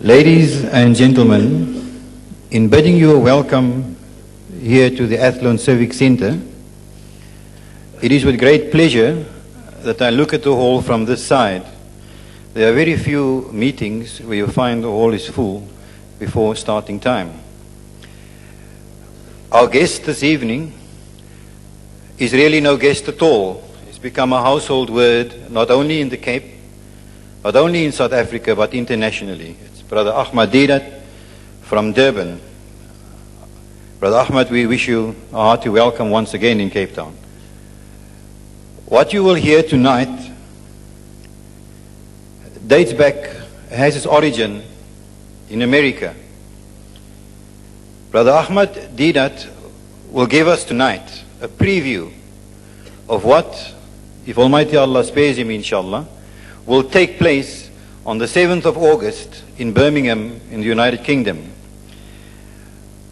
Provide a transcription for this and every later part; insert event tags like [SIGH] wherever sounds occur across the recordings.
Ladies and gentlemen, in bidding you a welcome here to the Athlone Civic Center, it is with great pleasure that I look at the hall from this side. There are very few meetings where you find the hall is full before starting time. Our guest this evening is really no guest at all. It's become a household word not only in the Cape, not only in South Africa, but internationally. Brother Ahmad Deedat from Durban. Brother Ahmad, we wish you a hearty welcome once again in Cape Town. What you will hear tonight dates back, has its origin in America. Brother Ahmad Deedat will give us tonight a preview of what, if Almighty Allah spares him inshallah, will take place on the 7th of August in Birmingham in the United Kingdom.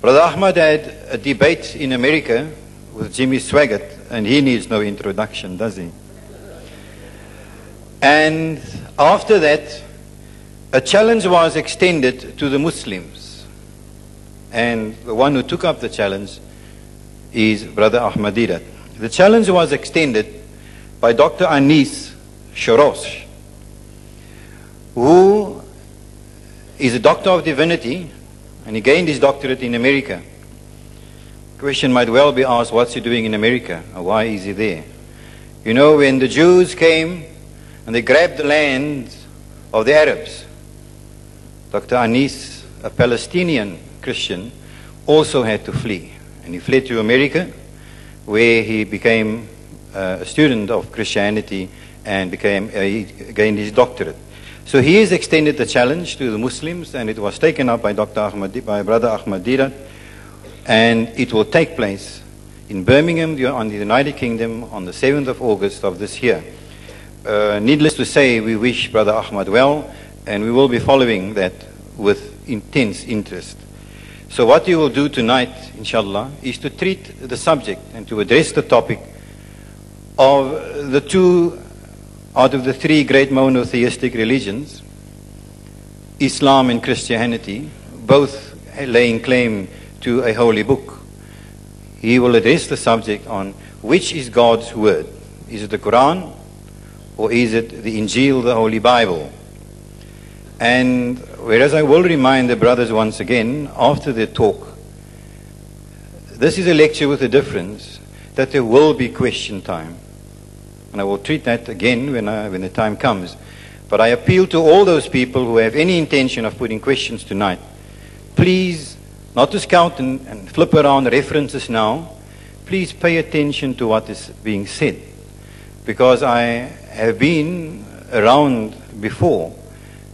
Brother Ahmad had a debate in America with Jimmy Swaggart, and he needs no introduction, does he? And after that, a challenge was extended to the Muslims. And the one who took up the challenge is Brother Ahmad Deedat. The challenge was extended by Dr. Anis Shorrosh, who is a doctor of divinity, and he gained his doctorate in America. Question might well be asked, what's he doing in America? Or why is he there? You know, when the Jews came and they grabbed the land of the Arabs, Dr. Anis, a Palestinian Christian, also had to flee. And he fled to America, where he became uh, a student of Christianity and became, uh, he gained his doctorate. So he has extended the challenge to the Muslims, and it was taken up by Dr. Ahmad, by Brother Ahmad Deedat, and it will take place in Birmingham, on the United Kingdom, on the 7th of August of this year. Uh, needless to say, we wish Brother Ahmad well, and we will be following that with intense interest. So what you will do tonight, inshallah, is to treat the subject and to address the topic of the two out of the three great monotheistic religions, Islam and Christianity, both laying claim to a holy book. He will address the subject on which is God's word. Is it the Quran or is it the Injil, the Holy Bible? And whereas I will remind the brothers once again after the talk, this is a lecture with a difference that there will be question time. And I will treat that again when, I, when the time comes. But I appeal to all those people who have any intention of putting questions tonight. Please, not to scout and, and flip around references now. Please pay attention to what is being said. Because I have been around before,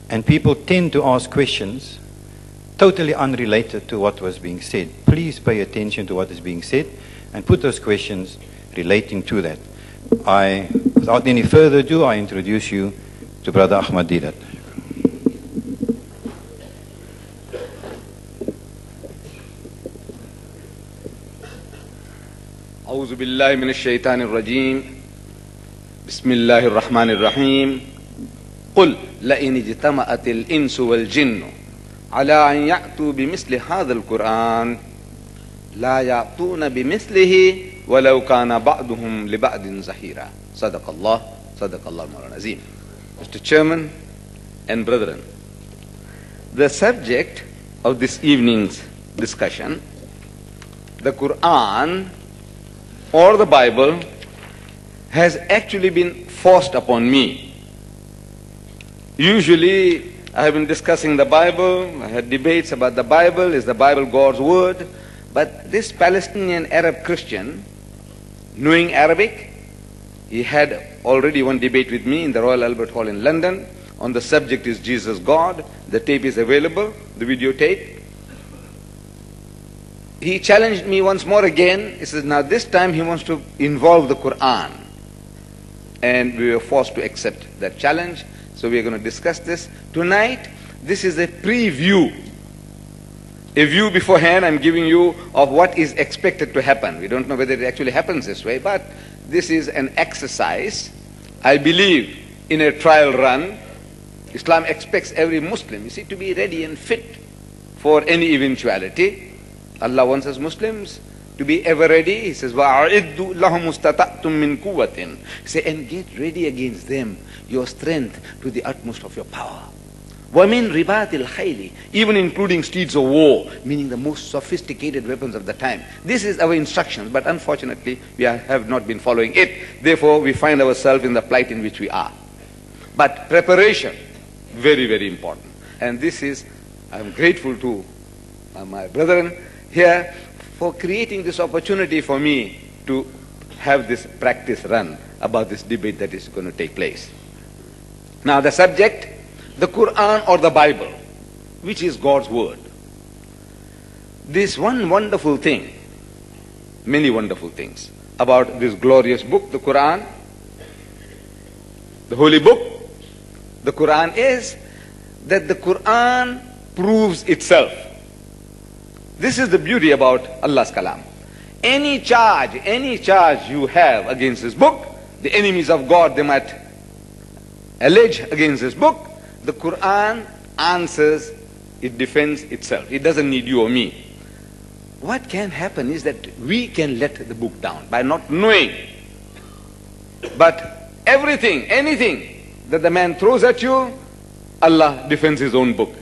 and people tend to ask questions totally unrelated to what was being said. Please pay attention to what is being said and put those questions relating to that. I, without any further ado, I introduce you to Brother Ahmad Deedat. أعوذ بالله من الشيطان الرجيم بسم الله الرحمن الرحيم قل لئن اجتمعت الإنس والجن على أن يأتوا بمثل هذا القرآن لا يأتون بمثله ولو كان بعضهم لبعض زهيرا صدق الله صدق الله مولانا عظيم Mr. Chairman and brethren, the subject of this evening's discussion, the Quran or the Bible, has actually been forced upon me. Usually, I have been discussing the Bible, I had debates about the Bible, is the Bible God's word? But this Palestinian Arab Christian, knowing Arabic, he had already one debate with me in the Royal Albert Hall in London on the subject is Jesus God. The tape is available, the videotape. He challenged me once more again. He says, now this time he wants to involve the Quran. And we were forced to accept that challenge. So we are going to discuss this. Tonight, this is a preview A view beforehand I'm giving you of what is expected to happen. We don't know whether it actually happens this way, but this is an exercise, I believe, in a trial run, Islam expects every Muslim, you see, to be ready and fit for any eventuality. Allah wants us Muslims to be ever ready. He says, وَأَعِدُّ لَهُمُ اسْتَطَعْتُم مِّن قُوَّةٍ Say, and get ready against them, your strength to the utmost of your power. Wamin ribatil khayli, even including steeds of war, meaning the most sophisticated weapons of the time. This is our instructions, but unfortunately we are, have not been following it. Therefore, we find ourselves in the plight in which we are. But preparation, very, very important. And this is, I'm grateful to uh, my brethren here for creating this opportunity for me to have this practice run about this debate that is going to take place. Now the subject the Quran or the Bible, which is God's word. This one wonderful thing, many wonderful things about this glorious book, the Quran, the holy book, the Quran is that the Quran proves itself. This is the beauty about Allah's Kalam. Any charge, any charge you have against this book, the enemies of God, they might allege against this book, the Quran answers, it defends itself. It doesn't need you or me. What can happen is that we can let the book down by not knowing. But everything, anything that the man throws at you, Allah defends his own book.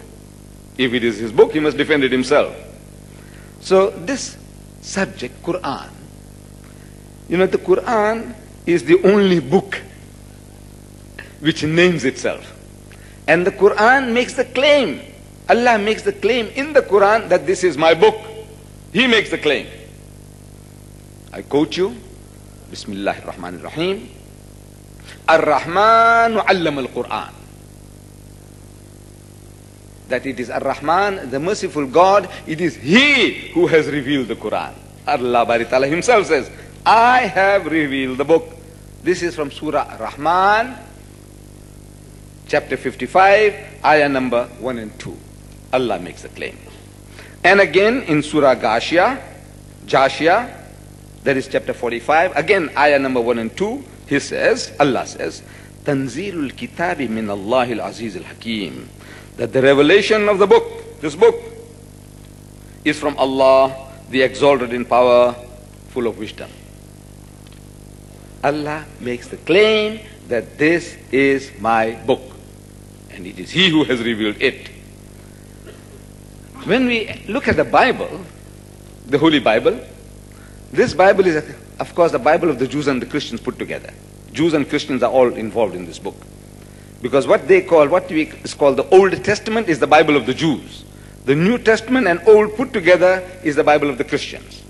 If it is his book, he must defend it himself. So this subject, Quran, you know, the Quran is the only book which names itself. And the Quran makes the claim. Allah makes the claim in the Quran that this is my book. He makes the claim. I quote you. Bismillah ar-Rahman ar-Rahim. Ar-Rahman allama al-Quran. That it is Ar-Rahman, the merciful God, it is He who has revealed the Quran. Allah Bari Ta'ala himself says, I have revealed the book. This is from Surah Rahman, chapter 55, ayah number 1 and 2. Allah makes the claim. And again in Surah Gashia, Jashia, that is chapter 45, again ayah number 1 and 2, he says, Allah says, Tanzilul kitabi min Allahil Aziz al Hakim. That the revelation of the book, this book, is from Allah, the exalted in power, full of wisdom. Allah makes the claim that this is my book. And it is He who has revealed it. When we look at the Bible, the Holy Bible, this Bible is, of course, the Bible of the Jews and the Christians put together. Jews and Christians are all involved in this book. Because what they call, what we is called the Old Testament is the Bible of the Jews. The New Testament and Old put together is the Bible of the Christians.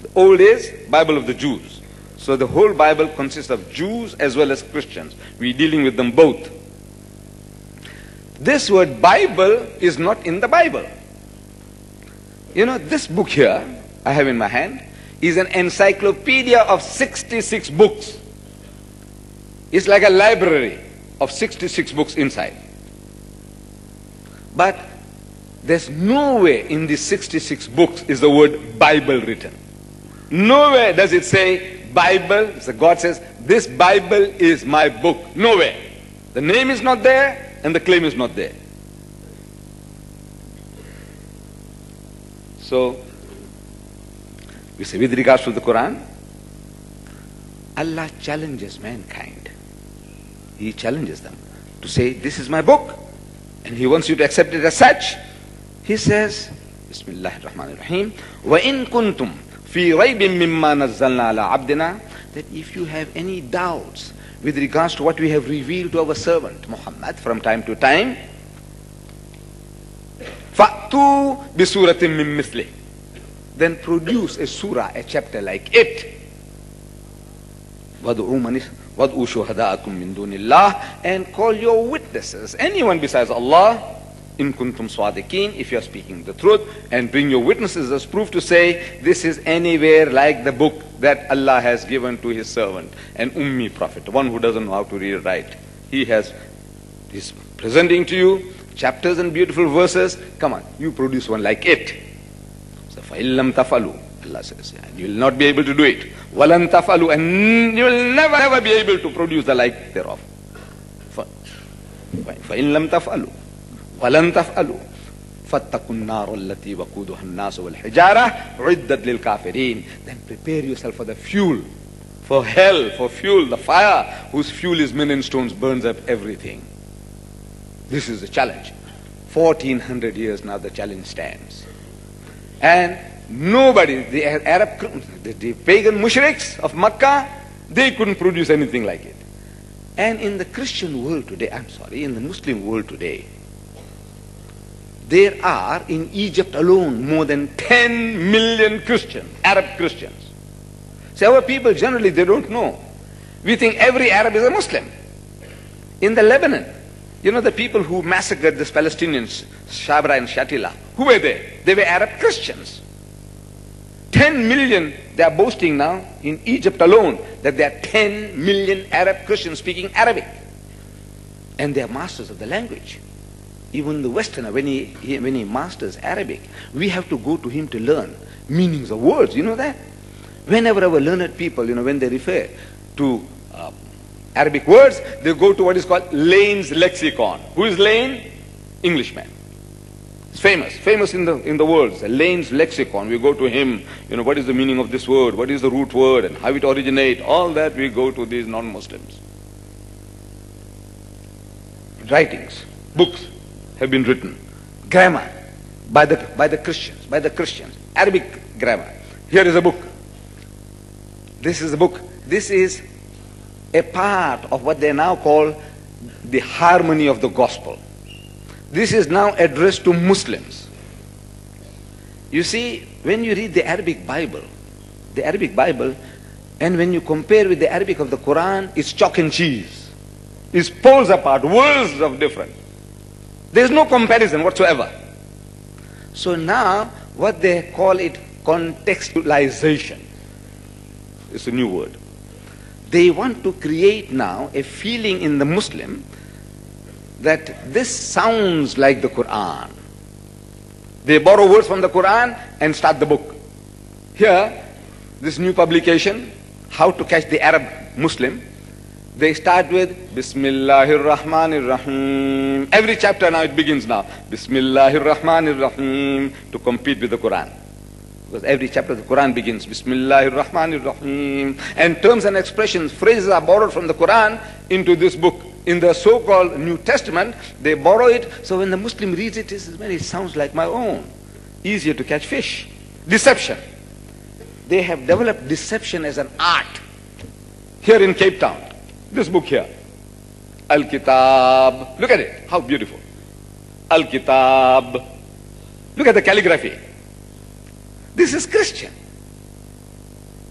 The Old is Bible of the Jews. So the whole Bible consists of Jews as well as Christians. We're dealing with them both. This word Bible is not in the Bible. You know, this book here, I have in my hand, is an encyclopedia of 66 books. It's like a library of 66 books inside. But there's nowhere in these 66 books is the word Bible written. Nowhere does it say Bible. So God says, this Bible is my book. Nowhere. The name is not there and the claim is not there. So, we say with regards to the Quran, Allah challenges mankind. He challenges them to say, this is my book. And He wants you to accept it as such. He says, Bismillah ar-Rahman ar-Rahim, وَإِن كُنْتُمْ فِي رَيْبٍ مِمَّا نَزَّلْنَا عَلَىٰ عَبْدِنَا That if you have any doubts with regards to what we have revealed to our servant Muhammad from time to time, فَأْتُوا بِسُورَةٍ مِّن مِثْلِهِ Then produce a surah, a chapter like it. وَادْعُوا مَنِ وَادْعُوا شُهَدَاءَكُم مِّن دُونِ اللَّهِ And call your witnesses, anyone besides Allah, in kuntum swadiqeen, if you are speaking the truth, and bring your witnesses as proof to say this is anywhere like the book that Allah has given to His servant, an ummi prophet, one who doesn't know how to read or write. He has, he's presenting to you chapters and beautiful verses. Come on, you produce one like it. So فَإِلَّمْ تَفَلُوا Allah says, and you will not be able to do it. وَلَن تَفَلُوا And you will never ever be able to produce the like thereof. Fine. فإن لم تفعلوا ولن تفعلوا فاتقوا النار التي وقودها الناس والحجارة عدت للكافرين then prepare yourself for the fuel for hell for fuel the fire whose fuel is men and stones burns up everything this is the challenge 1400 years now the challenge stands and nobody the Arab the, the pagan mushriks of Makkah they couldn't produce anything like it and in the Christian world today I'm sorry in the Muslim world today there are in Egypt alone more than 10 million Christians, Arab Christians. See, our people generally they don't know. We think every Arab is a Muslim. In the Lebanon, you know the people who massacred these Palestinians, Shabra and Shatila, who were they? They were Arab Christians. 10 million, they are boasting now in Egypt alone that there are 10 million Arab Christians speaking Arabic. And they are masters of the language even the Westerner, when he, he, when he masters Arabic, we have to go to him to learn meanings of words. You know that? Whenever our learned people, you know, when they refer to uh, Arabic words, they go to what is called Lane's lexicon. Who is Lane? Englishman. It's famous, famous in the in the world. Lane's lexicon. We go to him. You know, what is the meaning of this word? What is the root word and how it originates? All that we go to these non-Muslims. Writings, books have been written. Grammar by the, by the Christians, by the Christians. Arabic grammar. Here is a book. This is a book. This is a part of what they now call the harmony of the gospel. This is now addressed to Muslims. You see, when you read the Arabic Bible, the Arabic Bible, and when you compare with the Arabic of the Quran, it's chalk and cheese. It's poles apart, worlds of difference. There is no comparison whatsoever. So now, what they call it contextualization. It's a new word. They want to create now a feeling in the Muslim that this sounds like the Quran. They borrow words from the Quran and start the book. Here, this new publication, How to Catch the Arab Muslim, they start with Bismillahir Rahmanir Rahim. Every chapter now it begins now. Bismillahir Rahmanir Rahim to compete with the Quran. Because every chapter of the Quran begins Bismillahir Rahmanir Rahim. And terms and expressions, phrases are borrowed from the Quran into this book. In the so-called New Testament, they borrow it. So when the Muslim reads it, it says, it sounds like my own. Easier to catch fish. Deception. They have developed deception as an art here in Cape Town. This book here, Al Kitab. Look at it. How beautiful. Al Kitab. Look at the calligraphy. This is Christian.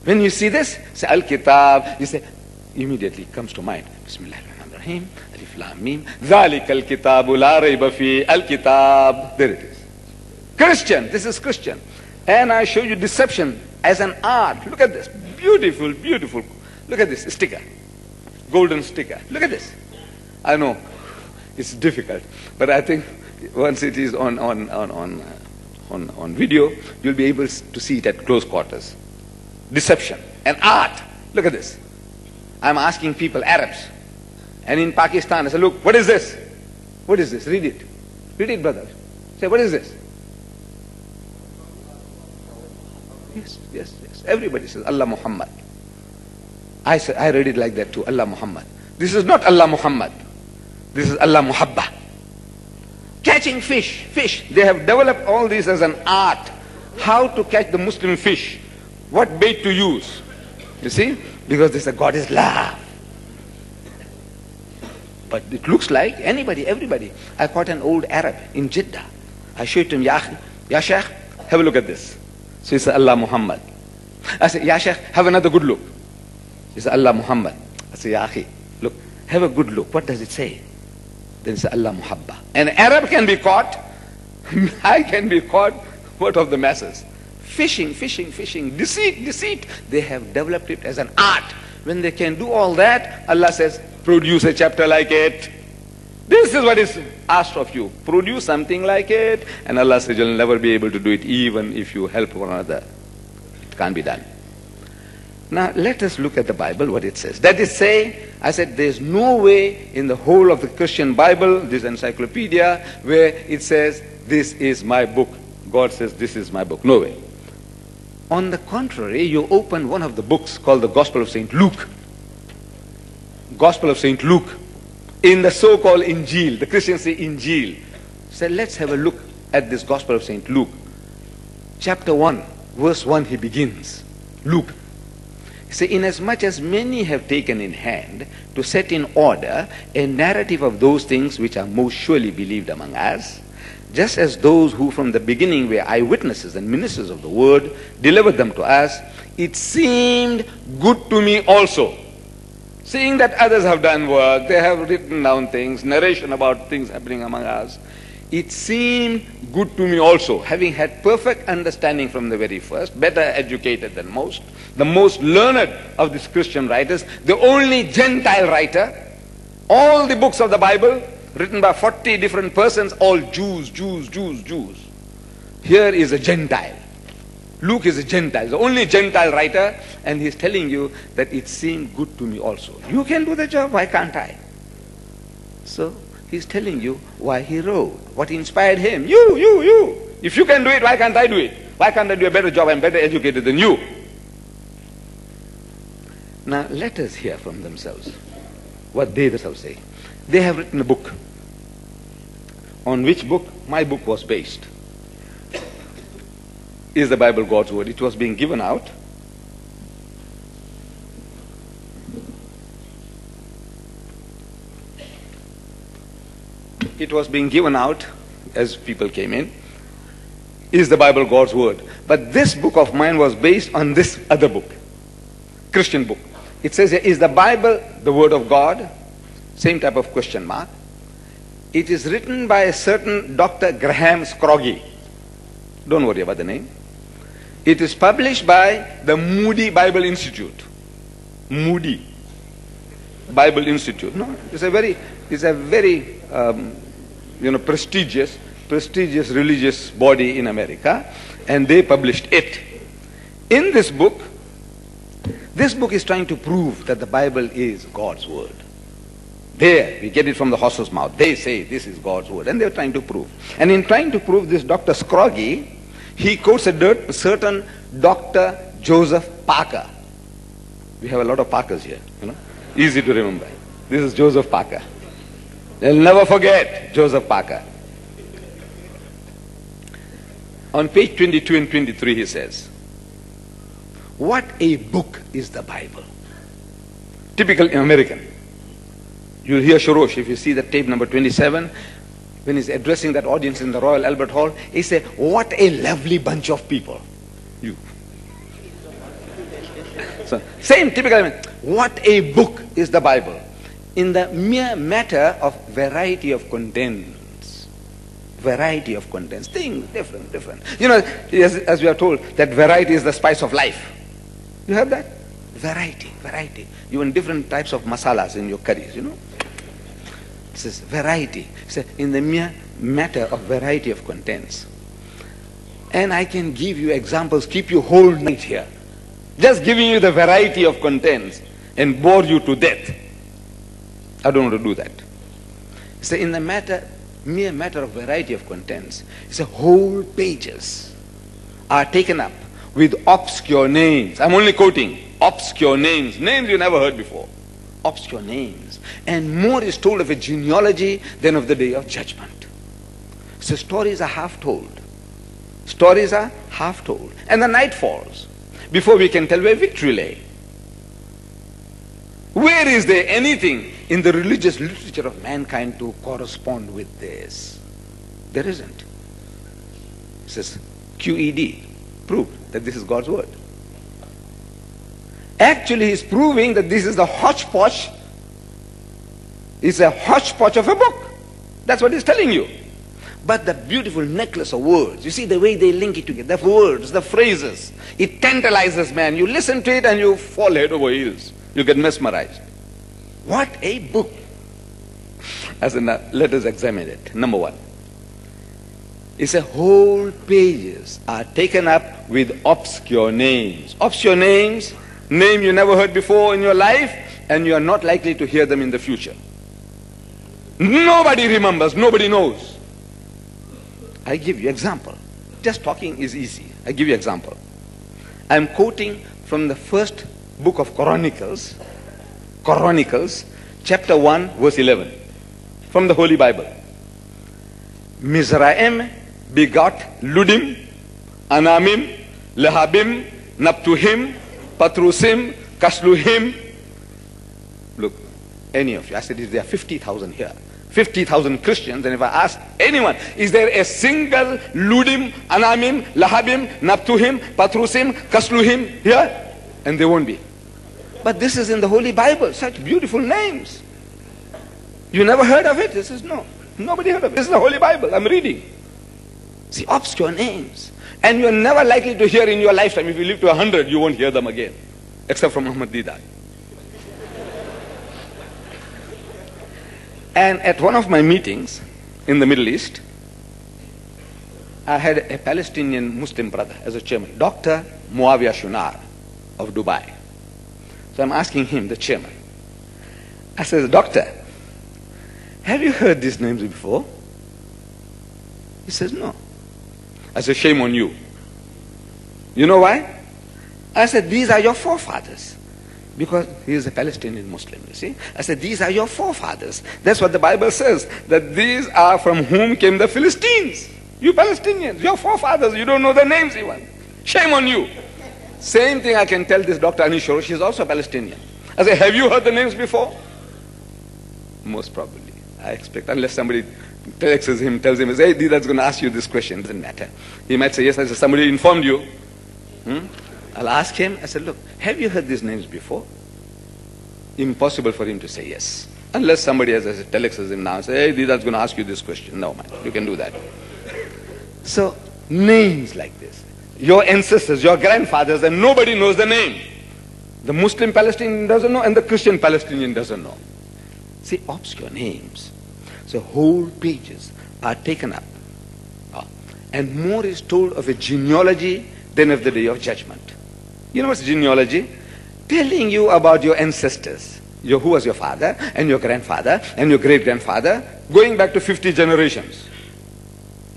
When you see this, say Al Kitab, you say, immediately comes to mind. Bismillahirrahmanirrahim. Alif Lam Mim, Zalik al Kitab, la al Kitab. There it is. Christian, this is Christian. And I show you deception as an art. Look at this. Beautiful, beautiful. Look at this sticker golden sticker. Look at this. I know it's difficult, but I think once it is on, on, on, on, on, on video, you'll be able to see it at close quarters. Deception and art. Look at this. I'm asking people, Arabs, and in Pakistan, I say, look, what is this? What is this? Read it. Read it, brother. Say, what is this? Yes, yes, yes. Everybody says, Allah Muhammad. I, said, I read it like that too, Allah Muhammad. This is not Allah Muhammad. This is Allah Muhabba. Catching fish, fish. They have developed all this as an art. How to catch the Muslim fish. What bait to use. You see? Because say God is love. But it looks like anybody, everybody. I caught an old Arab in Jeddah. I showed him, Ya, ya Sheikh, have a look at this. So he said, Allah Muhammad. I said, Ya Sheikh, have another good look. He Allah Muhammad. I said, Ya akhi, look, have a good look. What does it say? Then he Allah Muhabba. An Arab can be caught. [LAUGHS] I can be caught. What of the masses? Fishing, fishing, fishing, deceit, deceit. They have developed it as an art. When they can do all that, Allah says, produce a chapter like it. This is what is asked of you. Produce something like it. And Allah says, you'll never be able to do it even if you help one another. It can't be done. Now let us look at the Bible, what it says. That is say, I said, there's no way in the whole of the Christian Bible, this encyclopedia, where it says, this is my book. God says, this is my book. No way. On the contrary, you open one of the books called the Gospel of St. Luke. Gospel of St. Luke. In the so-called Injil, the Christians say Injil. So let's have a look at this Gospel of St. Luke. Chapter 1, verse 1, he begins. Luke. Says, Inasmuch as many have taken in hand to set in order a narrative of those things which are most surely believed among us, just as those who from the beginning were eyewitnesses and ministers of the word delivered them to us, it seemed good to me also. Seeing that others have done work, they have written down things, narration about things happening among us, it seemed good to me also, having had perfect understanding from the very first, better educated than most, the most learned of these Christian writers, the only Gentile writer, all the books of the Bible written by 40 different persons, all Jews, Jews, Jews, Jews. Here is a Gentile. Luke is a Gentile, the only Gentile writer, and he's telling you that it seemed good to me also. You can do the job, why can't I? So he's telling you why he wrote, what inspired him. You, you, you. If you can do it, why can't I do it? Why can't I do a better job? I'm better educated than you. Now let us hear from themselves what they themselves say. They have written a book. On which book? My book was based. Is the Bible God's Word? It was being given out. It was being given out as people came in. Is the Bible God's Word? But this book of mine was based on this other book, Christian book. It says, Is the Bible the Word of God? Same type of question mark. It is written by a certain Dr. Graham Scroggie. Don't worry about the name. It is published by the Moody Bible Institute. Moody Bible Institute. No, it's a very, it's a very, um, you know, prestigious, prestigious religious body in America, and they published it. In this book, this book is trying to prove that the Bible is God's word. There, we get it from the horse's mouth. They say this is God's word, and they're trying to prove. And in trying to prove this, Dr. Scroggie, he quotes a certain Dr. Joseph Parker. We have a lot of Parkers here, you know. Easy to remember. This is Joseph Parker. They'll never forget Joseph Parker. On page 22 and 23, he says, What a book is the Bible. Typical American. You'll hear Shorrosh if you see the tape number 27 when he's addressing that audience in the Royal Albert Hall, he said, What a lovely bunch of people. You. So, same typical, what a book is the Bible. In the mere matter of variety of contents. Variety of contents. Things different, different. You know, as, as we are told, that variety is the spice of life. You have that? Variety, variety. Even different types of masalas in your curries, you know. This is variety. So in the mere matter of variety of contents. And I can give you examples, keep you whole night here. Just giving you the variety of contents and bore you to death. I don't want to do that. So in the matter, mere matter of variety of contents, it's a whole pages are taken up with obscure names. I'm only quoting obscure names, names you never heard before. Obscure names. And more is told of a genealogy than of the day of judgment. So stories are half told. Stories are half told. And the night falls before we can tell where victory lay. Where is there anything in the religious literature of mankind to correspond with this? There isn't. It says QED, proved that this is God's word. Actually, he's proving that this is the hodgepodge. It's a hodgepodge of a book. That's what he's telling you. But the beautiful necklace of words, you see the way they link it together, the words, the phrases, it tantalizes man. You listen to it and you fall head over heels. You get mesmerized. What a book. As in, uh, let us examine it. Number one. It's a whole pages are taken up with obscure names. Obscure names, name you never heard before in your life, and you are not likely to hear them in the future. Nobody remembers, nobody knows. I give you example. Just talking is easy. I give you example. I am quoting from the first book of Chronicles, Chronicles, chapter 1, verse 11, from the Holy Bible. Mizraim begot Ludim, Anamim, Lehabim, Naphtuhim, Pathrusim, Casluhim. Look, any of you, I said there are 50,000 here. 50,000 Christians, and if I ask anyone, is there a single Ludim, Anamim, Lehabim, Naphtuhim, Pathrusim, Casluhim here? And there won't be. But this is in the Holy Bible, such beautiful names. You never heard of it? This is no. Nobody heard of it. This is the Holy Bible. I'm reading. See, obscure names. And you're never likely to hear in your lifetime. If you live to 100, you won't hear them again. Except from Muhammad Deedat. And at one of my meetings in the Middle East, I had a Palestinian Muslim brother as a chairman, Dr. Muawiyah Shunar of Dubai. So I'm asking him, the chairman. I said, Doctor, have you heard these names before? He says, No. I said, Shame on you. You know why? I said, These are your forefathers. Because he is a Palestinian Muslim, you see. I said, These are your forefathers. That's what the Bible says, that these are from whom came the Philistines. You Palestinians, your forefathers, you don't know their names even. Shame on you. Same thing I can tell this Dr. Anishoro, she's also Palestinian. I say, Have you heard the names before? Most probably. I expect, unless somebody texts him, tells him, hey, that's going to ask you this question. Doesn't matter. He might say, yes, I said, somebody informed you. Hmm? I'll ask him. I said, look, have you heard these names before? Impossible for him to say yes. Unless somebody has a telexes him now and say, hey, that's going to ask you this question. No, man, you can do that. So, names like this. Your ancestors, your grandfathers, and nobody knows the name. The Muslim Palestinian doesn't know, and the Christian Palestinian doesn't know. See, obscure names. So whole pages are taken up. Ah, and more is told of a genealogy than of the day of judgment. You know what's genealogy? Telling you about your ancestors. Your, who was your father, and your grandfather, and your great grandfather, going back to 50 generations.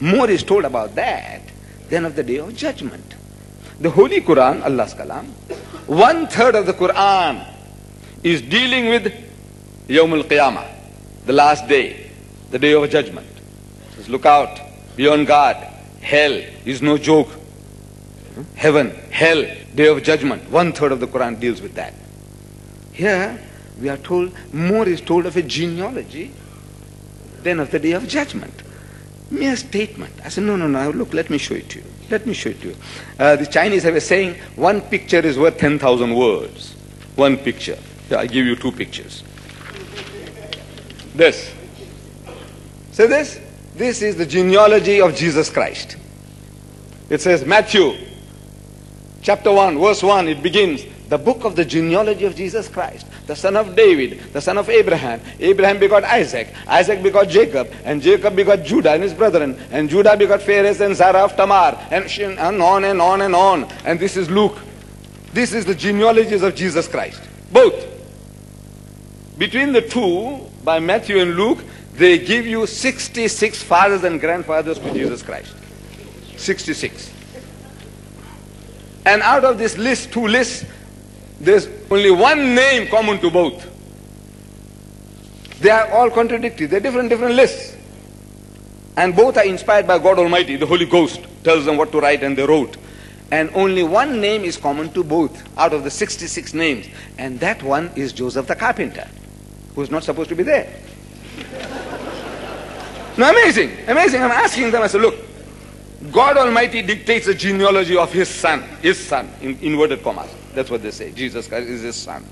More is told about that than of the day of judgment. The Holy Quran, Allah's Kalam, one third of the Quran is dealing with Yawm al-Qiyamah, the last day, the day of judgment. Says, look out, be on guard. Hell is no joke. Heaven, hell, day of judgment. One third of the Quran deals with that. Here, we are told, more is told of a genealogy than of the day of judgment. Mere statement. I said, no, no, no, look, let me show it to you. Let me show it to you. Uh, the Chinese have a saying, one picture is worth 10,000 words. One picture. I give you two pictures. This. See this? This is the genealogy of Jesus Christ. It says Matthew chapter 1 verse 1 it begins the book of the genealogy of Jesus Christ, the son of David, the son of Abraham. Abraham begot Isaac, Isaac begot Jacob, and Jacob begot Judah and his brethren, and Judah begot Phares and Zara of Tamar, and, and on and on and on. And this is Luke. This is the genealogies of Jesus Christ. Both. Between the two, by Matthew and Luke, they give you 66 fathers and grandfathers to Jesus Christ. 66. And out of this list, two lists, there's only one name common to both. They are all contradictory. They're different, different lists. And both are inspired by God Almighty. The Holy Ghost tells them what to write and they wrote. And only one name is common to both out of the 66 names. And that one is Joseph the carpenter, who's not supposed to be there. [LAUGHS] now, amazing, amazing. I'm asking them, I said, look, God Almighty dictates the genealogy of his son, his son, in inverted commas. That's what they say. Jesus Christ is his son.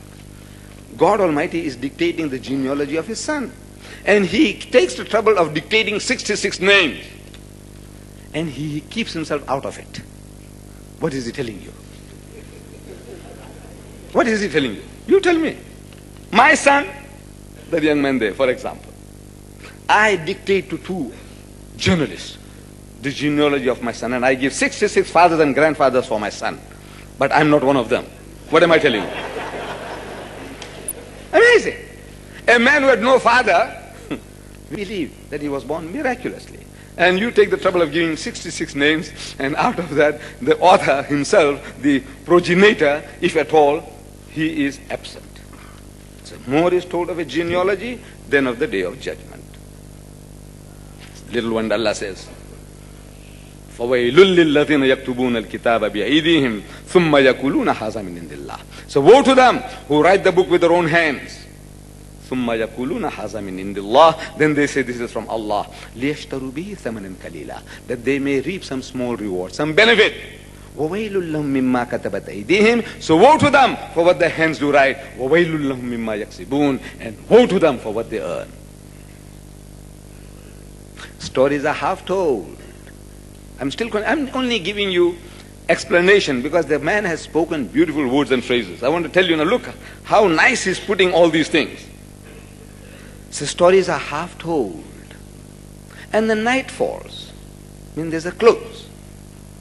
God Almighty is dictating the genealogy of his son. And he takes the trouble of dictating 66 names. And he keeps himself out of it. What is he telling you? What is he telling you? You tell me. My son, that young man there, for example. I dictate to two journalists the genealogy of my son, and I give 66 fathers and grandfathers for my son. But I'm not one of them. What am I telling you? Amazing. A man who had no father hmm. believed that he was born miraculously. And you take the trouble of giving 66 names, and out of that, the author himself, the progenitor, if at all, he is absent. So more is told of a genealogy than of the day of judgment. Little one Allah says, فَوَيْلٌ لِلَّذِينَ يَكْتُبُونَ الْكِتَابَ بِأَيْدِيهِمْ ثُمَّ يَقُولُونَ هَذَا مِنْ عِنْدِ اللَّهِ So woe to them who write the book with their own hands. ثُمَّ يَقُولُونَ هَذَا مِنْ عِنْدِ اللَّهِ Then they say this is from Allah. لِيَشْتَرُوا بِهِ ثَمَنًا قَلِيلًا That they may reap some small reward, some benefit. وَوَيْلٌ لَهُم مِّمَّا كَتَبَتْ أَيْدِيهِمْ So woe to them for what their hands do write. وَوَيْلٌ لَهُم مِّمَّا يَكْسِبُونَ And woe to them for what they earn. Stories are half told. I'm still, I'm only giving you explanation because the man has spoken beautiful words and phrases. I want to tell you now, look how nice he's putting all these things. So stories are half told. And the night falls. I mean, there's a close.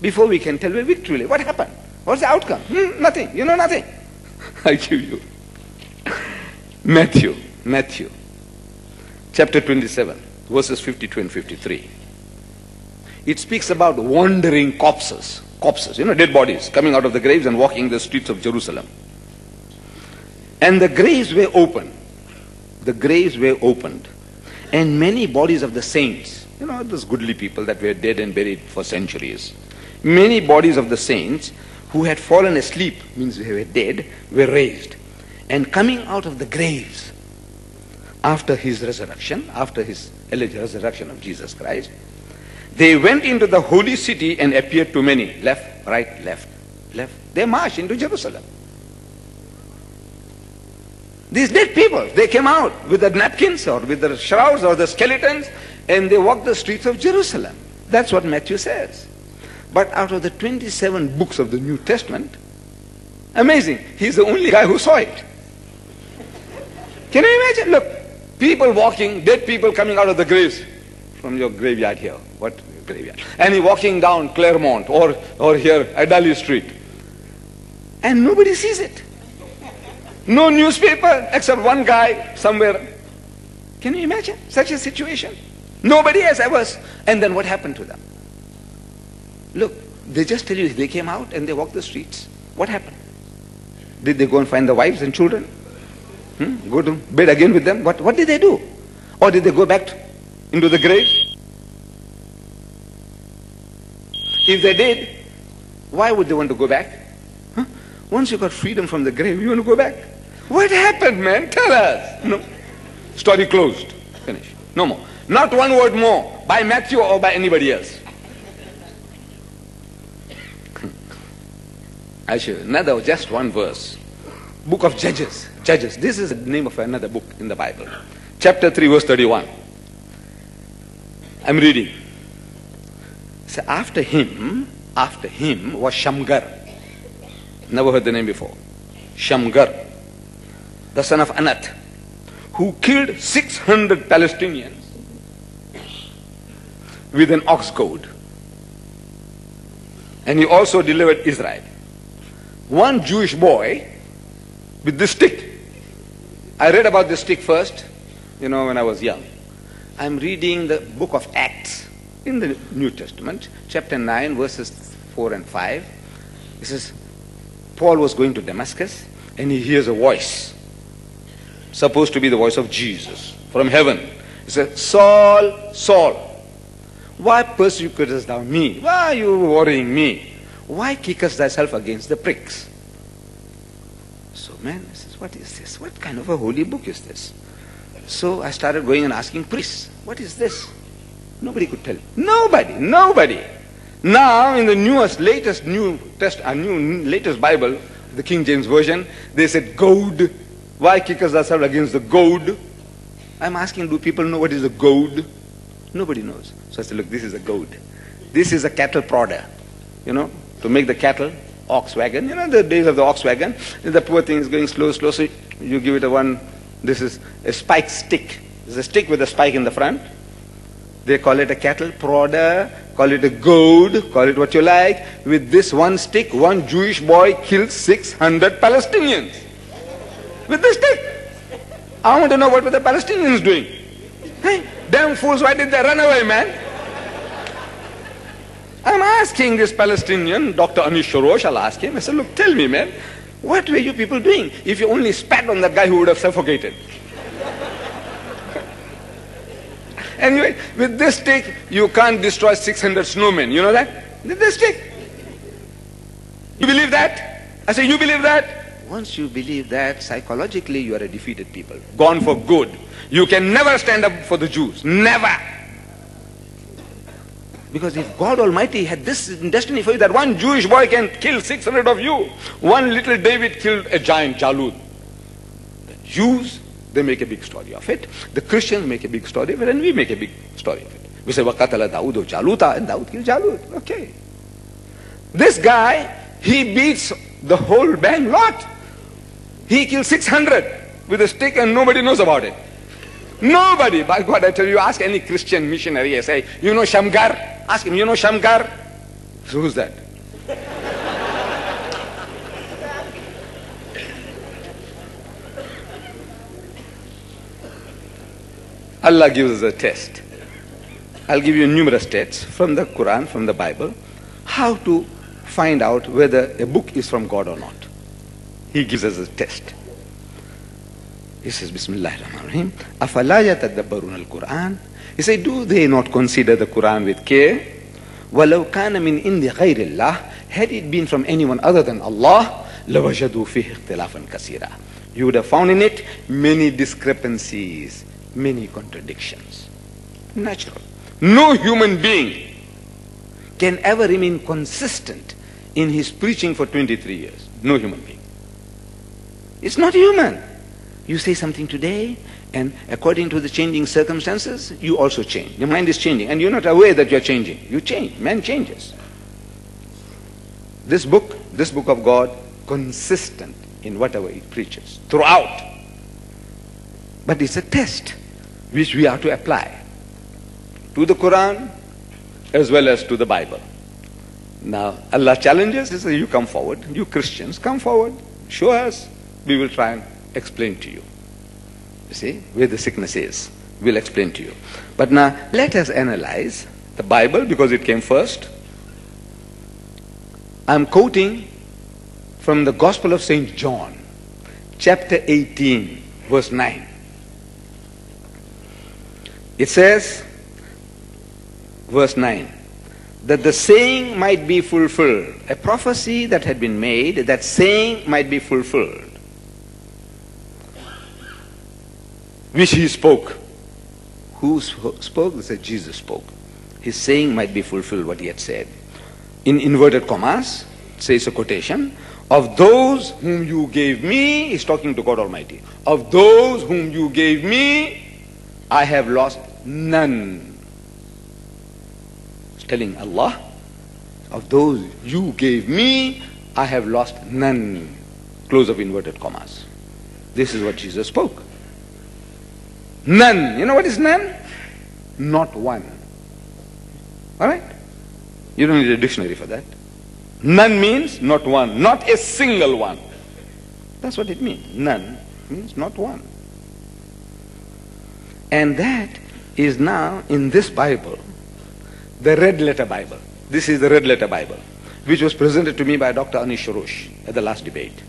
Before we can tell, well, victory, what happened? What's the outcome? Hmm, nothing. You know nothing. [LAUGHS] I give you. Matthew, Matthew, chapter 27, verses 52 and 53. It speaks about wandering corpses, corpses, you know, dead bodies coming out of the graves and walking the streets of Jerusalem. And the graves were opened. The graves were opened. And many bodies of the saints, you know, those goodly people that were dead and buried for centuries, many bodies of the saints who had fallen asleep, means they were dead, were raised. And coming out of the graves after his resurrection, after his alleged resurrection of Jesus Christ, they went into the holy city and appeared to many. Left, right, left, left. They marched into Jerusalem. These dead people, they came out with the napkins or with the shrouds or the skeletons and they walked the streets of Jerusalem. That's what Matthew says. But out of the 27 books of the New Testament, amazing, he's the only guy who saw it. Can you imagine? Look, people walking, dead people coming out of the graves from your graveyard here. What graveyard? And he walking down Claremont or, or here, Adderley Street. And nobody sees it. No newspaper except one guy somewhere. Can you imagine such a situation? Nobody has ever. And then what happened to them? Look, they just tell you they came out and they walked the streets. What happened? Did they go and find the wives and children? Hmm? Go to bed again with them? What, what did they do? Or did they go back into the grave? If they did, why would they want to go back? Huh? Once you got freedom from the grave, you want to go back? What happened, man? Tell us. No. Story closed. Finish. No more. Not one word more by Matthew or by anybody else. I you another, just one verse. Book of Judges. Judges. This is the name of another book in the Bible. Chapter 3, verse 31. I'm reading. So after him, after him was Shamgar. Never heard the name before. Shamgar, the son of Anat, who killed 600 Palestinians with an ox goad. And he also delivered Israel. One Jewish boy with this stick. I read about this stick first, you know, when I was young. I'm reading the book of Acts in the New Testament, chapter 9, verses 4 and 5. It says, Paul was going to Damascus and he hears a voice, supposed to be the voice of Jesus from heaven. He says, Saul, Saul, why persecutest thou me? Why are you worrying me? Why kickest thyself against the pricks? So man he says, what is this? What kind of a holy book is this? So I started going and asking priests, what is this? Nobody could tell. Nobody, nobody. Now in the newest, latest new test, a new latest Bible, the King James Version, they said goad. Why kickers thyself against the goad? I'm asking, do people know what is a goad? Nobody knows. So I said, look, this is a goad. This is a cattle prodder. You know, to make the cattle, ox wagon. You know, the days of the ox wagon. The poor thing is going slow, slow. So you give it a one. This is a spike stick. It's a stick with a spike in the front. They call it a cattle prodder, call it a goad, call it what you like. With this one stick, one Jewish boy killed 600 Palestinians. With this stick. I want to know what were the Palestinians doing. Hey, damn fools, why did they run away, man? I'm asking this Palestinian, Dr. Anis Shorrosh, I'll ask him. I said, look, tell me, man, what were you people doing if you only spat on that guy who would have suffocated? Anyway, with this stick, you can't destroy 600 snowmen. You know that? With this stick. You believe that? I say, you believe that? Once you believe that, psychologically you are a defeated people. Gone for good. You can never stand up for the Jews. Never. Because if God Almighty had this destiny for you, that one Jewish boy can kill 600 of you, one little David killed a giant, Jalut. The Jews, they make a big story of it. The Christians make a big story of it, and we make a big story of it. We say, Wakatala Dawood Jaluta, and Dawood killed Jalut. Okay. This guy, he beats the whole band lot. He killed 600 with a stick, and nobody knows about it. Nobody, by God, I tell you, ask any Christian missionary, I say, you know Shamgar? Ask him, you know Shamgar? So who's that? Allah gives us a test. I'll give you numerous tests from the Quran, from the Bible, how to find out whether a book is from God or not. He gives us a test. He says, Bismillah ar-Rahman Afala yatadabbarun al-Quran. He said, do they not consider the Quran with care? وَلَوْ كَانَ مِنْ إِنْدِ غَيْرِ اللَّهِ Had it been from anyone other than Allah, لَوَجَدُوا فِيهِ اخْتِلَافًا كَثِيرًا You would have found in it many discrepancies, many contradictions. Natural. No human being can ever remain consistent in his preaching for 23 years. No human being. It's not human. You say something today, and according to the changing circumstances, you also change. Your mind is changing, and you're not aware that you're changing. You change. Man changes. This book, this book of God, consistent in whatever it preaches throughout. But it's a test which we are to apply to the Quran as well as to the Bible. Now, Allah challenges, says, You come forward, you Christians, come forward, show us we will try and explain to you. You see, where the sickness is. We'll explain to you. But now, let us analyze the Bible because it came first. I'm quoting from the Gospel of St. John, chapter 18, verse 9. It says, verse 9, that the saying might be fulfilled, a prophecy that had been made, that saying might be fulfilled. which he spoke. Who spoke? They said Jesus spoke. His saying might be fulfilled what he had said. In inverted commas, says a quotation, of those whom you gave me, he's talking to God Almighty, of those whom you gave me, I have lost none. Telling Allah, of those you gave me, I have lost none. Close of inverted commas. This is what Jesus spoke. None. You know what is none? Not one. Alright? You don't need a dictionary for that. None means not one. Not a single one. That's what it means. None means not one. And that is now in this Bible, the red letter Bible. This is the red letter Bible, which was presented to me by Dr. Anis Shorrosh at the last debate.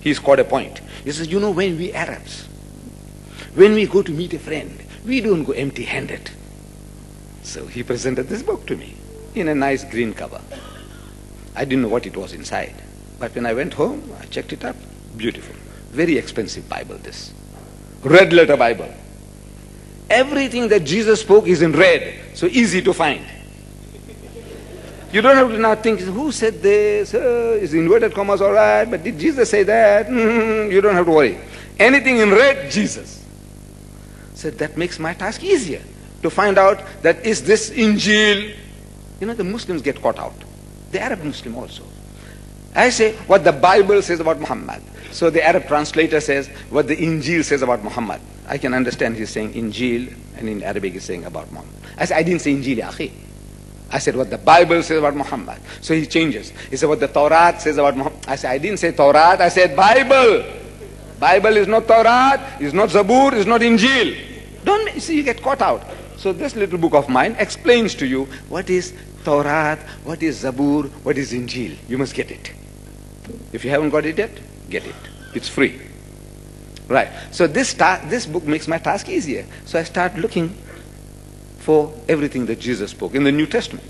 He scored a point. He says, you know, when we Arabs, when we go to meet a friend, we don't go empty handed. So he presented this book to me in a nice green cover. I didn't know what it was inside. But when I went home, I checked it up. Beautiful. Very expensive Bible, this. Red letter Bible. Everything that Jesus spoke is in red, so easy to find. You don't have to now think, who said this? Uh, is inverted commas all right? But did Jesus say that? Mm, you don't have to worry. Anything in red, Jesus said, that makes my task easier to find out that is this Injil. You know, the Muslims get caught out. The Arab Muslim also. I say what the Bible says about Muhammad. So the Arab translator says what the Injil says about Muhammad. I can understand he's saying Injil, and in Arabic he's saying about Muhammad. I said, I didn't say Injil, akhi. I said what the Bible says about Muhammad. So he changes. He said what the Torah says about Muhammad. I said, I didn't say Torah, I said Bible. Bible is not Torah, is not Zabur, is not Injil. Don't see you get caught out. So this little book of mine explains to you what is Torah, what is Zabur, what is Injil. You must get it. If you haven't got it yet, get it. It's free. Right. So this, this book makes my task easier. So I start looking for everything that Jesus spoke in the New Testament.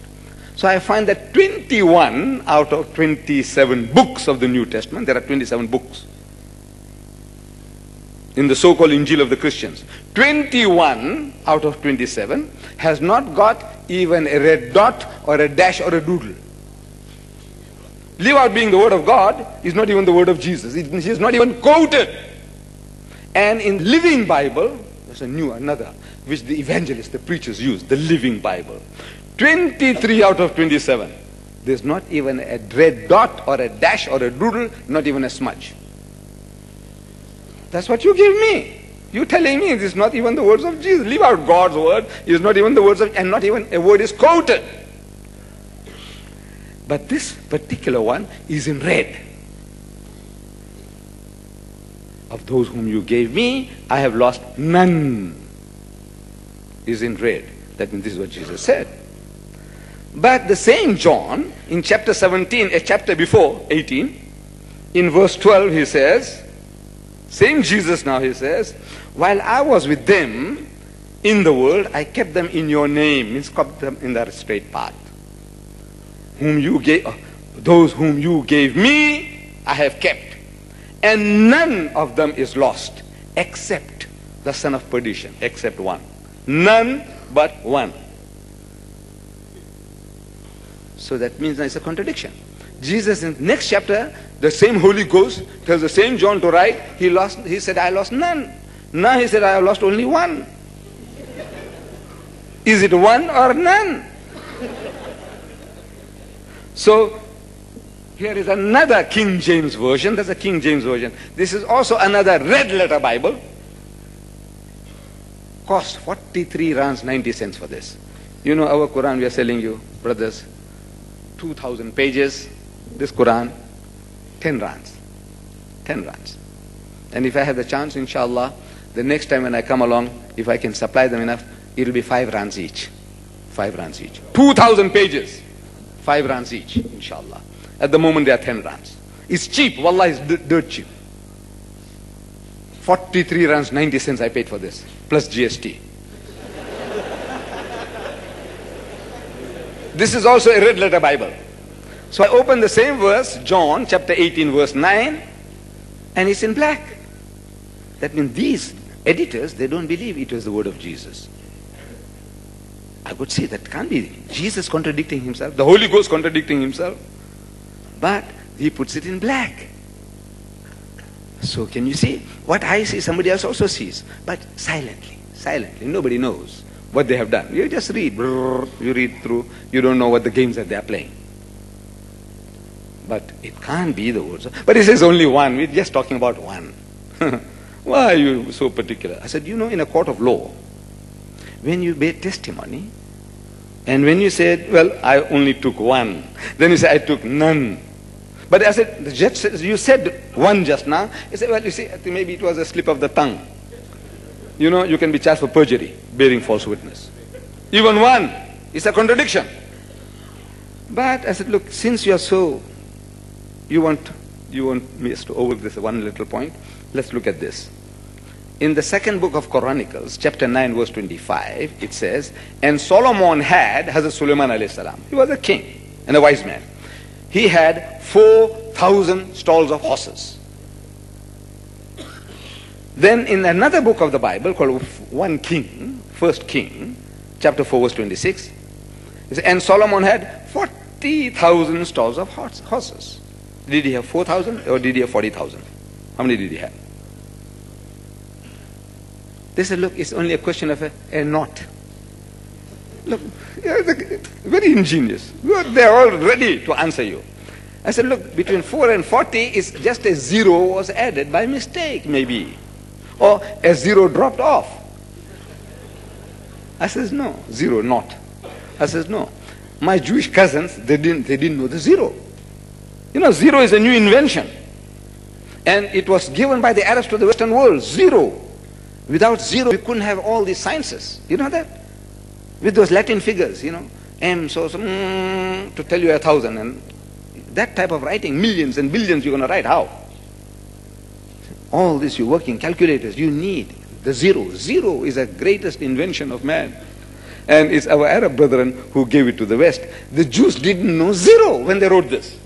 So I find that 21 out of 27 books of the New Testament, there are 27 books in the so-called Injil of the Christians. 21 out of 27 has not got even a red dot or a dash or a doodle. Leave out being the word of God is not even the word of Jesus. It is not even quoted. And in Living Bible, there's a new, another, which the evangelists, the preachers use, the Living Bible. 23 out of 27. There's not even a red dot or a dash or a doodle, not even a smudge. That's what you give me. You're telling me this is not even the words of Jesus. Leave out God's word. It's not even the words of, and not even a word is quoted. But this particular one is in red. Of those whom you gave me, I have lost none. Is in red. That means this is what Jesus said. But the same John, in chapter 17, a chapter before 18, in verse 12, he says, same Jesus now, he says, while I was with them in the world, I kept them in your name, means kept them in that straight path. Whom you gave, uh, those whom you gave me, I have kept. And none of them is lost, except the son of perdition, except one. None but one. So that means it's a contradiction. Jesus in next chapter, the same Holy Ghost tells the same John to write, he lost he said, I lost none. Now he said, I have lost only one. Is it one or none? So here is another King James version. That's a King James version. This is also another red letter Bible. Cost 43 rands 90 cents for this. You know our Quran we are selling you, brothers, 2,000 pages. This Quran, 10 rands. 10 rands. And if I have the chance, inshallah, the next time when I come along, if I can supply them enough, it'll be 5 rands each. 5 rands each. 2,000 pages. 5 rands each, inshallah. At the moment, they are 10 rands. It's cheap. Wallah, it's dirt cheap. 43 rands, 90 cents I paid for this, plus GST. [LAUGHS] this is also a red letter Bible. So I open the same verse, John chapter 18, verse 9, and it's in black. That means these editors, they don't believe it was the word of Jesus. I would say that can't be Jesus contradicting himself, the Holy Ghost contradicting himself. But he puts it in black. So can you see? What I see, somebody else also sees. But silently, silently. Nobody knows what they have done. You just read. You read through. You don't know what the games that they are playing. But it can't be the words. But it says only one. We're just talking about one. [LAUGHS] Why are you so particular? I said, you know, in a court of law, when you bear testimony, and when you said, well, I only took one, then you say, I took none. But I said, the judge says, you said one just now. He said, well, you see, maybe it was a slip of the tongue. You know, you can be charged for perjury, bearing false witness. Even one is a contradiction. But I said, look, since you are so, you want, you want me to overlook this one little point, let's look at this. In the second book of Chronicles, chapter 9, verse 25, it says, And Solomon had Hazrat Sulaiman alayhi salam. He was a king and a wise man. He had 4,000 stalls of horses. Then in another book of the Bible called 1 King, First King, chapter 4, verse 26, it says, And Solomon had 40,000 stalls of horses. Did he have 4,000 or did he have 40,000? How many did he have? They said, look, it's only a question of a, a knot. Look, very ingenious. They're all ready to answer you. I said, look, between 4 and 40 is just a zero was added by mistake, maybe. Or a zero dropped off. I says, no, zero not. I says, no. My Jewish cousins, they didn't, they didn't know the zero. You know, zero is a new invention. And it was given by the Arabs to the Western world, zero. Without zero, we couldn't have all these sciences. You know that? With those Latin figures, you know, M, so, so, mm, to tell you a thousand. And that type of writing, millions and billions you're going to write. How? All this, you're working calculators, you need the zero. Zero is the greatest invention of man. And it's our Arab brethren who gave it to the West. The Jews didn't know zero when they wrote this.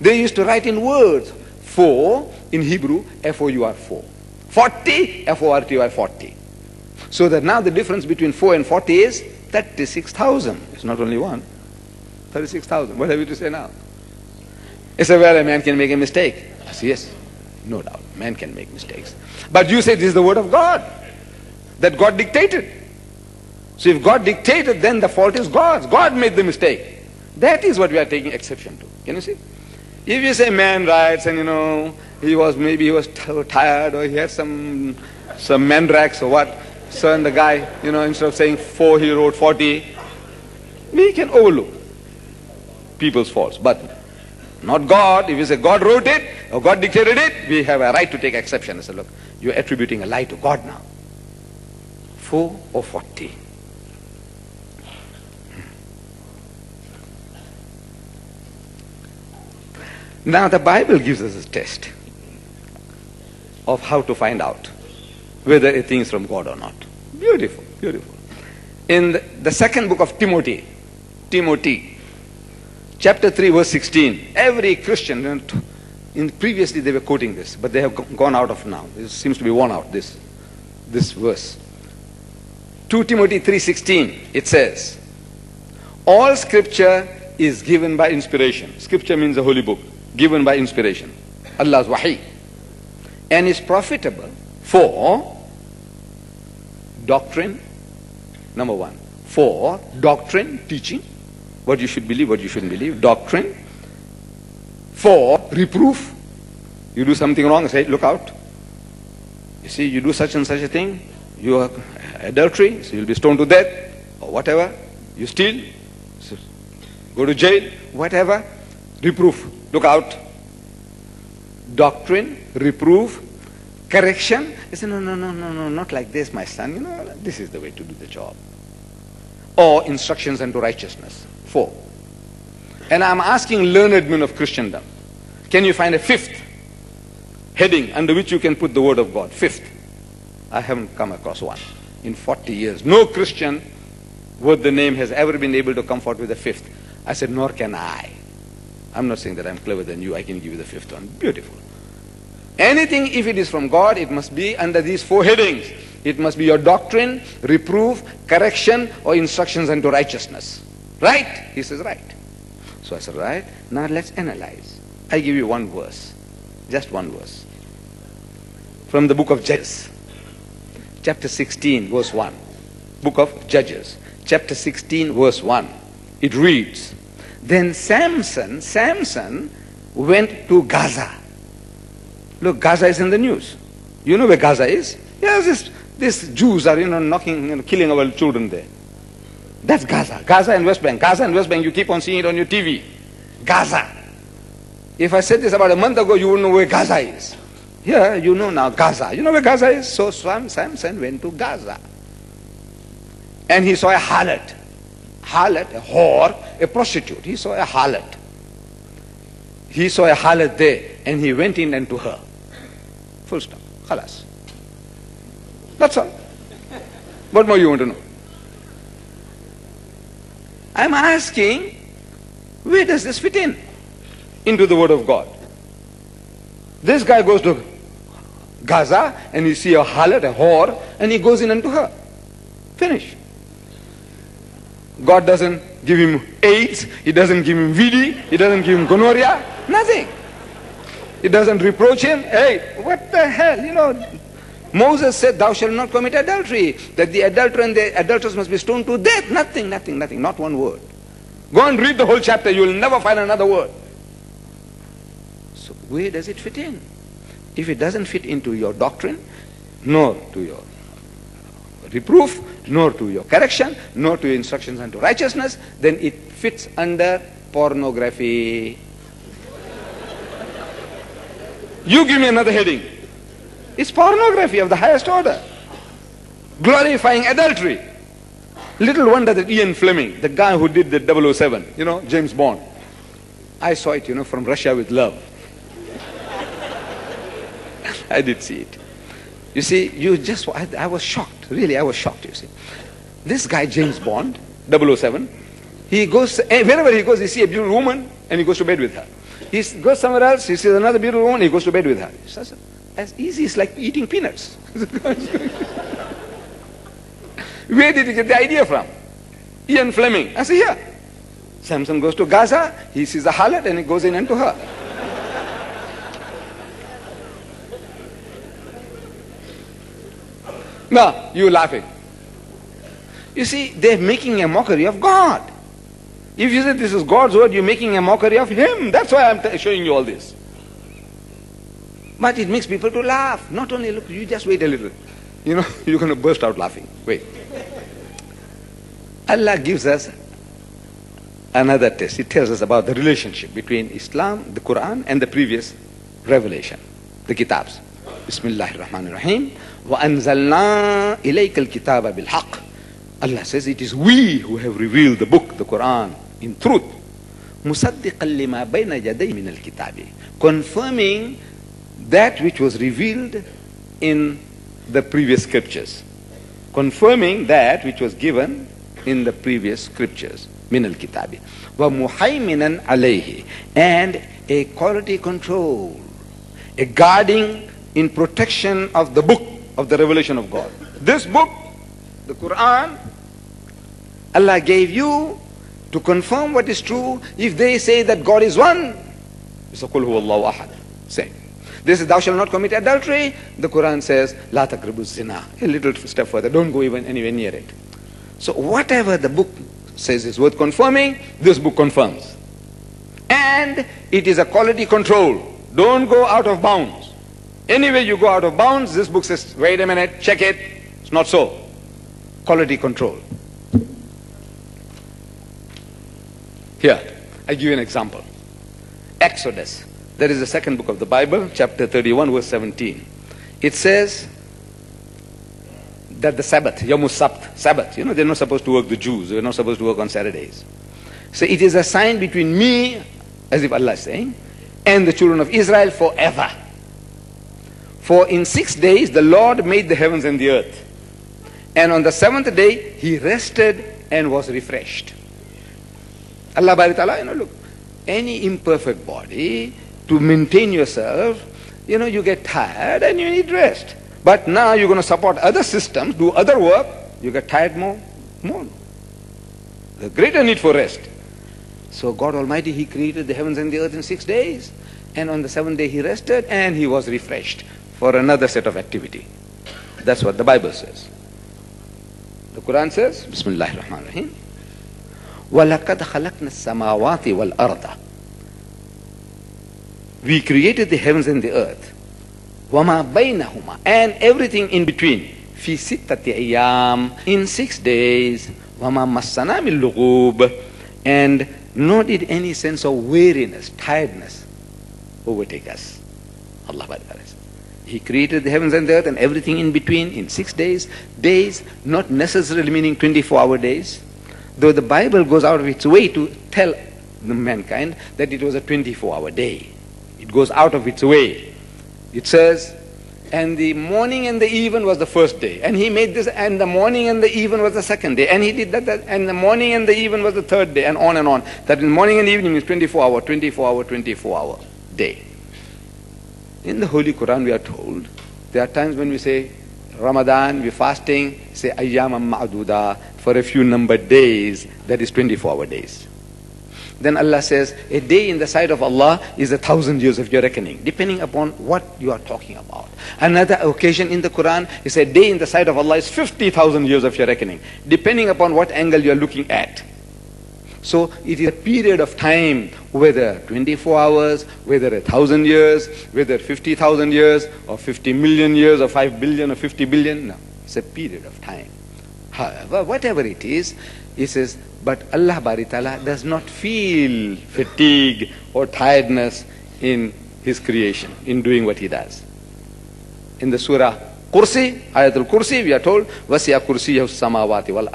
They used to write in words. Four in Hebrew, F-O-U-R, four. 40, F-O-R-T-Y, 40. So that now the difference between 4 and 40 is 36,000. It's not only one. 36,000. What have you to say now? It's a well, a man can make a mistake. I Yes, no doubt. Man can make mistakes. But you say this is the word of God. That God dictated. So if God dictated, then the fault is God's. God made the mistake. That is what we are taking exception to. Can you see? If you say man writes and you know, he was maybe he was tired or he had some some mandrax or what, so and the guy, you know, instead of saying four, he wrote 40, we can overlook people's faults. But not God. If you say God wrote it or God dictated it, we have a right to take exception and say, look, you're attributing a lie to God now. Four or 40. Now the Bible gives us a test of how to find out whether a thing is from God or not. Beautiful, beautiful. In the, the second book of Timothy, Timothy, chapter 3, verse 16, every Christian, in previously they were quoting this, but they have gone out of now. It seems to be worn out, this, this verse. 2 Timothy 3.16, it says, All scripture is given by inspiration. Scripture means the holy book given by inspiration, Allah's wahi, and is profitable for doctrine, number one, for doctrine, teaching, what you should believe, what you shouldn't believe, doctrine, for reproof, you do something wrong, say, look out. You see, you do such and such a thing, you are adultery, so you'll be stoned to death, or whatever, you steal, so go to jail, whatever, reproof. Look out. Doctrine, reproof, correction. He said, no, no, no, no, no, not like this, my son. You know, this is the way to do the job. Or instructions unto righteousness. Four. And I'm asking learned men of Christendom, can you find a fifth heading under which you can put the word of God? Fifth. I haven't come across one in 40 years. No Christian worth the name has ever been able to come forth with a fifth. I said, nor can I. I'm not saying that I'm clever than you. I can give you the fifth one. Beautiful. Anything, if it is from God, it must be under these four headings. It must be your doctrine, reproof, correction, or instructions unto righteousness. Right? He says, right. So I said, right. Now let's analyze. I give you one verse. Just one verse. From the book of Judges. Chapter 16, verse 1. Book of Judges. Chapter 16, verse 1. It reads, then Samson, Samson went to Gaza. Look, Gaza is in the news. You know where Gaza is? Yes, this, these Jews are, you know, knocking, you know, killing our children there. That's Gaza. Gaza and West Bank. Gaza and West Bank, you keep on seeing it on your TV. Gaza. If I said this about a month ago, you wouldn't know where Gaza is. Here, you know now Gaza. You know where Gaza is? So Samson went to Gaza. And he saw a harlot harlot, a whore, a prostitute. He saw a harlot. He saw a harlot there and he went in and to her. Full stop. Khalas. That's all. What more you want to know? I'm asking, where does this fit in? Into the Word of God. This guy goes to Gaza and he see a harlot, a whore, and he goes in unto her. Finish. God doesn't give him AIDS, He doesn't give him VD, He doesn't give him gonorrhea, nothing. He doesn't reproach him. Hey, what the hell? You know, Moses said, Thou shalt not commit adultery, that the adulterer and the adulteress must be stoned to death. Nothing, nothing, nothing, not one word. Go and read the whole chapter, you will never find another word. So, where does it fit in? If it doesn't fit into your doctrine, nor to your reproof, nor to your correction, nor to your instructions unto righteousness, then it fits under pornography. You give me another heading. It's pornography of the highest order. Glorifying adultery. Little wonder that Ian Fleming, the guy who did the 007, you know, James Bond, I saw it, you know, from Russia with love. [LAUGHS] I did see it. You see, you just, I, I, was shocked. Really, I was shocked, you see. This guy, James Bond, 007, he goes, eh, wherever he goes, he sees a beautiful woman and he goes to bed with her. He goes somewhere else, he sees another beautiful woman, he goes to bed with her. It's as easy as like eating peanuts. [LAUGHS] Where did he get the idea from? Ian Fleming. I say, here. Samson goes to Gaza, he sees a harlot and he goes in into her. No, you laughing. You see, they're making a mockery of God. If you say this is God's word, you're making a mockery of Him. That's why I'm showing you all this. But it makes people to laugh. Not only look, you just wait a little. You know, [LAUGHS] you're going to burst out laughing. Wait. Allah gives us another test. It tells us about the relationship between Islam, the Quran, and the previous revelation, the kitabs. Bismillah ar-Rahman ar-Rahim. وَأَنزَلْنَا إِلَيْكَ الْكِتَابَ بِالْحَقِّ Allah says it is we who have revealed the book, the Quran, in truth. مُصَدِّقًا لِمَا بَيْنَ يَدَيْ مِنَ الْكِتَابِ Confirming that which was revealed in the previous scriptures. Confirming that which was given in the previous scriptures. من الكتاب ومهيمنا عليه and a quality control a guarding in protection of the book of the revelation of God. This book, the Quran, Allah gave you to confirm what is true. If they say that God is one, it's a Qul Allahu Ahad. Say. This is thou shalt not commit adultery. The Quran says, La taqribu zina. A little step further. Don't go even anywhere near it. So whatever the book says is worth confirming, this book confirms. And it is a quality control. Don't go out of bounds. Anyway you go out of bounds, this book says, wait a minute, check it. It's not so. Quality control. Here, I give you an example. Exodus. That is the second book of the Bible, chapter 31, verse 17. It says that the Sabbath, Yom Sabt, Sabbath, you know, they're not supposed to work, the Jews, they're not supposed to work on Saturdays. So it is a sign between me, as if Allah is saying, and the children of Israel forever. For in six days the Lord made the heavens and the earth. And on the seventh day he rested and was refreshed. Allah Ta'ala, you know, look, any imperfect body, to maintain yourself, you know, you get tired and you need rest. But now you're going to support other systems, do other work, you get tired more, more. The greater need for rest. So God Almighty, He created the heavens and the earth in six days. And on the seventh day He rested and He was refreshed for another set of activity. That's what the Bible says. The Quran says, Bismillah ar-Rahman ar-Rahim, وَلَقَدْ خَلَقْنَا السَّمَاوَاتِ وَالْأَرْضَ We created the heavens and the earth. وَمَا بَيْنَهُمَا And everything in between. فِي سِتَّةِ أَيَّامٍ In six days. وَمَا مَسَّنَا مِن لُغُوبٍ And nor did any sense of weariness, tiredness overtake us. Allah Ta'ala he created the heavens and the earth and everything in between in six days. Days, not necessarily meaning 24 hour days. Though the Bible goes out of its way to tell the mankind that it was a 24 hour day. It goes out of its way. It says, and the morning and the even was the first day. And he made this, and the morning and the even was the second day. And he did that, that and the morning and the even was the third day, and on and on. That in morning and evening is 24 hour, 24 hour, 24 hour day. In the Holy Quran we are told, there are times when we say Ramadan, we're fasting, say ayyam ma'duda for a few numbered days, that is 24 hour days. Then Allah says, a day in the sight of Allah is a thousand years of your reckoning, depending upon what you are talking about. Another occasion in the Quran is a day in the sight of Allah is 50,000 years of your reckoning, depending upon what angle you are looking at. So it is a period of time, whether 24 hours, whether a thousand years, whether 50,000 years, or 50 million years, or 5 billion, or 50 billion. No, it's a period of time. However, whatever it is, he says, but Allah Baritala does not feel fatigue or tiredness in his creation in doing what he does. In the surah Kursi, Ayatul Kursi, we are told, Vasya kursiyahu samawati wal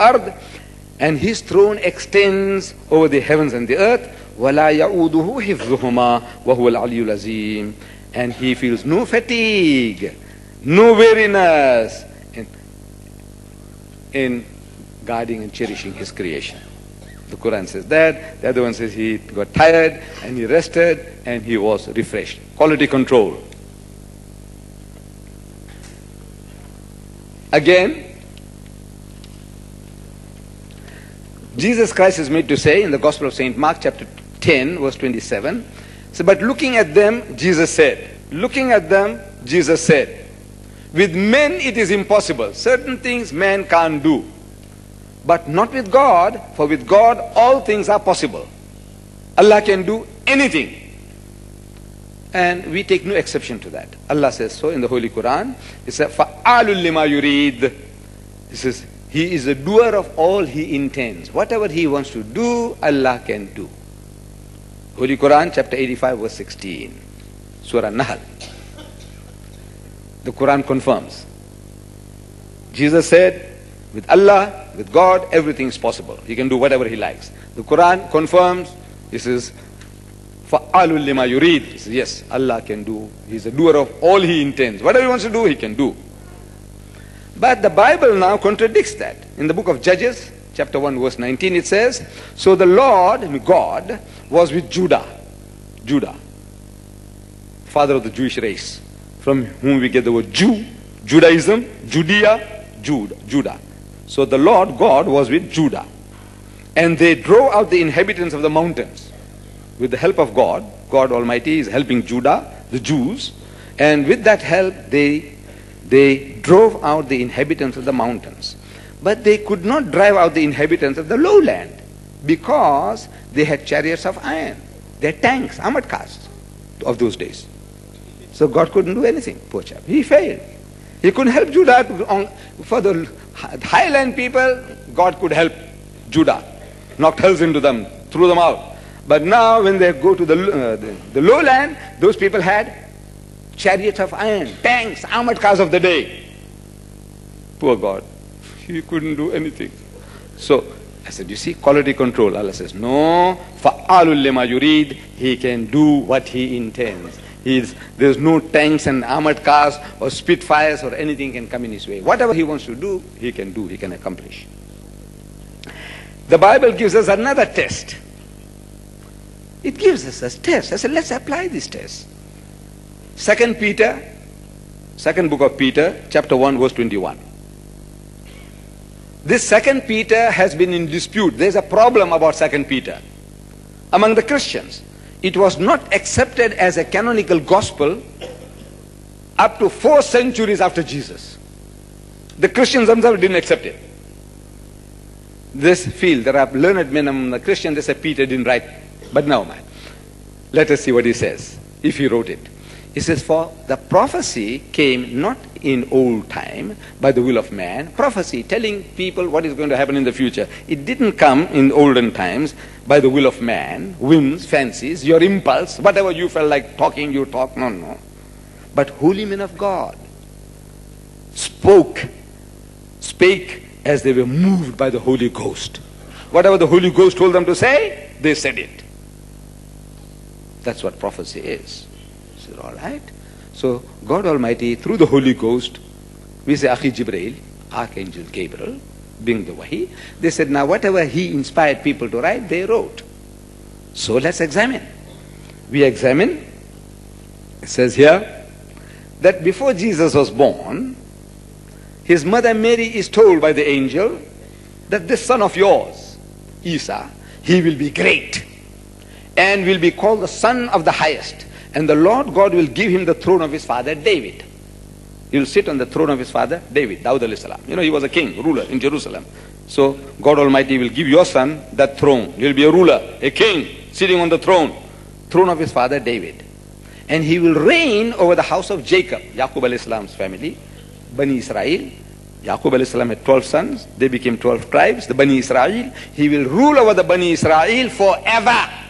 and his throne extends over the heavens and the earth, وَلَا يَعُودُهُ حِفْظُهُمَا وَهُوَ الْعَلِيُّ الْعَظِيمُ And he feels no fatigue, no weariness in, in guarding and cherishing his creation. The Quran says that, the other one says he got tired and he rested and he was refreshed. Quality control. Again, Jesus Christ is made to say in the Gospel of St. Mark, chapter 10, verse 27, so, but looking at them, Jesus said, looking at them, Jesus said, with men it is impossible. Certain things man can't do. But not with God, for with God all things are possible. Allah can do anything. And we take no exception to that. Allah says so in the Holy Quran. He says, فَعَالٌ لِمَا يُرِيدُ He says, he is the doer of all He intends. Whatever He wants to do, Allah can do. Holy Quran, chapter 85, verse 16, Surah Nahl. The Quran confirms. Jesus said, with Allah, with God, everything is possible. He can do whatever He likes. The Quran confirms this is for lima You read. yes, Allah can do. He's a doer of all He intends. Whatever He wants to do, He can do. But the Bible now contradicts that. In the book of Judges, chapter 1, verse 19, it says, So the Lord, God, was with Judah. Judah, father of the Jewish race, from whom we get the word Jew, Judaism, Judea, Jude, Judah. So the Lord God was with Judah. And they drove out the inhabitants of the mountains. With the help of God, God Almighty is helping Judah, the Jews, and with that help they, they drove out the inhabitants of the mountains. But they could not drive out the inhabitants of the lowland because they had chariots of iron. They had tanks, armored cars of those days. So God couldn't do anything, poor chap. He failed. He couldn't help Judah. For the highland people, God could help Judah. Knocked hells into them, threw them out. But now when they go to the, uh, the, the lowland, those people had chariots of iron, tanks, armored cars of the day. Poor God, he couldn't do anything. So I said, you see, quality control. Allah says, no, fa'alul lima yurid, he can do what he intends. He's, there's no tanks and armored cars or spitfires or anything can come in his way. Whatever he wants to do, he can do, he can accomplish. The Bible gives us another test. It gives us a test. I said, let's apply this test. Second Peter, second book of Peter, chapter 1, verse 21. This second Peter has been in dispute. There's a problem about second Peter. Among the Christians, it was not accepted as a canonical gospel up to four centuries after Jesus. The Christians themselves didn't accept it. This field, there are learned men among the Christians, they say Peter didn't write. But now, man, let us see what he says, if he wrote it. He says, For the prophecy came not in old time by the will of man. Prophecy, telling people what is going to happen in the future. It didn't come in olden times by the will of man, whims, fancies, your impulse, whatever you felt like talking, you talk. No, no. But holy men of God spoke, spake as they were moved by the Holy Ghost. Whatever the Holy Ghost told them to say, they said it. That's what prophecy is all right. So God Almighty, through the Holy Ghost, we say Akhi Jibreel, Archangel Gabriel, being the Wahi, they said, now whatever he inspired people to write, they wrote. So let's examine. We examine, it says here, that before Jesus was born, his mother Mary is told by the angel that this son of yours, Isa, he will be great and will be called the son of the highest and the Lord God will give him the throne of his father David. He will sit on the throne of his father David, Dawud salam. You know, he was a king, ruler in Jerusalem. So God Almighty will give your son that throne. He will be a ruler, a king, sitting on the throne, throne of his father David. And he will reign over the house of Jacob, Yaqub salam's family, Bani Israel. Yaqub salam had 12 sons. They became 12 tribes, the Bani Israel. He will rule over the Bani Israel forever.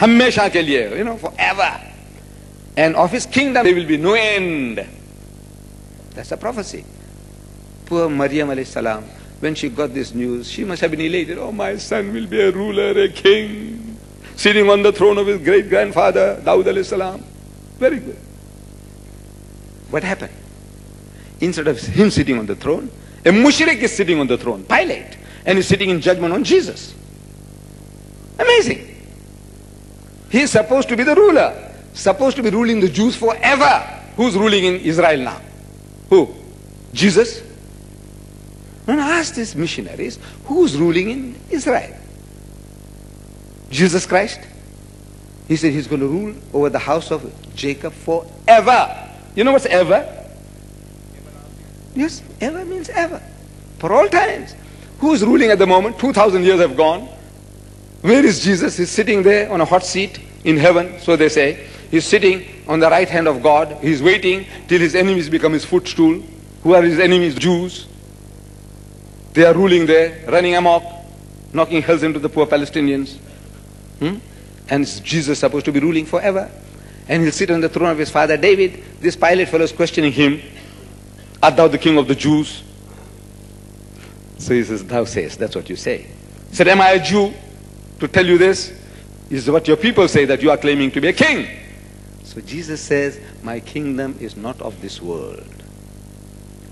Hamesha ke liye, you know, forever. And of his kingdom there will be no end. That's a prophecy. Poor Maryam alayhi salam, when she got this news, she must have been elated. Oh, my son will be a ruler, a king, sitting on the throne of his great grandfather, Dawud alayhi salam. Very good. What happened? Instead of him sitting on the throne, a mushrik is sitting on the throne, Pilate, and he's sitting in judgment on Jesus. Amazing. He is supposed to be the ruler, supposed to be ruling the Jews forever. Who's ruling in Israel now? Who? Jesus? And ask these missionaries, who's ruling in Israel? Jesus Christ? He said he's going to rule over the house of Jacob forever. You know what's ever? Yes, ever means ever. For all times. Who's ruling at the moment? 2,000 years have gone. Where is Jesus? He's sitting there on a hot seat in heaven, so they say. He's sitting on the right hand of God. He's waiting till his enemies become his footstool. Who are his enemies? Jews. They are ruling there, running amok, knocking hells into the poor Palestinians. Hmm? And Jesus is supposed to be ruling forever. And he'll sit on the throne of his father David. This Pilate fellow is questioning him. Art thou the king of the Jews? So he says, Thou sayest, that's what you say. He said, Am I a Jew to tell you this? Is what your people say that you are claiming to be a king. So Jesus says, My kingdom is not of this world.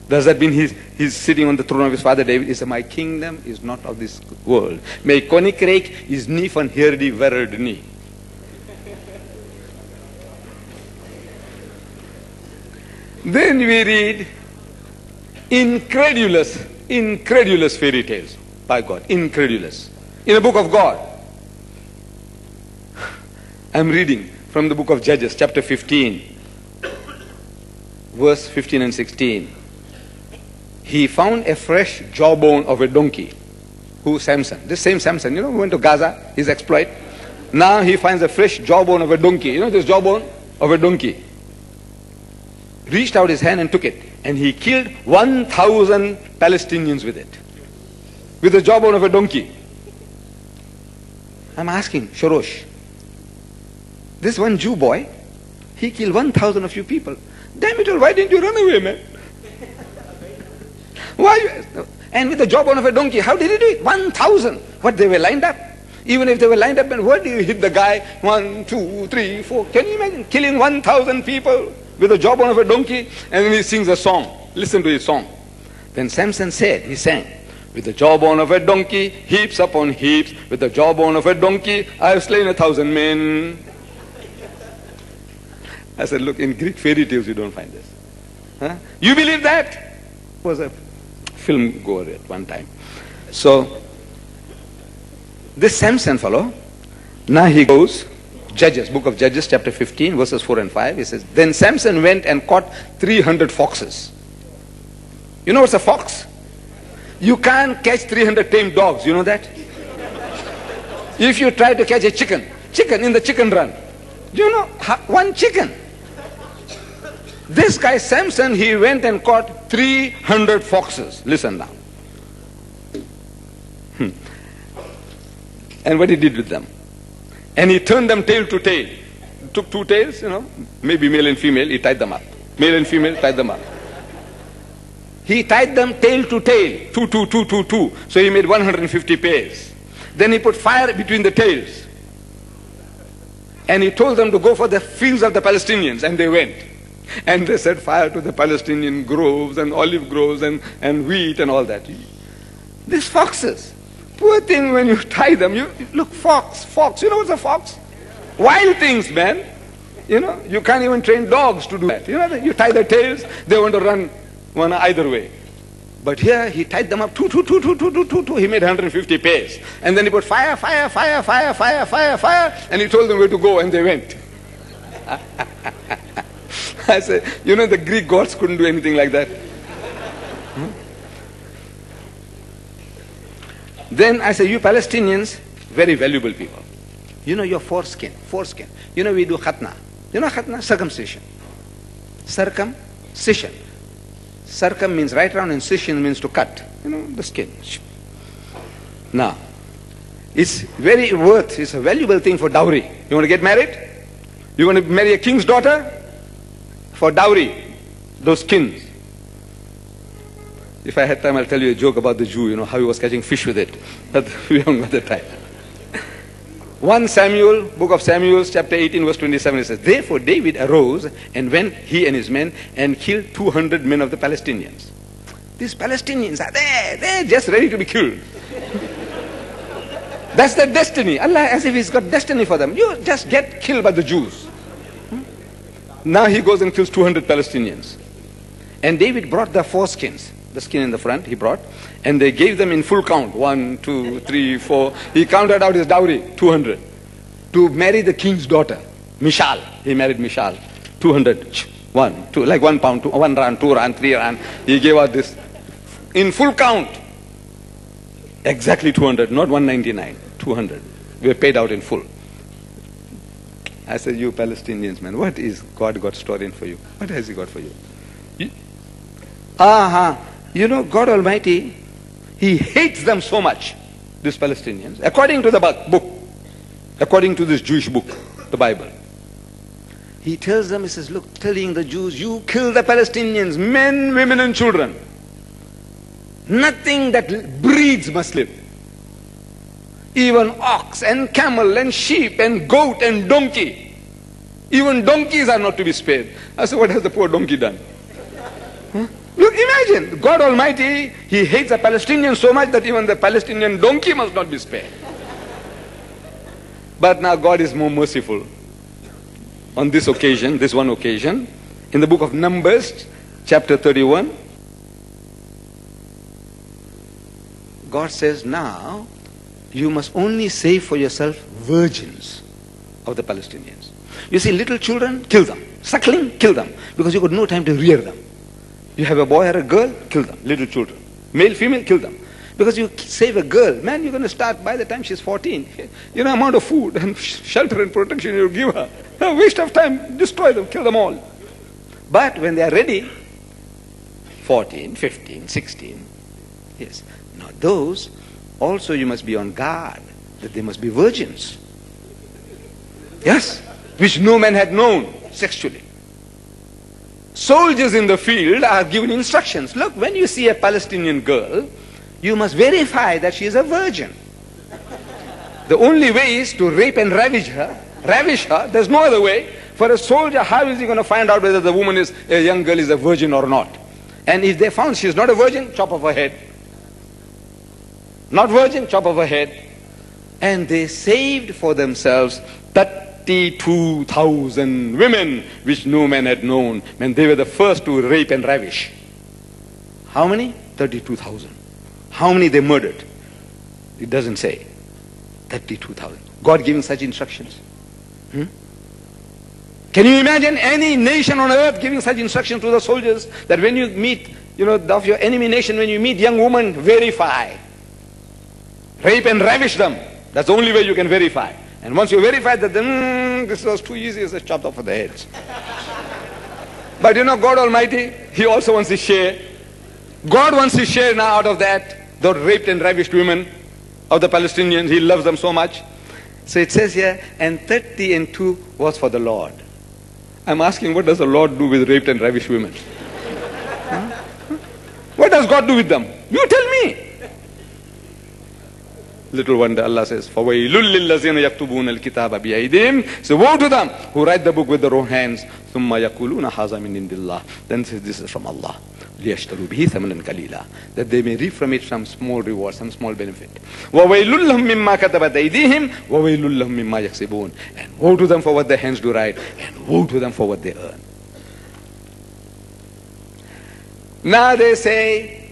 Does that mean he's, he's sitting on the throne of his father David? He said, My kingdom is not of this world. My koninkrijk is nie van nie. Then we read incredulous, incredulous fairy tales. By God, incredulous. In the book of God. I'm reading from the book of Judges, chapter 15, verse 15 and 16. He found a fresh jawbone of a donkey. Who? Samson. This same Samson, you know, who went to Gaza, his exploit. Now he finds a fresh jawbone of a donkey. You know this jawbone of a donkey? Reached out his hand and took it. And he killed 1,000 Palestinians with it. With the jawbone of a donkey. I'm asking, Shorrosh, this one Jew boy, he killed 1,000 of you people. Damn it all, why didn't you run away, man? [LAUGHS] why? And with the jawbone of a donkey, how did he do it? 1,000. What, they were lined up? Even if they were lined up, and where do you hit the guy? One, two, three, four. Can you imagine killing 1,000 people with the jawbone of a donkey? And then he sings a song. Listen to his song. Then Samson said, he sang, with the jawbone of a donkey, heaps upon heaps, with the jawbone of a donkey, I have slain a thousand men. I said, look, in Greek fairy tales you don't find this. Huh? You believe that? Was a film goer at one time. So, this Samson fellow, now he goes, Judges, book of Judges, chapter 15, verses 4 and 5, he says, Then Samson went and caught 300 foxes. You know what's a fox? You can't catch 300 tame dogs, you know that? if you try to catch a chicken, chicken in the chicken run, you know, one chicken. This guy Samson, he went and caught 300 foxes. Listen now. Hmm. And what he did with them? And he turned them tail to tail. Took two tails, you know, maybe male and female, he tied them up. Male and female, tied them up. He tied them tail to tail, two, two, two, two, two. So he made 150 pairs. Then he put fire between the tails. And he told them to go for the fields of the Palestinians, and they went. [LAUGHS] And they set fire to the Palestinian groves and olive groves and, and wheat and all that. These foxes, poor thing when you [LAUGHS] tie them, you look fox, fox, you know what's a fox? Wild things, man. You know, you can't even train dogs to do that. You know, you tie their tails, they want to run one either way. But here he tied them up, two, two, two, two, two, two, two, two. He made 150 pairs. And then he put fire, fire, fire, fire, fire, fire, fire, and he told them where to go, and they went. [LAUGHS] [LAUGHS] I said, you know, the Greek gods couldn't do anything like that. Hmm? Then I said, you Palestinians, very valuable people. You know your foreskin, foreskin. You know we do khatna. You know khatna? Circumcision. Circumcision. Circum means right round and cision means to cut. You know, the skin. Now, it's very worth, it's a valuable thing for dowry. You want to get married? You want to marry a king's daughter? For dowry, those skins. If I had time, I'll tell you a joke about the Jew, you know, how he was catching fish with it. But we haven't got the time. 1 Samuel, book of Samuel, chapter 18, verse 27, it says, Therefore David arose and went, he and his men, and killed 200 men of the Palestinians. These Palestinians are there, they're just ready to be killed. That's their destiny. Allah, as if He's got destiny for them. You just get killed by the Jews. Now he goes and kills 200 Palestinians. And David brought the foreskins, the skin in the front, he brought, and they gave them in full count one, two, three, four. He counted out his dowry 200 to marry the king's daughter, Michal. He married Michal. 200. One, two, like one pound, two, one rand, two rand, three rand. He gave out this in full count. Exactly 200, not 199, 200. We were paid out in full. I said, you Palestinians, man, what is God got stored in for you? What has He got for you? you uh-huh. You know, God Almighty, He hates them so much, these Palestinians, according to the book, according to this Jewish book, the Bible. He tells them, he says, look, telling the Jews, you kill the Palestinians, men, women, and children. Nothing that breeds must live. Even ox and camel and sheep and goat and donkey. Even donkeys are not to be spared. I said, what has the poor donkey done? Huh? Look, imagine, God Almighty, He hates the Palestinians so much that even the Palestinian donkey must not be spared. But now God is more merciful. On this occasion, this one occasion, in the book of Numbers, chapter 31, God says, now you must only save for yourself virgins of the Palestinians. You see, little children, kill them. Suckling, kill them. Because you've got no time to rear them. You have a boy or a girl, kill them. Little children. Male, female, kill them. Because you save a girl, man, you're going to start by the time she's 14. You know, amount of food and [LAUGHS] shelter and protection you give her. A waste of time, destroy them, kill them all. But when they are ready, 14, 15, 16, yes, now those also you must be on guard that they must be virgins. Yes, which no man had known sexually. Soldiers in the field are given instructions. Look, when you see a Palestinian girl, you must verify that she is a virgin. The only way is to rape and ravish her. Ravish her. There's no other way. For a soldier, how is he going to find out whether the woman is a young girl is a virgin or not? And if they found she is not a virgin, chop off her head. Not virgin, chop off her head. And they saved for themselves 32,000 women which no man had known. And they were the first to rape and ravish. How many? 32,000. How many they murdered? It doesn't say. 32,000. God giving such instructions. Hmm? Can you imagine any nation on earth giving such instructions to the soldiers that when you meet, you know, of your enemy nation, when you meet young women, verify. Rape and ravish them. That's the only way you can verify. And once you verify that, then mm, this was too easy, it's just chopped off of the heads. but you know, God Almighty, He also wants His share. God wants His share now out of that. The raped and ravished women of the Palestinians, He loves them so much. So it says here, and 30 and 2 was for the Lord. I'm asking, what does the Lord do with raped and ravished women? huh? What does God do with them? You tell me. Little wonder Allah says, فَوَيْلُلْ لِلَّذِينَ يَكْتُبُونَ الْكِتَابَ بِأَيْدِهِمْ So woe to them who write the book with their own hands. ثُمَّ يَقُولُونَ حَذَا مِنْ عِنْدِ اللَّهِ Then says, this is from Allah. لِيَشْتَرُوا بِهِ ثَمَنًا قَلِيلًا That they may reap from it some small reward, some small benefit. وَوَيْلُلْ لَهُمْ مِمَّا كَتَبَتْ أَيْدِهِمْ وَوَيْلُلْ لَهُمْ مِمَّا يَكْسِبُونَ And woe to them for what their hands do write. And woe to them for what they earn. Now they say,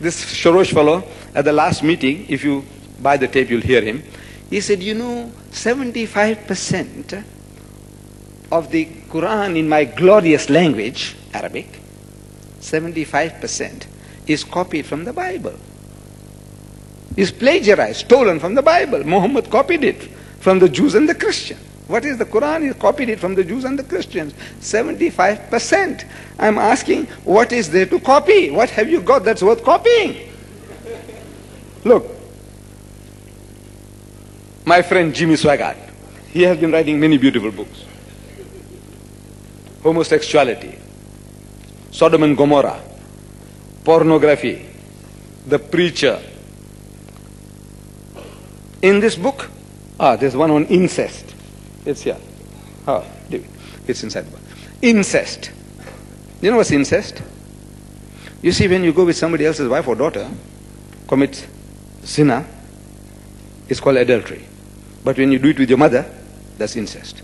this Shorrosh fellow, at the last meeting, if you buy the tape, you'll hear him. He said, You know, 75% of the Quran in my glorious language, Arabic, 75% is copied from the Bible. Is plagiarized, stolen from the Bible. Muhammad copied it from the Jews and the Christians. What is the Quran? He copied it from the Jews and the Christians. 75%. I'm asking, what is there to copy? What have you got that's worth copying? Look, my friend Jimmy Swaggart, he has been writing many beautiful books. homosexuality, Sodom and Gomorrah, pornography, the preacher. In this book, ah, there's one on incest. It's here. Ah, it's inside the book. Incest. You know what's incest? You see, when you go with somebody else's wife or daughter, commit sinner, it's called adultery. But when you do it with your mother, that's incest.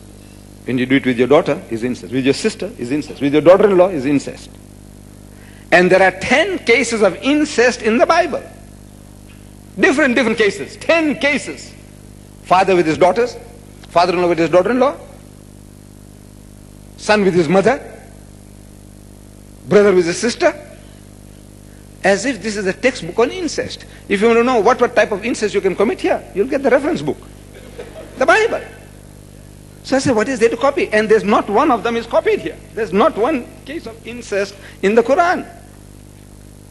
When you do it with your daughter, is incest. With your sister, is incest. With your daughter-in-law, is incest. And there are 10 cases of incest in the Bible. Different, different cases. 10 cases. Father with his daughters, father-in-law with his daughter-in-law, son with his mother, brother with his sister. As if this is a textbook on incest. If you want to know what, what type of incest you can commit here, you'll get the reference book. The Bible. So I said, what is there to copy? And there's not one of them is copied here. There's not one case of incest in the Quran.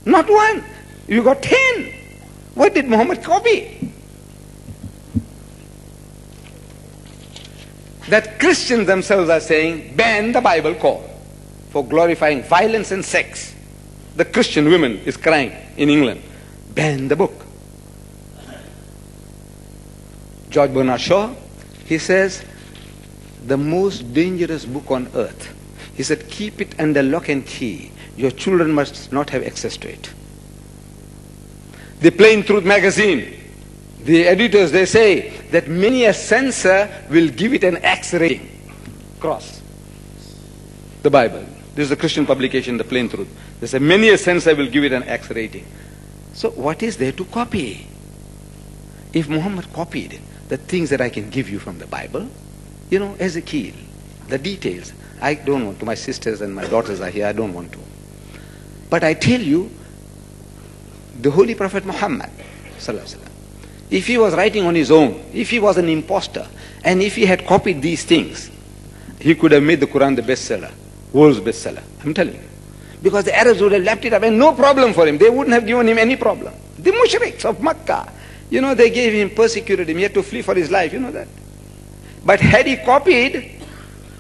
Not one. You got ten. What did Muhammad copy? That Christians themselves are saying, ban the Bible call for glorifying violence and sex. The Christian women is crying in England, ban the book. George Bernard Shaw, he says, the most dangerous book on earth. He said, keep it under lock and key. Your children must not have access to it. The Plain Truth magazine, the editors, they say that many a censor will give it an X rating. Cross. The Bible. This is a Christian publication, The Plain Truth. They say many a censor will give it an X rating. So what is there to copy? If Muhammad copied the things that I can give you from the Bible, you know, Ezekiel, the details, I don't want to. My sisters and my daughters are here, I don't want to. But I tell you, the Holy Prophet Muhammad, if he was writing on his own, if he was an impostor, and if he had copied these things, he could have made the Quran the bestseller, world's bestseller. I'm telling you. Because the Arabs would have left it up and no problem for him. They wouldn't have given him any problem. The mushriks of Makkah, you know, they gave him, persecuted him. He had to flee for his life. You know that. But had he copied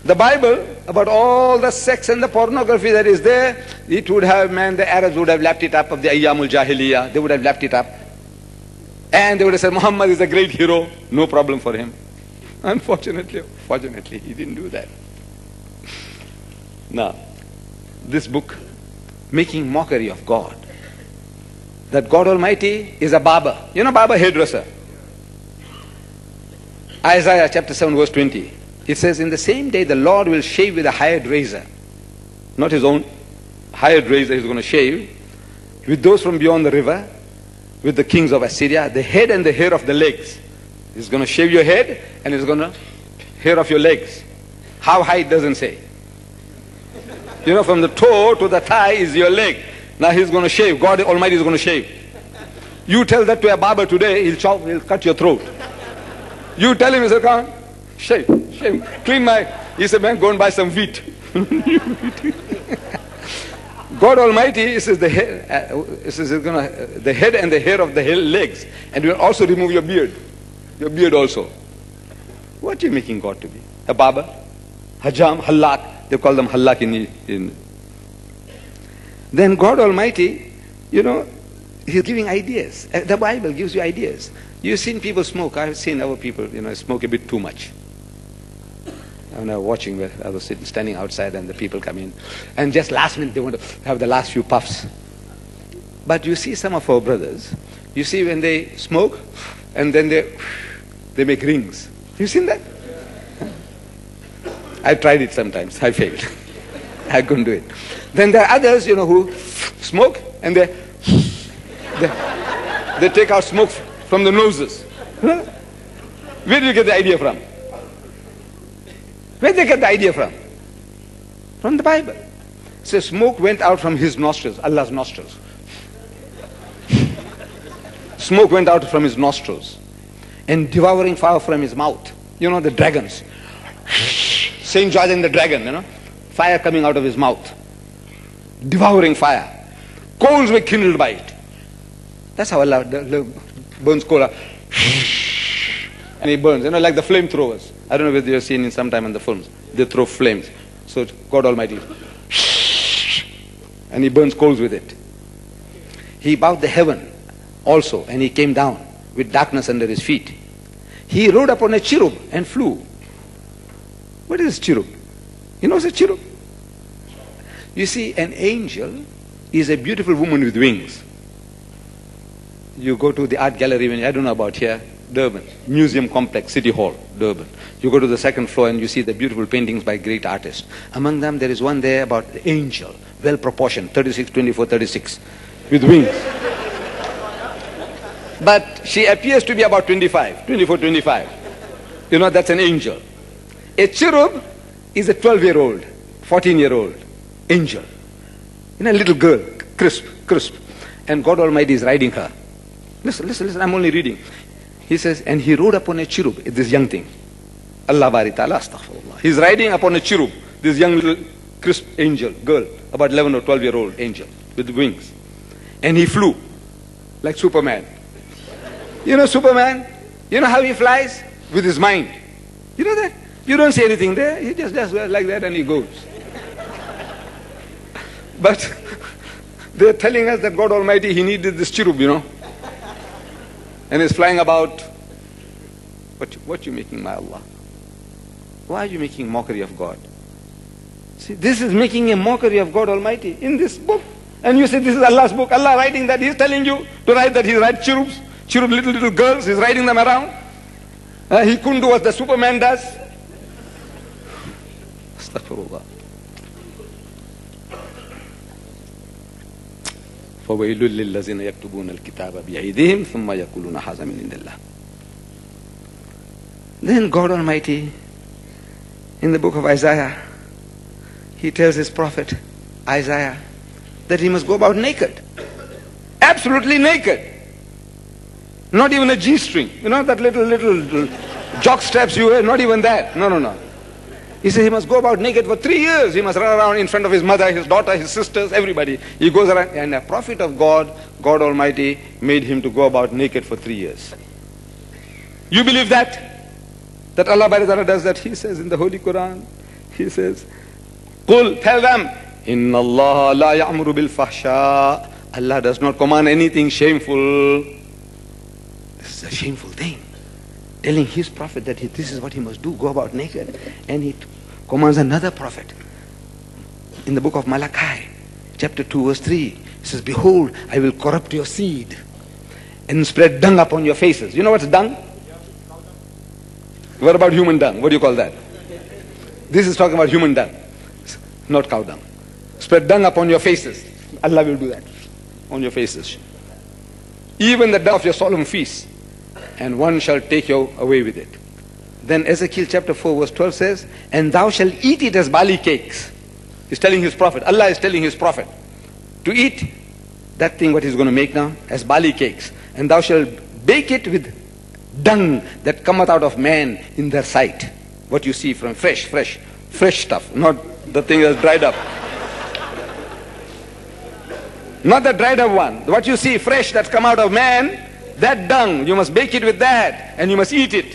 the Bible about all the sex and the pornography that is there, it would have meant the Arabs would have lapped it up of the Ayyamul Jahiliyyah. They would have lapped it up. And they would have said, Muhammad is a great hero. No problem for him. Unfortunately, fortunately, he didn't do that. Now, this book, making mockery of God, that God Almighty is a barber. You know, barber hairdresser. Isaiah chapter 7, verse 20. It says, In the same day the Lord will shave with a hired razor. Not his own hired razor, he's going to shave. With those from beyond the river, with the kings of Assyria, the head and the hair of the legs. He's going to shave your head and he's going to hair of your legs. How high it doesn't say. You know, from the toe to the thigh is your leg. Now he's going to shave. God Almighty is going to shave. You tell that to a barber today, he'll chop, he'll cut your throat. You tell him, he said, come shave, shave, clean my. He said, man, go and buy some wheat. [LAUGHS] God Almighty says the head, uh, says gonna, uh, the head and the hair of the legs, and will also remove your beard, your beard also. What are you making God to be? A barber, hajam, halak. They call them halak in, in. Then God Almighty, you know, He's giving ideas. Uh, the Bible gives you ideas. You've seen people smoke. I've seen our people, you know, smoke a bit too much. I was watching, I was sitting, standing outside and the people come in. And just last minute they want to have the last few puffs. But you see some of our brothers, you see when they smoke and then they, they make rings. You seen that? I tried it sometimes. I failed. [LAUGHS] I couldn't do it. Then there are others, you know, who smoke and they, they, they take out smoke from the noses. Where did you get the idea from? Where did they get the idea from? From the Bible. So smoke went out from his nostrils, Allah's nostrils. smoke went out from his nostrils. And devouring fire from his mouth. You know, the dragons. Saint George and the dragon, you know. Fire coming out of his mouth. Devouring fire. Coals were kindled by it. That's how Allah burns coal. and he burns, you know, like the flamethrowers. I don't know whether you've seen in some time in the films. They throw flames. So God Almighty, and he burns coals with it. He bowed the heaven also, and he came down with darkness under his feet. He rode upon a cherub and flew. What is a cherub? You know what's a cherub? You see, an angel is a beautiful woman with wings. You go to the art gallery when I don't know about here, Durban, Museum Complex, City Hall, Durban. You go to the second floor and you see the beautiful paintings by great artists. Among them, there is one there about the angel, well proportioned, 36, 24, 36, with wings. but she appears to be about 25, 24, 25. You know, that's an angel. A cherub is a 12 year old, 14 year old angel. You know, a little girl, crisp, crisp. And God Almighty is riding her. Listen, listen, listen, I'm only reading. He says, and he rode upon a cherub, this young thing. Allah bari astaghfirullah. He's riding upon a cherub, this young little crisp angel, girl, about 11 or 12 year old angel with wings. And he flew like Superman. You know Superman? You know how he flies? With his mind. You know that? You don't see anything there. He just does like that and he goes. But [LAUGHS] they're telling us that God Almighty, He needed this cherub, you know. And he's flying about. What, what you making, my Allah? Why are you making mockery of God? See, this is making a mockery of God Almighty in this book. And you say this is Allah's book. Allah writing that. He's telling you to write that He writes cherubs, cherub little, little girls. He's riding them around. Uh, he couldn't do what the Superman does. Astaghfirullah. فويل للذين يكتبون الكتاب بأيديهم ثم يقولون هذا من عند الله. Then God Almighty, in the book of Isaiah, He tells His prophet Isaiah that he must go about naked, absolutely naked, not even a G-string. You know that little little, little jock straps you wear? Not even that. No, no, no. He says he must go about naked for three years. He must run around in front of his mother, his daughter, his sisters, everybody. He goes around, and a prophet of God, God Almighty, made him to go about naked for three years. You believe that? That Allah does that? He says in the Holy Quran, He says, Qul, tell them, Inna Allah la ya'muru bil fahsha. Allah does not command anything shameful. This is a shameful thing telling his prophet that he, this is what he must do, go about naked. And he commands another prophet. In the book of Malachi, chapter 2, verse 3, he says, Behold, I will corrupt your seed and spread dung upon your faces. You know what's dung? What about human dung? What do you call that? This is talking about human dung, not cow dung. Spread dung upon your faces. Allah will do that on your faces. Even the dung of your solemn feast and one shall take you away with it. Then Ezekiel chapter 4 verse 12 says, and thou shalt eat it as barley cakes. He's telling his prophet, Allah is telling his prophet to eat that thing what he's going to make now as barley cakes. And thou shalt bake it with dung that cometh out of man in their sight. What you see from fresh, fresh, fresh stuff, not the thing that's dried up. not the dried up one. What you see fresh that's come out of man, that dung, you must bake it with that and you must eat it.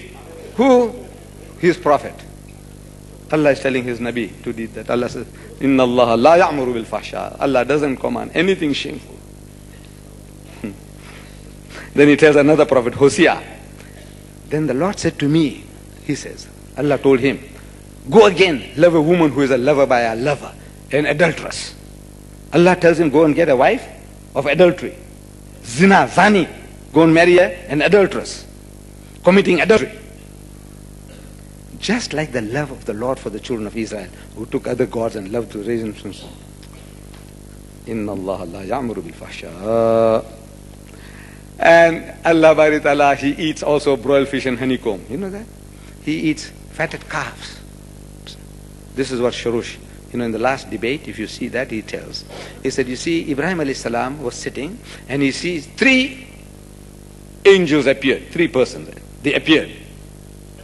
Who? His prophet. Allah is telling his Nabi to do that. Allah says, Inna Allah la ya'muru bil fahsha. Allah doesn't command anything shameful. Hmm. then he tells another prophet, Hosea. Then the Lord said to me, he says, Allah told him, go again, love a woman who is a lover by a lover, an adulteress. Allah tells him, go and get a wife of adultery. Zina, zani, go and marry an adulteress, committing adultery. Just like the love of the Lord for the children of Israel, who took other gods and loved to raise them. Inna Allah la ya'muru bil fahsha. And Allah Bari Ta'ala, He eats also broiled fish and honeycomb. You know that? He eats fatted calves. This is what Shorrosh, you know, in the last debate, if you see that, he tells. He said, you see, Ibrahim alayhi salam was sitting and he sees three angels appeared, three persons. They appeared.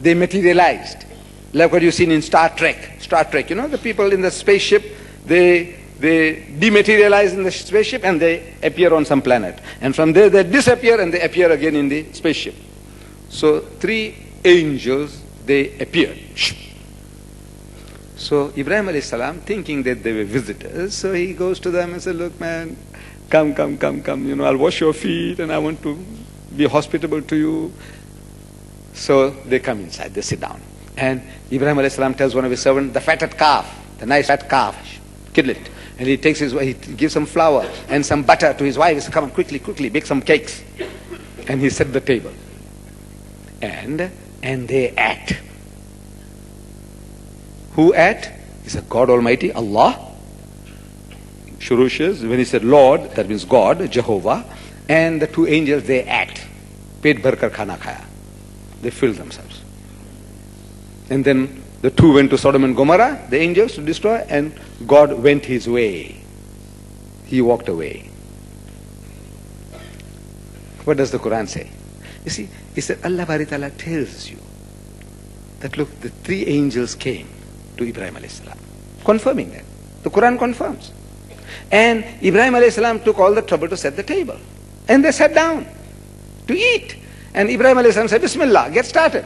They materialized. Like what you've seen in Star Trek. Star Trek, you know, the people in the spaceship, they they dematerialize in the spaceship and they appear on some planet. And from there they disappear and they appear again in the spaceship. So three angels, they appeared. So Ibrahim salam, thinking that they were visitors, so he goes to them and says, look man, come, come, come, come, you know, I'll wash your feet and I want to be hospitable to you. So they come inside, they sit down. And Ibrahim salam tells one of his servants, the fatted calf, the nice fat calf, kill it. And he takes his, he gives some flour and some butter to his wife. He says, come quickly, quickly, bake some cakes. And he set the table. And, and they ate. Who ate? He said, God Almighty, Allah. Shurushas, when he said Lord, that means God, Jehovah. And the two angels, they ate. Pet bharkar khana khaya. They filled themselves. And then the two went to Sodom and Gomorrah, the angels to destroy, and God went his way. He walked away. What does the Quran say? You see, he said, Allah Baritala tells you that look, the three angels came to Ibrahim alayhi salam, confirming that. The Quran confirms. And Ibrahim alayhi salam took all the trouble to set the table. And they sat down to eat. And Ibrahim alayhi said, Bismillah, get started.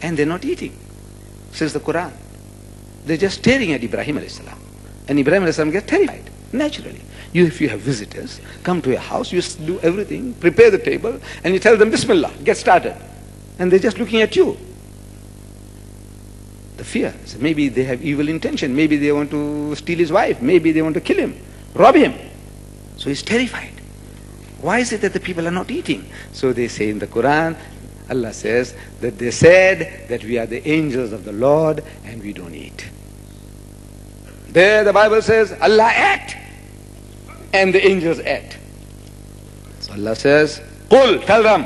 And they're not eating, says the Quran. They're just staring at Ibrahim alayhi salam. And Ibrahim alayhi salam gets terrified, naturally. You, if you have visitors, come to your house, you do everything, prepare the table, and you tell them, Bismillah, get started. And they're just looking at you. The fear. So maybe they have evil intention. Maybe they want to steal his wife. Maybe they want to kill him, rob him. So he's terrified. Why is it that the people are not eating? So they say in the Quran, Allah says that they said that we are the angels of the Lord and we don't eat. There the Bible says Allah ate and the angels ate. So Allah says, Qul, tell them,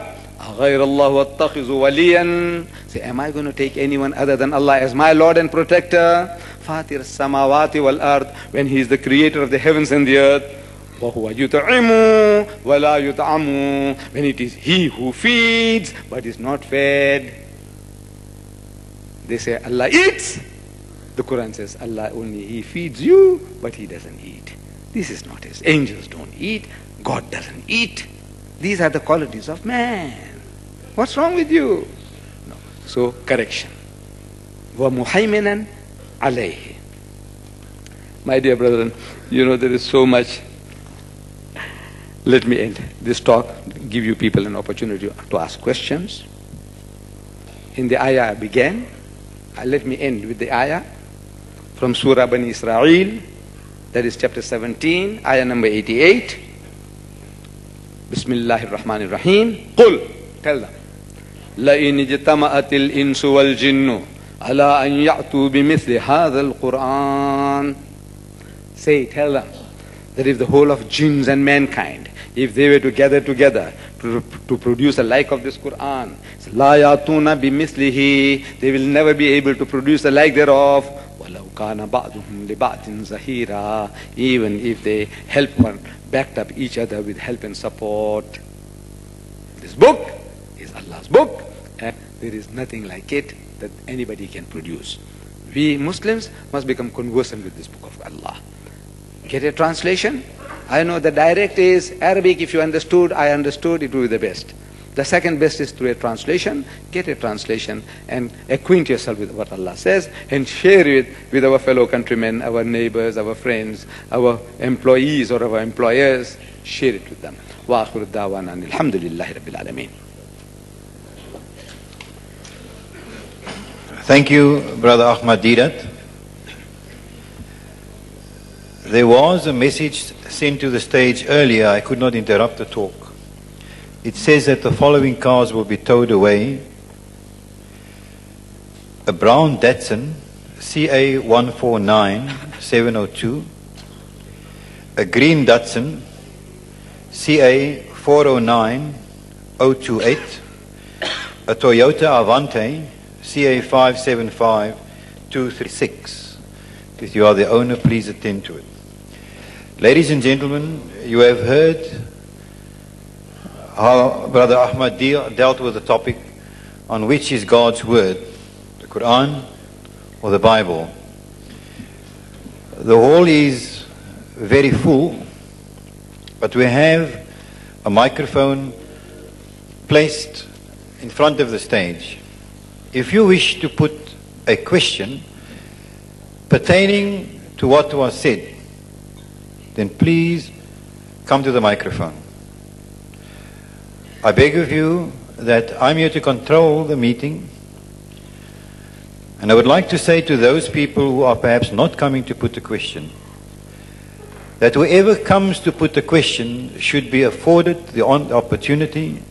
غير الله واتخذ وليا Say, am I going to take anyone other than Allah as my Lord and protector? Fatir samawati wal ard, when He is the creator of the heavens and the earth. وهو يطعم ولا يطعم when it is he who feeds but is not fed they say Allah eats the Quran says Allah only he feeds you but he doesn't eat this is not his angels don't eat God doesn't eat these are the qualities of man what's wrong with you no. so correction ومهيمنا عليه my dear brethren you know there is so much let me end this talk, give you people an opportunity to ask questions. In the ayah I began, uh, let me end with the ayah from Surah Bani Israel, that is chapter 17, ayah number 88. Bismillah ar-Rahman ar-Rahim. Qul, tell them. لئن اجتمعت الإنس والجن على أن يأتوا بمثل هذا القرآن Say, tell them that if the whole of jinns and mankind if they were to gather together to, to produce a like of this Quran, they will never be able to produce a like thereof. Even if they help one, backed up each other with help and support. This book is Allah's book, and there is nothing like it that anybody can produce. We Muslims must become conversant with this book of Allah. Get a translation? I know the direct is Arabic, if you understood, I understood, it will be the best. The second best is through a translation. Get a translation and acquaint yourself with what Allah says and share it with our fellow countrymen, our neighbors, our friends, our employees or our employers. Share it with them. وآخر الدعوانا أن الحمد لله رب العالمين. Thank you, Brother Ahmad Deedat. There was a message sent to the stage earlier. I could not interrupt the talk. It says that the following cars will be towed away. A brown Datsun CA 149702. A green Datsun CA 409028. A Toyota Avante CA 575236. If you are the owner, please attend to it. Ladies and gentlemen, you have heard how Brother Ahmad deal, dealt with the topic on which is God's Word, the Quran or the Bible. The hall is very full, but we have a microphone placed in front of the stage. If you wish to put a question pertaining to what was said, then please come to the microphone. I beg of you that I'm here to control the meeting. And I would like to say to those people who are perhaps not coming to put a question, that whoever comes to put a question should be afforded the opportunity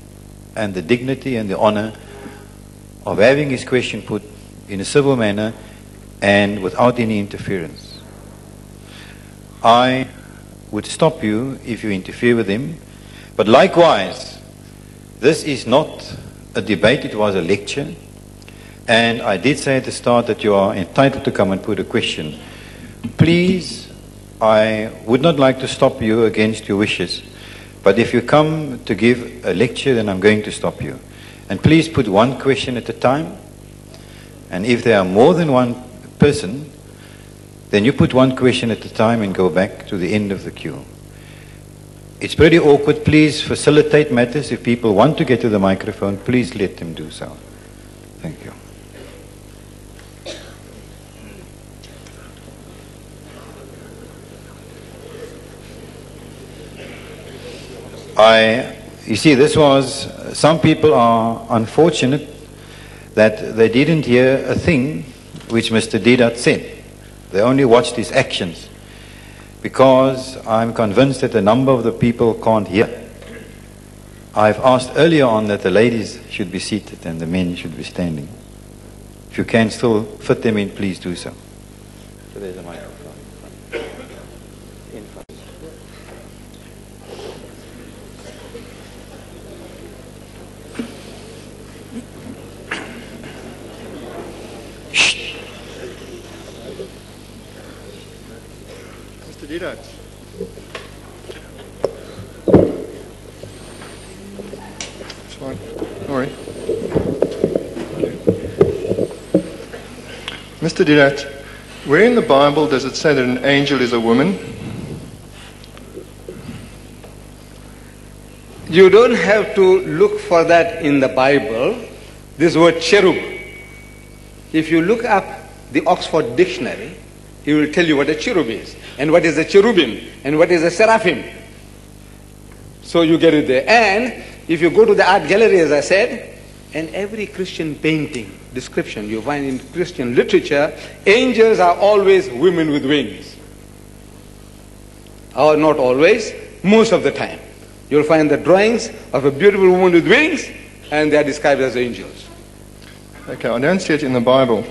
and the dignity and the honor of having his question put in a civil manner and without any interference. I would stop you if you interfere with him, but likewise, this is not a debate, it was a lecture. And I did say at the start that you are entitled to come and put a question. Please I would not like to stop you against your wishes, but if you come to give a lecture, then I'm going to stop you. And please put one question at a time. And if there are more than one person, then you put one question at a time and go back to the end of the queue. It's pretty awkward. Please facilitate matters. If people want to get to the microphone, please let them do so. Thank you. I, you see, this was, some people are unfortunate that they didn't hear a thing which Mr. Deedat said. They only watched his actions. Because I'm convinced that a number of the people can't hear. I've asked earlier on that the ladies should be seated and the men should be standing. If you can still fit them in, please do so. So there's a microphone. Where in the Bible does it say that an angel is a woman? You don't have to look for that in the Bible. This word cherub. If you look up the Oxford Dictionary, he will tell you what a cherub is, and what is a cherubim, and what is a seraphim. So you get it there. And if you go to the art gallery, as I said, and every Christian painting description you find in Christian literature, angels are always women with wings. Or not always, most of the time. You'll find the drawings of a beautiful woman with wings, and they are described as angels. Okay, I don't see it in the Bible.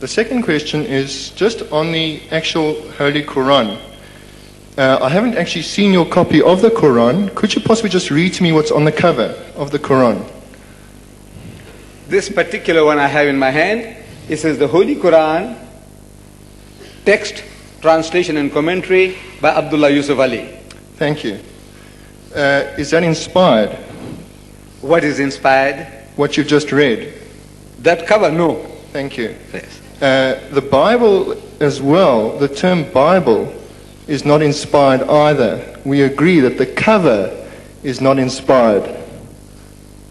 The second question is just on the actual Holy Quran. Uh, I haven't actually seen your copy of the Quran. Could you possibly just read to me what's on the cover of the Quran? This particular one I have in my hand, it says the Holy Quran, text, translation and commentary by Abdullah Yusuf Ali. Thank you. Uh, is that inspired? What is inspired? What you've just read? That cover, no. Thank you. Yes. Uh, the Bible as well, the term Bible is not inspired either. We agree that the cover is not inspired.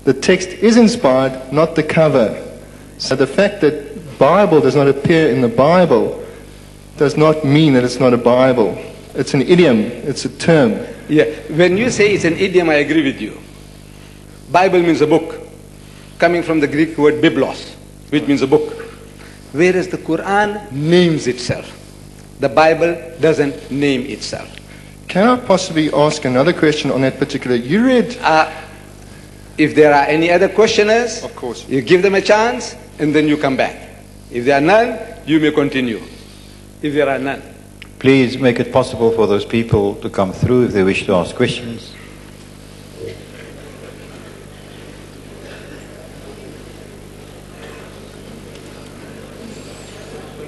The text is inspired, not the cover. So the fact that Bible does not appear in the Bible does not mean that it's not a Bible. It's an idiom, it's a term. Yeah, when you say it's an idiom, I agree with you. Bible means a book, coming from the Greek word biblos, which means a book whereas the Quran names itself. The Bible doesn't name itself. Can I possibly ask another question on that particular? You read. Uh, if there are any other questioners, of course, you give them a chance and then you come back. If there are none, you may continue. If there are none. Please make it possible for those people to come through if they wish to ask questions.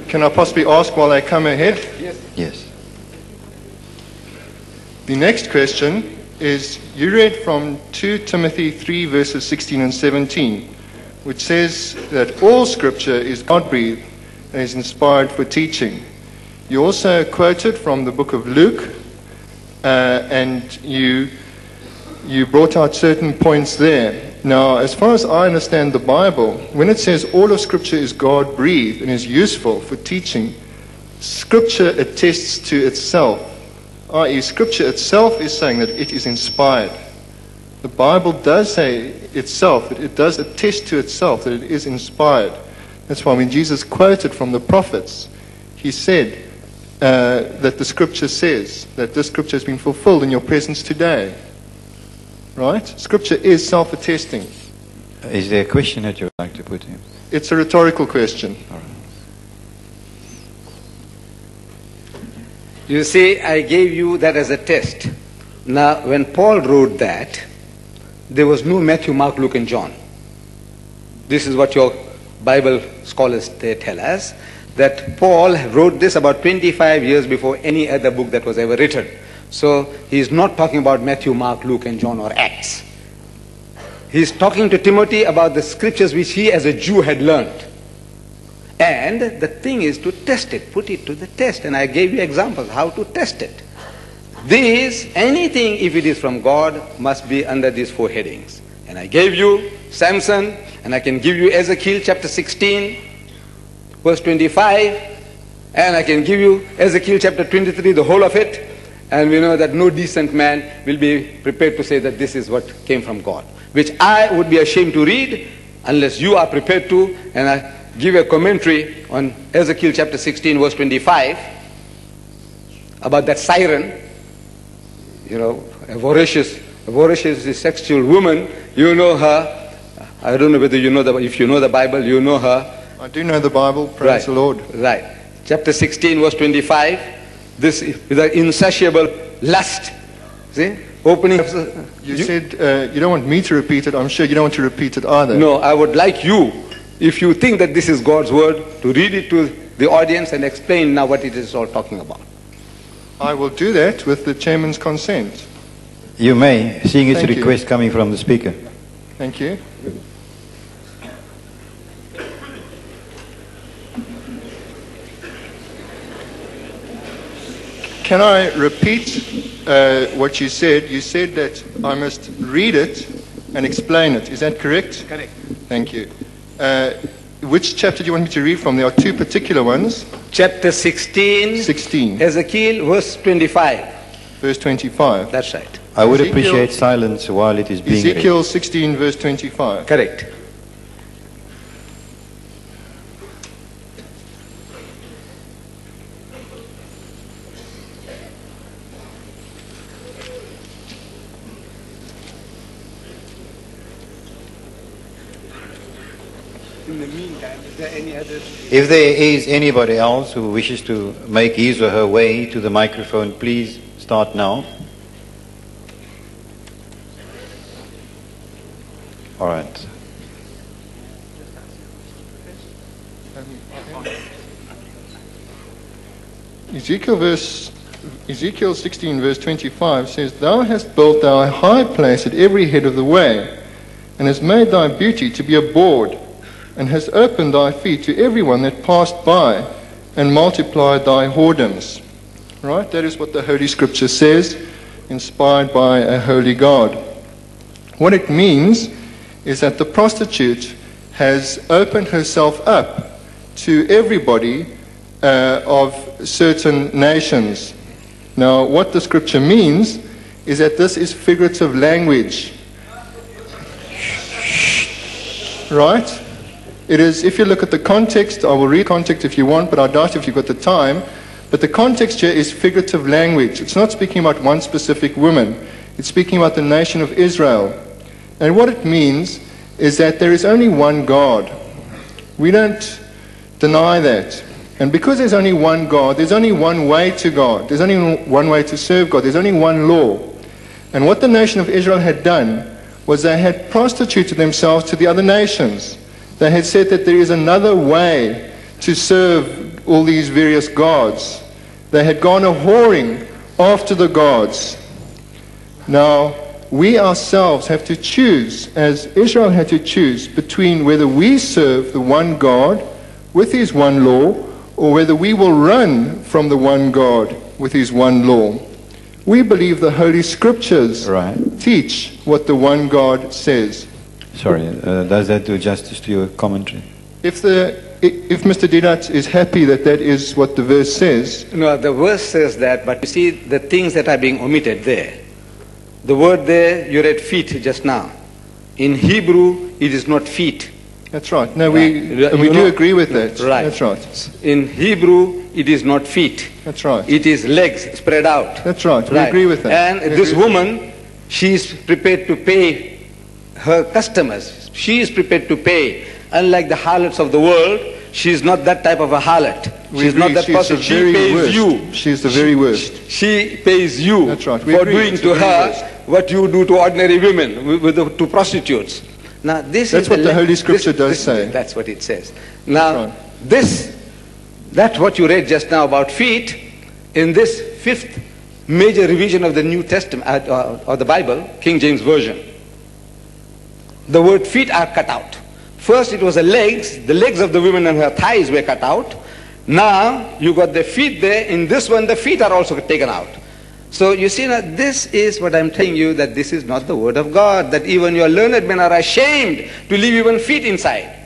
Can I possibly ask while I come ahead? Yes. Yes. The next question is you read from 2 Timothy 3, verses 16 and 17, which says that all scripture is God breathed and is inspired for teaching. You also quoted from the book of Luke, uh, and you, you brought out certain points there. Now, as far as I understand the Bible, when it says all of Scripture is God breathed and is useful for teaching, Scripture attests to itself, i.e., Scripture itself is saying that it is inspired. The Bible does say itself, it does attest to itself that it is inspired. That's why when Jesus quoted from the prophets, he said uh, that the Scripture says that this Scripture has been fulfilled in your presence today. Right? Scripture is self attesting. Is there a question that you would like to put in? It's a rhetorical question. You see, I gave you that as a test. Now, when Paul wrote that, there was no Matthew, Mark, Luke, and John. This is what your Bible scholars they tell us that Paul wrote this about 25 years before any other book that was ever written. So he's not talking about Matthew, Mark, Luke, and John or Acts. He's talking to Timothy about the scriptures which he as a Jew had learned. And the thing is to test it, put it to the test. And I gave you examples how to test it. This, anything, if it is from God, must be under these four headings. And I gave you Samson, and I can give you Ezekiel chapter 16, verse 25, and I can give you Ezekiel chapter 23, the whole of it, and we know that no decent man will be prepared to say that this is what came from God, which I would be ashamed to read unless you are prepared to, and I give a commentary on Ezekiel chapter 16, verse 25, about that siren, you know, a voracious, a voracious sexual woman, you know her. I don't know whether you know the, if you know the Bible, you know her. I do know the Bible, praise right. the Lord. Right. Chapter 16, verse 25. This is the insatiable lust. See? Opening. You, you said uh, you don't want me to repeat it. I'm sure you don't want to repeat it either. No, I would like you, if you think that this is God's word, to read it to the audience and explain now what it is all talking about. I will do that with the chairman's consent. You may, seeing it's Thank a you. request coming from the speaker. Thank you. Can I repeat uh, what you said? You said that I must read it and explain it. Is that correct? Correct. Thank you. Uh, which chapter do you want me to read from? There are two particular ones. Chapter 16, 16, Ezekiel, verse 25. verse 25. That's right. I would Ezekiel- appreciate silence while it is being read. Ezekiel 16, verse 25. Correct. If there is anybody else who wishes to make his or her way to the microphone, please start now. All right. Ezekiel verse Ezekiel 16 verse 25 says, Thou hast built thy high place at every head of the way, and hast made thy beauty to be a board, and has opened thy feet to everyone that passed by, and multiplied thy whoredoms. Right? That is what the Holy Scripture says, inspired by a holy God. What it means is that the prostitute has opened herself up to everybody uh, of certain nations. Now, what the scripture means is that this is figurative language. Right? It is, if you look at the context, I will read context if you want, but I doubt if you've got the time. But the context here is figurative language. It's not speaking about one specific woman, it's speaking about the nation of Israel. And what it means is that there is only one God. We don't deny that. And because there's only one God, there's only one way to God. There's only one way to serve God. There's only one law. And what the nation of Israel had done was they had prostituted themselves to the other nations. They had said that there is another way to serve all these various gods. They had gone a whoring after the gods. Now, we ourselves have to choose, as Israel had to choose, between whether we serve the one God with his one law or whether we will run from the one God with his one law. We believe the Holy Scriptures Right. teach what the one God says. Sorry, uh, does that do justice to your commentary? If, the, if Mr. Deedat is happy that that is what the verse says, No, the verse says that, but you see the things that are being omitted there. The word there, you read feet just now. In Hebrew, it is not feet. that's right. No, we, Right. and we You do know- agree with that. Right. That's right. In Hebrew, it is not feet. That's right. It is legs spread out. That's right. We agree with that. And We this woman, she is prepared to pay her customers. She is prepared to pay. Unlike the harlots of the world, she is not that type of a harlot. We She's not that She's person. She pays worst. you. She's the very worst. She pays you That's right. We for agree. doing It's to her worst. what you do to ordinary women, with, with the, to prostitutes. Now this That's is what the Holy Scripture this- does this- say. That's what it says. Now right. this, that's what you read just now about feet. In this fifth major revision of the New Testament uh, uh, or the Bible, King James Version, the word feet are cut out. First it was the legs, the legs of the women and her thighs were cut out. Now you got the feet there. In this one, the feet are also taken out. So you see now, this is what I'm telling you that this is not the word of God. That even your learned men are ashamed to leave even feet inside.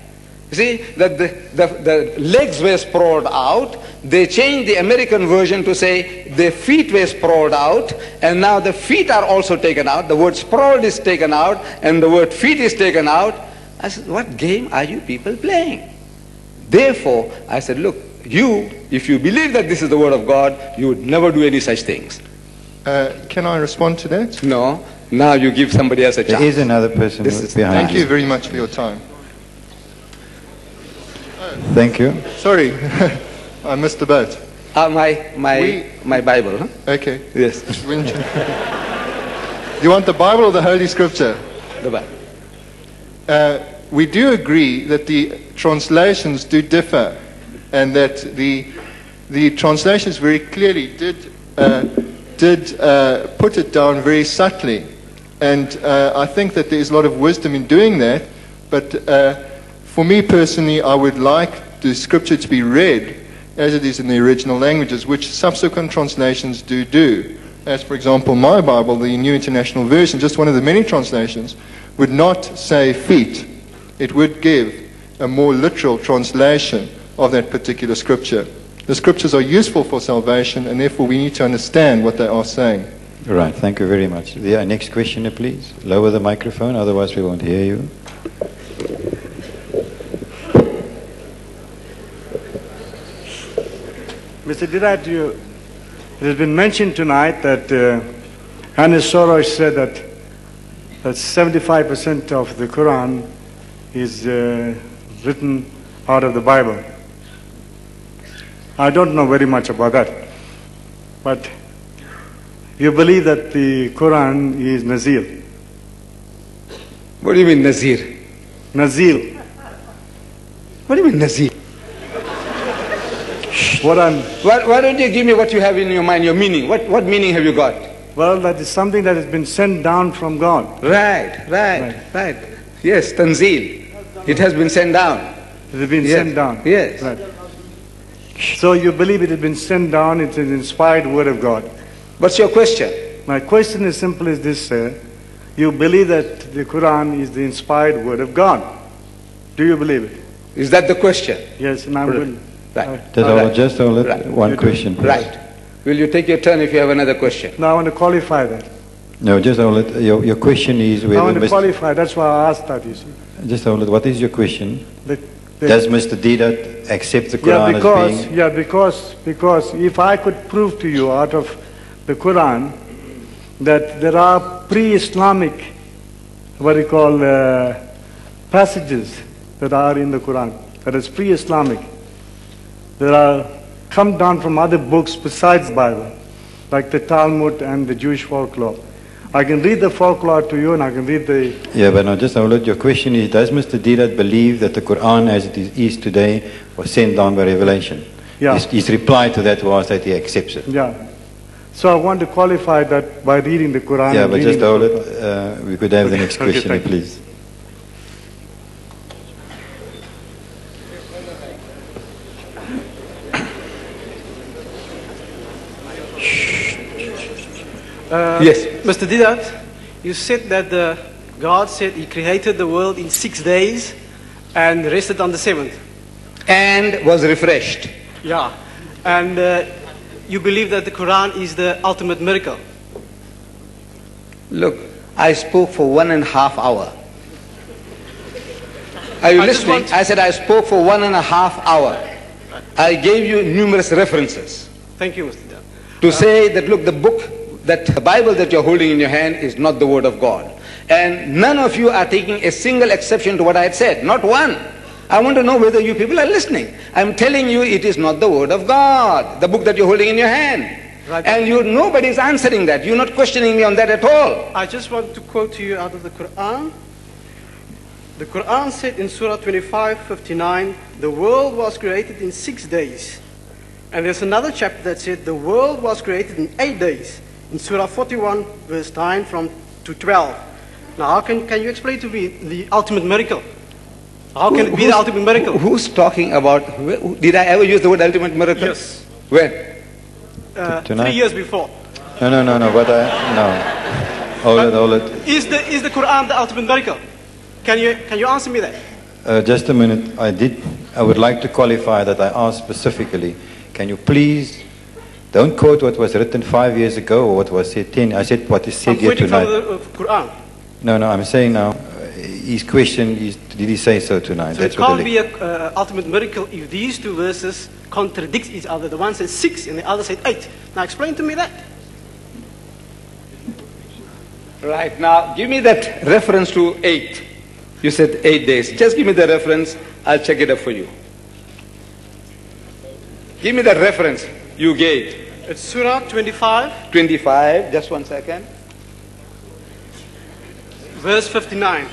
You see that the, the, the legs were sprawled out. They changed the American version to say the feet were sprawled out, and now the feet are also taken out. The word sprawled is taken out, and the word feet is taken out. I said, what game are you people playing? Therefore, I said, look, you, if you believe that this is the word of God, you would never do any such things. Uh, can I respond to that? No, now you give somebody else a chance. is another person This is- behind Thank you very much for your time. Thank you. Sorry, [LAUGHS] I missed the boat. Ah, my, my, We- my Bible, huh? Okay. Yes, When [LAUGHS] you, you want the Bible or the Holy Scripture? the Bible. Uh, we do agree that the translations do differ, and that the the translations very clearly did uh, did uh, put it down very subtly, and uh, I think that there is a lot of wisdom in doing that. But uh, for me personally, I would like the scripture to be read as it is in the original languages, which subsequent translations do do. As for example, my Bible, the New International Version, just one of the many translations, would not say feet. It would give a more literal translation of that particular scripture. The scriptures are useful for salvation, and therefore we need to understand what they are saying. Right, thank you very much. The next questioner, please. Lower the microphone, otherwise we won't hear you. Mr. Deedat, you, it has been mentioned tonight that uh, Anis Shorrosh said that, that 75% of the Quran is uh, written out of the Bible. I don't know very much about that, but you believe that the Quran is Nazir. What do you mean Nazir? Nazir. What do you mean Nazir? What I'm, Why, why don't you give me what you have in your mind, your meaning? What, what meaning have you got? well, that is something that has been sent down from God. Right, right, right. Yes, Tanzil. It has been sent down. It has been Yes. sent down. Yes. Right. So you believe it has been sent down, it's an inspired word of God. What's your question? My question is simple as this, sir. You believe that the Quran is the inspired word of God. Do you believe it? Is that the question? Yes, and I'm Right. will. Right. Just All just hold it. Right. One You question, please. Right. Will you take your turn if you have another question? Now I want to qualify that. No, just hold it. Your, your question is I want to Mr. qualify. That's why I asked that, you see. Just hold it. What is your question? The- the- Does Mr. Deedat accept the yeah, Quran because, as being... yeah, because, because if I could prove to you out of the Quran that there are pre-Islamic, what you call, uh, passages that are in the Quran, that is pre-Islamic, that are come down from other books besides the Bible, like the Talmud and the Jewish folklore. I can read the folklore to you and I can read the, Yeah, but now just hold it. Your question is, does Mr. Deedat believe that the Quran as it is, today was sent down by revelation? Yeah. His, his reply to that was that he accepts it. yeah. So I want to qualify that by reading the Quran. Yeah, but just hold it. Uh, we could have the next Okay, question, please. Yes. Mr. Deedat, you said that the God said He created the world in six days and rested on the seventh. and was refreshed. Yeah. And uh, you believe that the Quran is the ultimate miracle. Look, I spoke for one and a half hour. Are you I listening? I said I spoke for one and a half hour. I gave you numerous references Thank you, Mr. Dan. to say that look, the book, that the Bible that you're holding in your hand is not the word of God. And none of you are taking a single exception to what I had said, not one. I want to know whether you people are listening. I'm telling you it is not the word of God, the book that you're holding in your hand. Right. And you, nobody's answering that. You're not questioning me on that at all. I just want to quote to you out of the Quran. The Quran said in Surah 25, 59, the world was created in six days. And there's another chapter that said the world was created in eight days. In Surah 41, verse 9 from to 12. Now, how can, can you explain to me the ultimate miracle? How can it be the ultimate miracle? Who's talking about, wh- did I ever use the word ultimate miracle? Yes. When? Uh, three years before. No, no, no, no, but I, no. Hold it, hold it. Is the, is the Quran the ultimate miracle? Can you, can you answer me that? Uh, just a minute. I did, I would like to qualify that I asked specifically, can you please, don't quote what was written five years ago or what was said ten. I said what is I'm said here quoting from tonight. the uh, Quran. No, no, I'm saying now, uh, his question is, did he say so tonight? So That's it can't the be an uh, ultimate miracle if these two verses contradict each other. The one says six and the other said eight. Now explain to me that. Right, now give me that reference to eight. You said eight days. Just give me the reference, I'll check it up for you. Give me that reference you gave. It's Surah 25, 25, just one second. verse 59.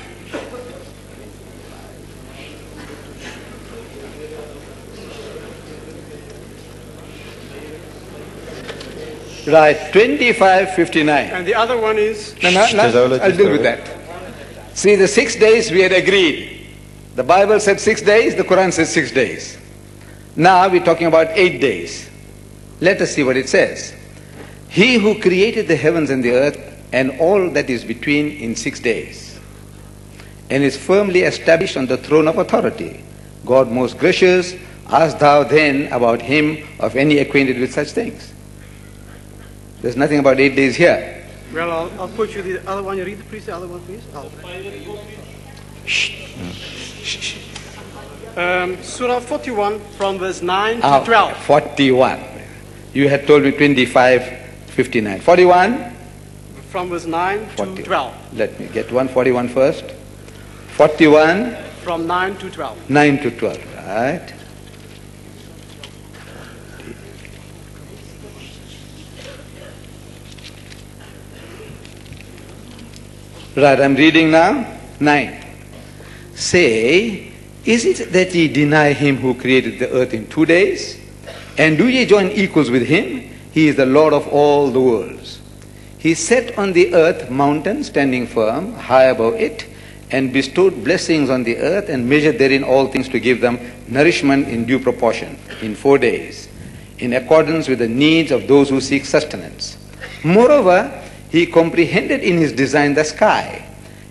Right, 25, 59. And the other one is No, no, Shh, no, I'll deal with that. See, the six days we had agreed. The Bible said six days, the Quran says six days. Now we're talking about eight days. Let us see what it says. He who created the heavens and the earth and all that is between in six days, and is firmly established on the throne of authority. God most gracious, ask thou then about him of any acquainted with such things. There's nothing about eight days here. well, I'll, I'll quote you the other one. You read the please the other one, please. I'll- Um, Surah 41 from verse 9 to Ah, 12. 41. You had told me 25, 59. 41? From verse 9 to 40. 12. Let me get 141 first. 41, From 9 to 12. 9 to 12. Right. Right, I'm reading now. 9. Say, is it that ye deny him who created the earth in two days? And do ye join equals with him? He is the Lord of all the worlds. He set on the earth mountains standing firm, high above it, and bestowed blessings on the earth and measured therein all things to give them nourishment in due proportion in four days, in accordance with the needs of those who seek sustenance. Moreover, he comprehended in his design the sky,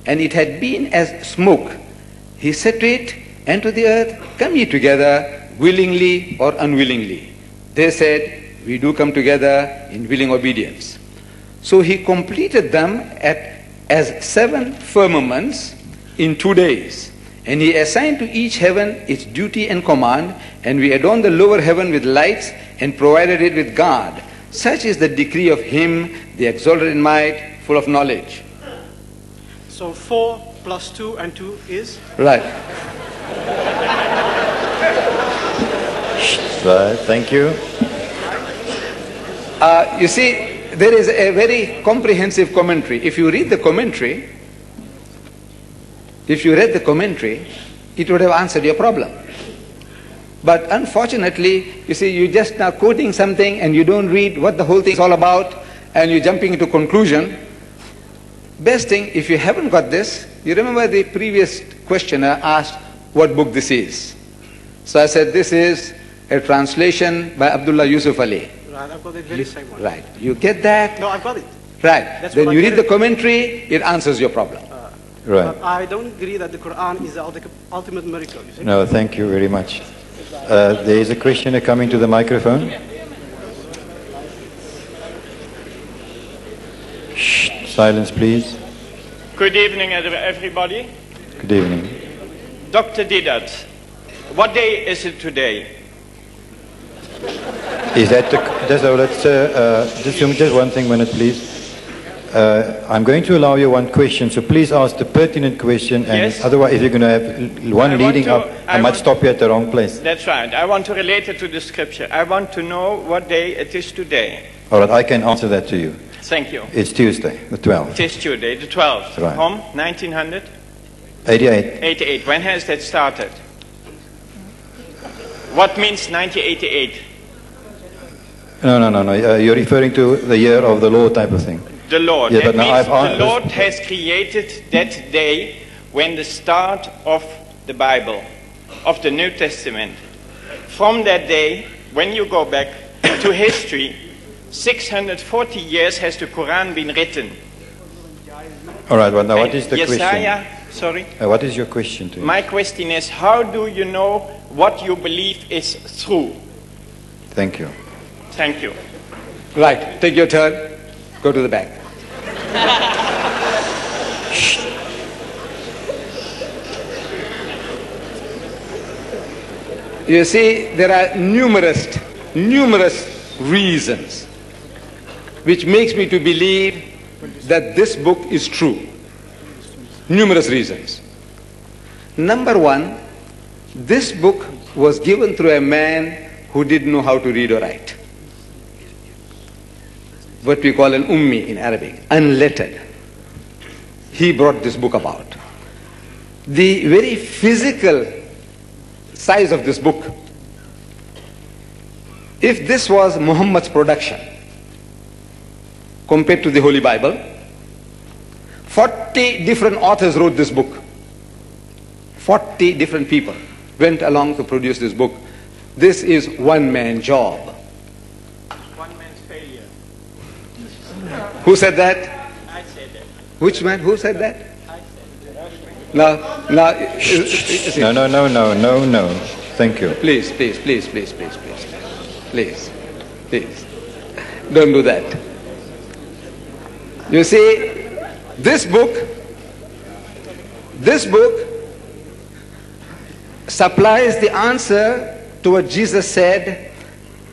and it had been as smoke. He said to it and to the earth, Come ye together, willingly or unwillingly. They said, We do come together in willing obedience. So he completed them at, as seven firmaments in two days. And he assigned to each heaven its duty and command, and we adorned the lower heaven with lights and provided it with guard. Such is the decree of him, the exalted in might, full of knowledge. So 4 plus 2 and 2 is? Right. Thank you. Uh, you see, there is a very comprehensive commentary. If you read the commentary, if you read the commentary, it would have answered your problem. But unfortunately, you see, you're just now quoting something and you don't read what the whole thing is all about and you're jumping into conclusion. Best thing, if you haven't got this, you remember the previous questioner asked what book this is. So I said, this is a translation by Abdullah Yusuf Ali. Right, I've got that very same one. Right. You get that? No, I've got it. Right. That's then you I read the commentary, it answers your problem. Right. But I don't agree that the Quran is the ultimate miracle. You see? No, thank you very much. Uh, there is a questioner coming to the microphone. Shh, silence, please. Good evening, everybody. Good evening. Dr. Deedat, what day is it today? Is that the, just, uh, let's, uh, uh, just, just one thing, minute, please. Uh, I'm going to allow you one question, so please ask the pertinent question, and Yes. otherwise, if you're going to have one I leading to- up, I, I might stop you at the wrong place. That's right. I want to relate it to the scripture. I want to know what day it is today. All right, I can answer that to you. Thank you. It's Tuesday, the 12th, It is Tuesday, the 12th. Right. From 1988. 88. When has that started? What means 1988? No, no, no, no. Uh, you're referring to the year of the Lord type of thing. The Lord. Yeah, that but now I've the Lord has created that day when the start of the Bible, of the New Testament. From that day, when you go back to [COUGHS] history, 640 years has the Quran been written. All right, well, now what is the Yesaya, sorry. Uh, what is your question to? My question is, how do you know what you believe is true? Thank you. Thank you. Right, take your turn. Go to the back. You see, there are numerous, numerous reasons which makes me to believe that this book is true. Numerous reasons. Number one, this book was given through a man who didn't know how to read or write what we call an ummi in Arabic, unlettered. He brought this book about. The very physical size of this book, if this was Muhammad's production compared to the Holy Bible, 40 different authors wrote this book. 40 different people went along to produce this book. This is one man job. Who said that? I said that. Which man? Who said that? I said that. Now, now. no, no, no, no, no, no. Thank you. Please, please, please, please, please, please, please, please. Don't do that. You see, this book, this book supplies the answer to what Jesus said.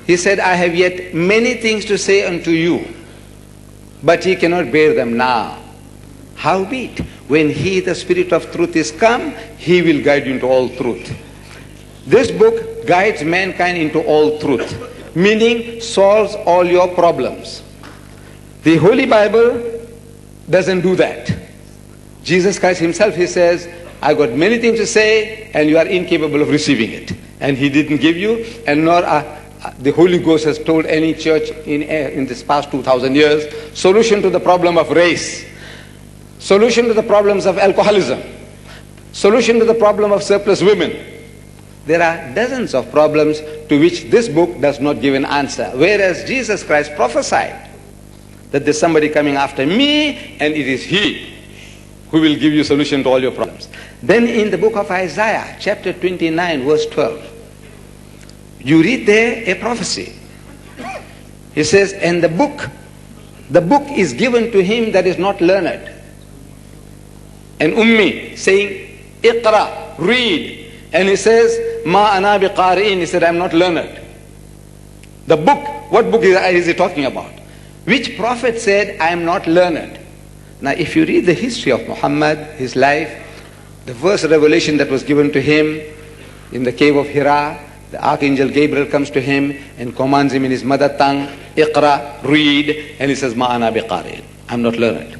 He said, I have yet many things to say unto you but he cannot bear them now. Howbeit, when he, the Spirit of truth, is come, he will guide you into all truth. This book guides mankind into all truth, meaning solves all your problems. The Holy Bible doesn't do that. Jesus Christ himself, he says, I got many things to say and you are incapable of receiving it. And he didn't give you, and nor are, the Holy Ghost has told any church in, eh, in this past 2000 years, solution to the problem of race, solution to the problems of alcoholism, solution to the problem of surplus women. There are dozens of problems to which this book does not give an answer. Whereas Jesus Christ prophesied that there's somebody coming after me and it is he who will give you solution to all your problems. Then in the book of Isaiah, chapter 29, verse 12, you read there a prophecy. He says, and the book, the book is given to him that is not learned. And ummi saying, Iqra, read. And he says, Ma ana. He said, I'm not learned. The book, what book is, is he talking about? Which prophet said, I am not learned? Now, if you read the history of Muhammad, his life, the first revelation that was given to him in the cave of Hira, the archangel Gabriel comes to him and commands him in his mother tongue, Iqra, read, and he says, Ma'ana biqari'in. I'm not learned.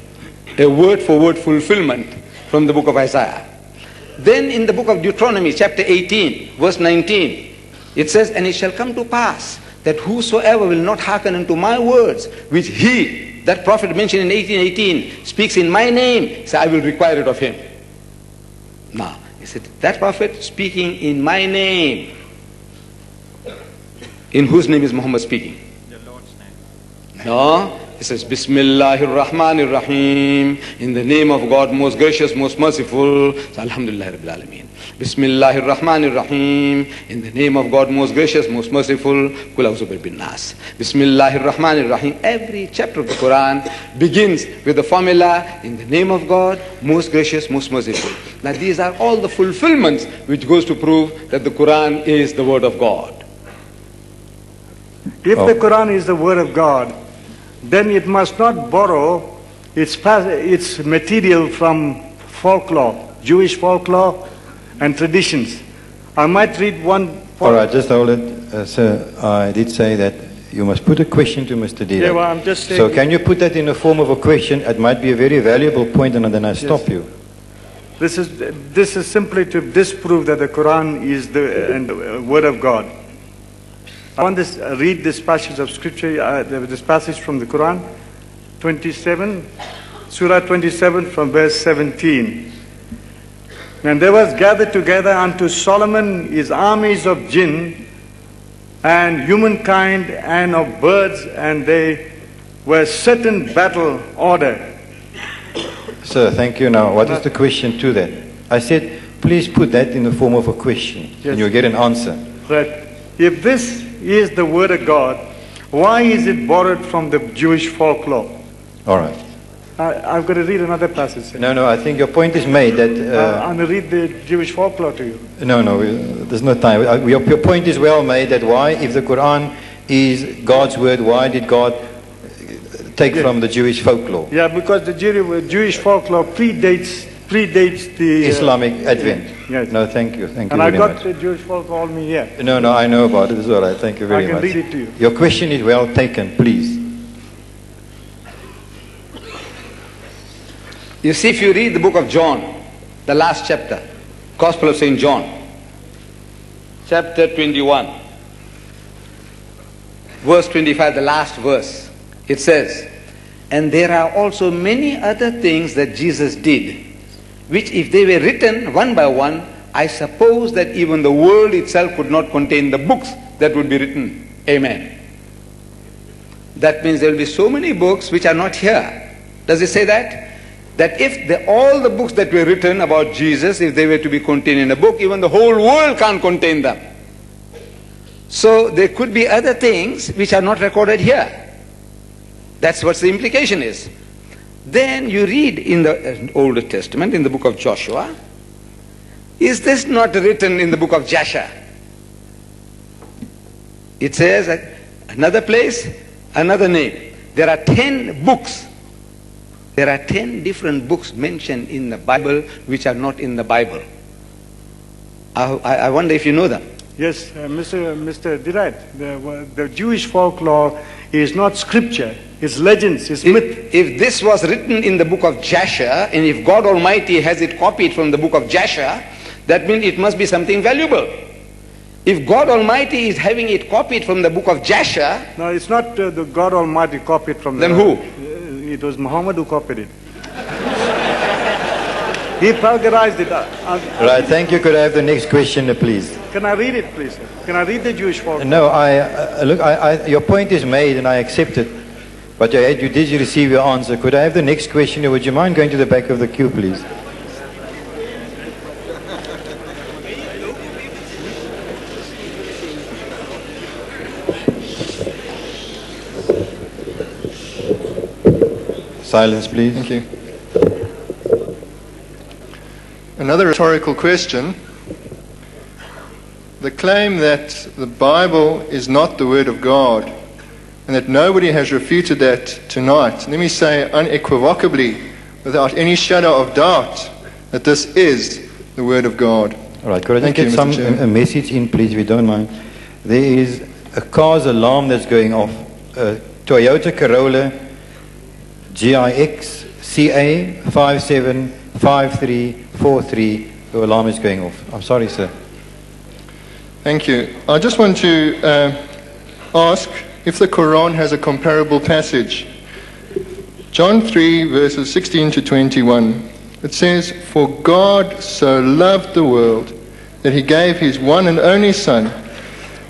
A word for word fulfillment from the book of Isaiah. Then in the book of Deuteronomy, chapter 18, verse 19, it says, And it shall come to pass that whosoever will not hearken unto my words, which he, that prophet mentioned in 1818, speaks in my name, so I will require it of him. Now, he said, that prophet speaking in my name, in whose name is Muhammad speaking? The Lord's name. No, It says, Bismillahir Rahmanir Rahim. In the name of God, most gracious, most merciful. So, Alhamdulillah Rabbil Alameen. Bismillahir Rahmanir Rahim. In the name of God, most gracious, most merciful. Kul a'udhu bin nas. Bismillahir Rahmanir Rahim. Every chapter of the Quran begins with the formula, in the name of God, most gracious, most merciful. Now these are all the fulfillments which goes to prove that the Quran is the word of God. If Oh. the Quran is the word of God, then it must not borrow its, its material from folklore, Jewish folklore and traditions. I might read one. All right, just hold it. Uh, sir, I did say that you must put a question to Mr. Dillard. Yeah, well, I'm just So can you put that in the form of a question? It might be a very valuable point and then I stop you. This is, this is simply to disprove that the Quran is the and the word of God. I want to uh, read this passage of scripture, uh, this passage from the Quran, 27, Surah 27 from verse 17. And there was gathered together unto Solomon his armies of jinn and humankind and of birds, and they were set in battle order. Sir, thank you. Now, what is the question to that? I said, please put that in the form of a question Yes. and you'll get an answer. that if this is the word of God, why is it borrowed from the Jewish folklore? All right. I, I've got to read another passage. No, no, I think your point is made that... Uh, Uh, I'm going to read the Jewish folklore to you. no, no, we- there's no time. Uh, Your, your point is well made that why, if the Quran is God's word, why did God uh, take from the Jewish folklore? Yeah, because the Jew- Jewish folklore predates predates the uh, Islamic Advent. Yes. No, thank you. Thank And you I very got much. the Jewish folklore on me here. No, no, I know about it. It's all right. Thank you very much. I can much. read it to you. Your question is well taken, please. You see, if you read the book of John, the last chapter, Gospel of St. John, chapter 21, verse 25, the last verse, it says, And there are also many other things that Jesus did, which if they were written one by one, I suppose that even the world itself could not contain the books that would be written. Amen. That means there will be so many books which are not here. Does it say that? That if the, all the books that were written about Jesus, if they were to be contained in a book, even the whole world can't contain them. So there could be other things which are not recorded here. That's what the implication is. Then you read in the uh, Old Testament, in the book of Joshua, is this not written in the book of Jasher? It says another place, another name. There are ten books. There are ten different books mentioned in the Bible which are not in the Bible. I, I wonder if you know them. Yes, uh, Mr. Mr. Delight, the, the Jewish folklore is not scripture, it's legends, it's myth. If, if this was written in the book of Jasher, and if God Almighty has it copied from the book of Jasher, that means it must be something valuable. If God Almighty is having it copied from the book of Jasher, No, it's not uh, the God Almighty copied from Then who? Uh, it was Muhammad who copied it. he vulgarized it. Uh, uh, Right, thank you. Could I have the next question, please? Can I read it, please? Can I read the Jewish folklore? No, I, uh, look, I, I, your point is made and I accept it. But you, you did receive your answer. Could I have the next question? Or would you mind going to the back of the queue, please? Silence, please. Thank you. Another rhetorical question. The claim that the Bible is not the Word of God and that nobody has refuted that tonight, let me say unequivocally, without any shadow of doubt, that this is the Word of God. All right, could I just you, get Mr. some a message in, please, if you don't mind? There is a car's alarm that's going off. A Toyota Corolla GIX CA 575343. The alarm is going off. I'm sorry, sir. Thank you. I just want to uh, ask if the Quran has a comparable passage. John 3, verses 16 to 21. It says, For God so loved the world that he gave his one and only Son,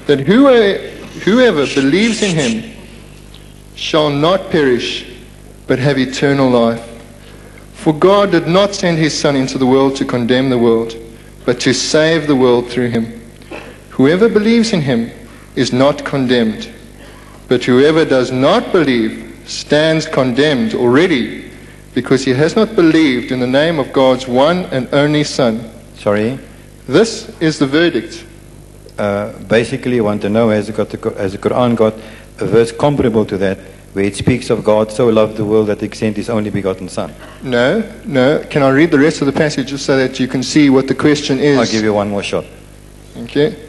that whoever, whoever believes in him shall not perish, but have eternal life. For God did not send his Son into the world to condemn the world, but to save the world through him. Whoever believes in him is not condemned, but whoever does not believe stands condemned already, because he has not believed in the name of God's one and only Son. Sorry. This is the verdict. Uh, basically, you want to know has, got the, has the Quran got a verse comparable to that, where it speaks of God so loved the world that he sent his only begotten Son? No, no. Can I read the rest of the passage just so that you can see what the question is? I'll give you one more shot. Okay.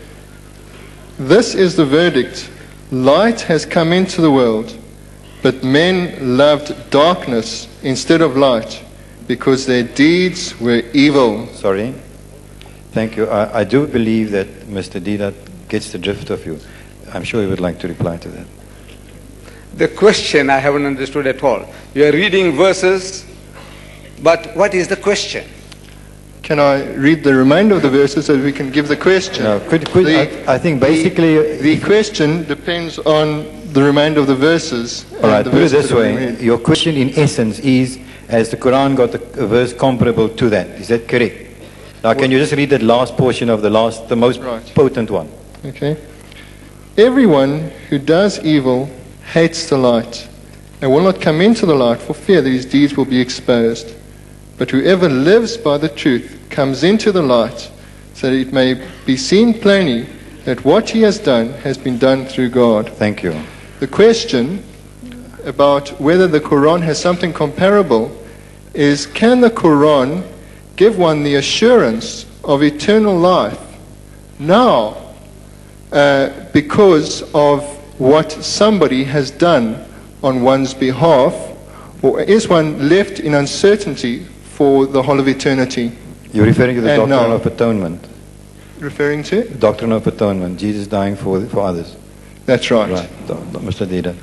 This is the verdict. Light has come into the world, but men loved darkness instead of light because their deeds were evil. Sorry. Thank you. I, I do believe that Mr. Deedat gets the drift of you. I'm sure he would like to reply to that. The question I haven't understood at all. You are reading verses, but what is the question? Can I read the remainder of the verses so we can give the question? No, could, could, The- I, I think basically, The, the question depends on the remainder of the verses. all right, put it this that have been way. Your question in essence is, has the Quran got a, a verse comparable to that? Is that correct? Now, can you just read that last portion of the last, the most Right. potent one? Okay. Everyone who does evil hates the light and will not come into the light for fear that his deeds will be exposed. But whoever lives by the truth comes into the light so that it may be seen plainly that what he has done has been done through God. Thank you. The question about whether the Quran has something comparable is can the Quran give one the assurance of eternal life now uh, because of what somebody has done on one's behalf, or is one left in uncertainty for the whole of eternity? You're referring to the eh, and doctrine of atonement. Referring to? The doctrine of atonement. Jesus dying for, for others. That's right. Right, Mr. Deedat.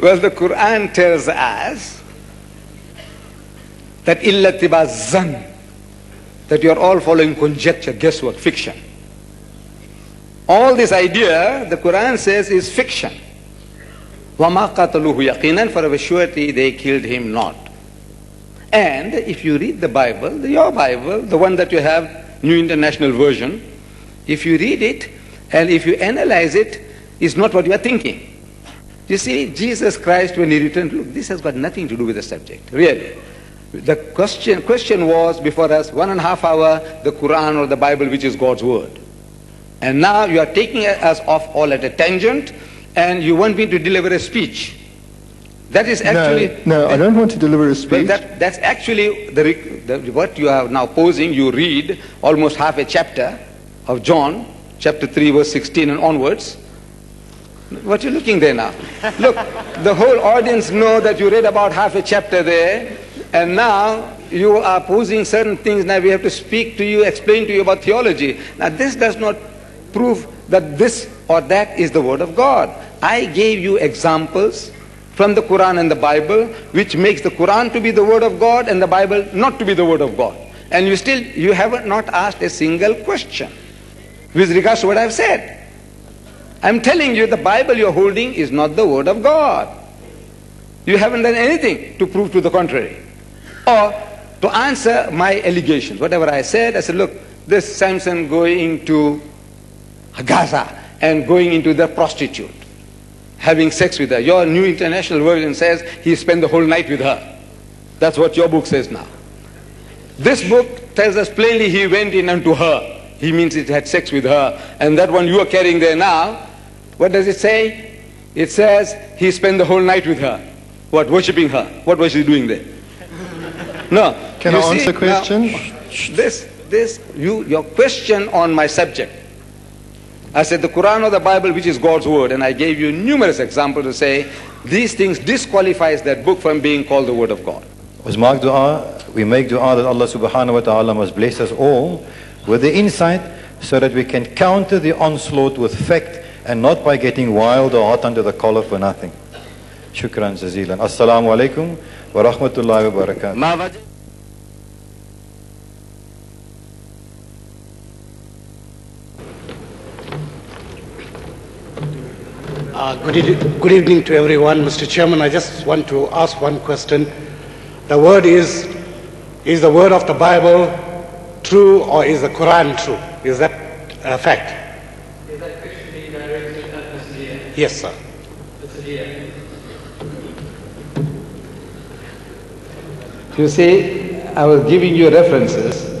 Well, the Quran tells us that illatiba zan, that you're all following conjecture, guesswork, fiction. All this idea, the Quran says, is fiction. وَمَا قَتَلُوهُ يَقِينًا For of a surety they killed him not. And if you read the Bible, your Bible, the one that you have, New International Version, if you read it and if you analyze it, it's not what you are thinking. You see, Jesus Christ, when he returned, look, this has got nothing to do with the subject, really. The question, question was before us, one and a half hour, the Quran or the Bible, which is God's word. And now you are taking us off all at a tangent, and you want me to deliver a speech. That is actually... no, no, I don't want to deliver a speech. that, that's actually the, the, what you are now posing. You read almost half a chapter of John, chapter 3, verse 16 and onwards. What are you looking there now? Look, the whole audience know that you read about half a chapter there, and now you are posing certain things. Now we have to speak to you, explain to you about theology. Now this does not prove that this or that is the word of God. I gave you examples from the Quran and the Bible, which makes the Quran to be the word of God and the Bible not to be the word of God. And you still, you haven't not asked a single question with regards to what I've said. I'm telling you the Bible you're holding is not the word of God. You haven't done anything to prove to the contrary. Or to answer my allegations. Whatever I said, I said, look, this Samson going to Gaza and going into the prostitute, having sex with her. Your New International Version says he spent the whole night with her. That's what your book says now. This book tells us plainly he went in unto her. He means he had sex with her. And that one you are carrying there now, what does it say? It says he spent the whole night with her. What, worshipping her? What was he doing there? [LAUGHS] No. Can You I see, answer now, question? this, this, you, your question on my subject. I said the Quran or the Bible, which is God's word, and I gave you numerous examples to say these things disqualifies that book from being called the word of God. Was maak dua, we make dua that Allah subhanahu wa ta'ala must bless us all with the insight so that we can counter the onslaught with fact and not by getting wild or hot under the collar for nothing. Shukran jazilan. Assalamu alaikum wa rahmatullahi wa barakatuh. Uh, good, e- good evening to everyone. Mr. Chairman, I just want to ask one question. The word is, is the word of the Bible true or is the Quran true? Is that a fact? Is that question being directed at Mr. Dia? Yes, sir. Mr. Dia. You see, I was giving you references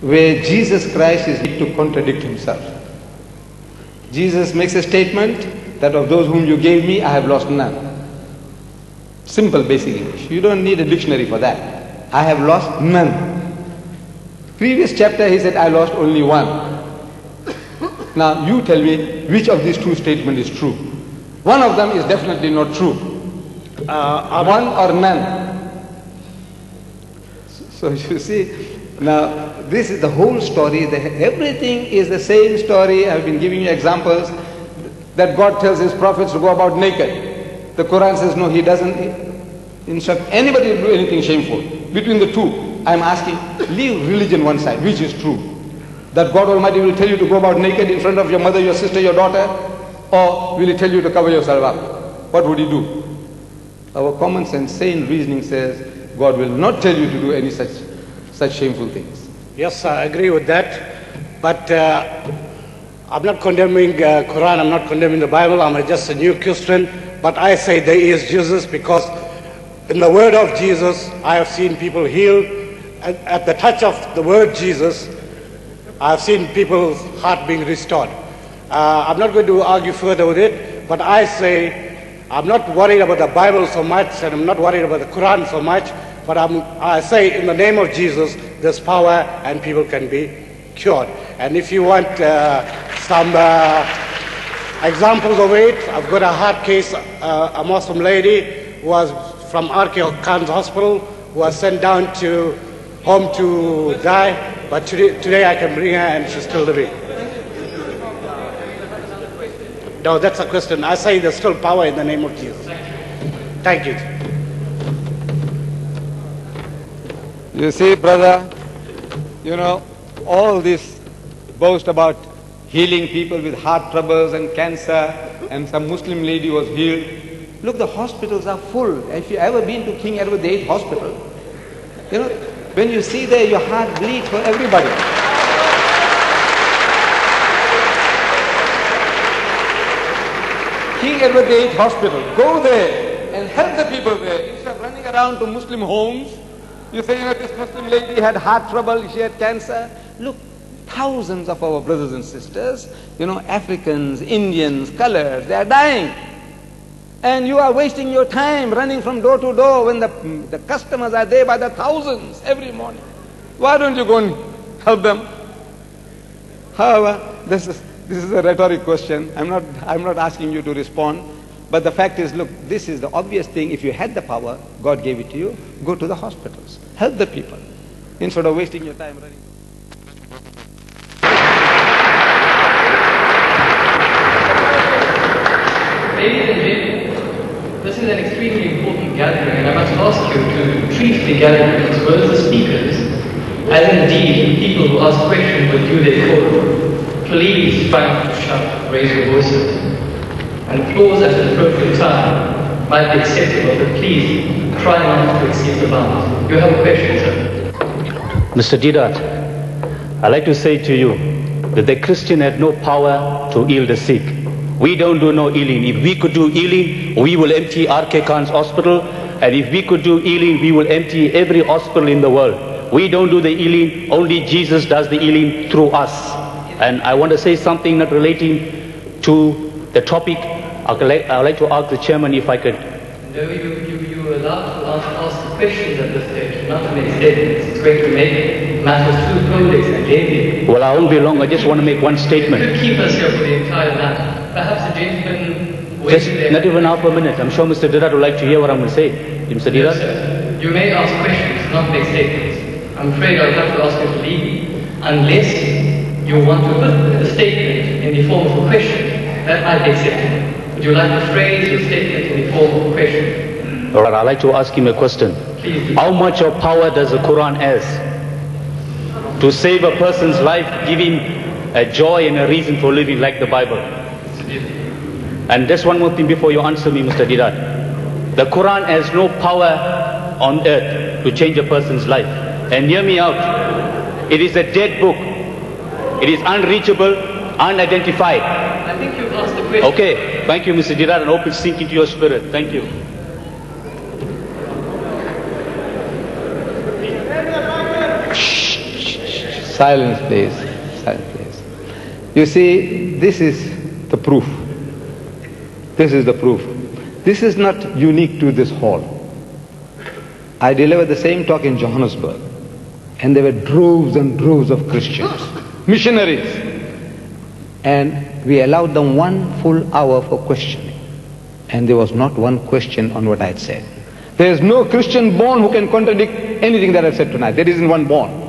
where Jesus Christ is need to contradict himself. Jesus makes a statement that of those whom you gave me, I have lost none. Simple basic English. You don't need a dictionary for that. I have lost none. Previous chapter he said, I lost only one. [COUGHS] Now you tell me which of these two statements is true. One of them is definitely not true. Uh, one or none. So [LAUGHS] you see, now this is the whole story. The, everything is the same story. I've been giving you examples that God tells his prophets to go about naked. The Quran says no, he doesn't instruct anybody to do anything shameful. Between the two, I'm asking, leave religion one side, which is true. That God Almighty will tell you to go about naked in front of your mother, your sister, your daughter, or will he tell you to cover yourself up? What would he do? Our common sense, sane reasoning says God will not tell you to do any such, such shameful things. Yes, I agree with that. But uh, I'm not condemning uh, Quran, I'm not condemning the Bible, I'm just a new Christian. But I say there is Jesus because in the word of Jesus, I have seen people healed. At, at the touch of the word Jesus, I have seen people's heart being restored. Uh, I'm not going to argue further with it, but I say I'm not worried about the Bible so much, and I'm not worried about the Quran so much, but I'm, I say in the name of Jesus, there's power and people can be cured. And if you want uh, some uh, examples of it, I've got a hard case, uh, a Muslim lady who was from RK Khan's hospital, who was sent down to home to die, but today, today I can bring her and she's still living. No, that's a question. I say there's still power in the name of Jesus. Thank you. You see, brother, you know, all this boast about healing people with heart troubles and cancer, and some Muslim lady was healed. Look, the hospitals are full. If you ever been to King Edward VIII Hospital, you know, when you see there, your heart bleeds for everybody. King Edward VIII Hospital, go there and help the people there. Instead of running around to Muslim homes, you say, you know, this Muslim lady had heart trouble, she had cancer. Look, thousands of our brothers and sisters, you know, Africans, Indians, colors, they are dying. And you are wasting your time running from door to door when the, the customers are there by the thousands every morning. Why don't you go and help them? However, this is, this is a rhetoric question. I'm not, I'm not asking you to respond. But the fact is, look, this is the obvious thing. If you had the power, God gave it to you, go to the hospitals. Help the people. Instead of wasting your time running. Ladies and gentlemen, this is an extremely important gathering, and I must ask you to treat the gathering as well as the speakers as indeed people who ask questions will do their call. Please to shout, raise your voices. And applause at an appropriate time might be acceptable, but please try not to exceed the bounds. You have a question, sir? Mr. Deedat, I'd like to say to you that the Christian had no power to heal the sick. We don't do no healing. If we could do healing, we will empty RK Khan's hospital. And if we could do healing, we will empty every hospital in the world. We don't do the healing, only Jesus does the healing through us. And I want to say something not relating to the topic. I'd like, I'd like to ask the chairman if I could. No, you, you, you are allowed to ask, ask questions at this stage, not to make statements. It's great to make matters too complex and heavy. Well, I won't be long. I just want to make one statement. Keep us here for the entire night. Perhaps the gentleman Just not even half a minute. I'm sure Mr. Deedat would like to hear what I'm going to say. Mr. Yes, Deedat? sir. You may ask questions, not make statements. I'm afraid I'll have to ask you to leave unless you want to put a statement in the form of a question. That be acceptable. Would you like to phrase your statement in the form of a question? All right, I'd like to ask him a question. Please do. How much of power does the Quran has to save a person's life, give him a joy and a reason for living like the Bible? And just one more thing before you answer me, Mr. Deedat. The Quran has no power on earth to change a person's life. And hear me out. It is a dead book. It is unreachable, unidentified. I think you've asked the question. Okay, thank you, Mr. Deedat, and hope it sink into your spirit. Thank you. Silence, please. Silence, please. You see, this is the proof. This is the proof. This is not unique to this hall. I delivered the same talk in Johannesburg, and there were droves and droves of Christians, [LAUGHS] missionaries, and we allowed them one full hour for questioning, and there was not one question on what I had said. There is no Christian born who can contradict anything that I've said tonight. There isn't one born.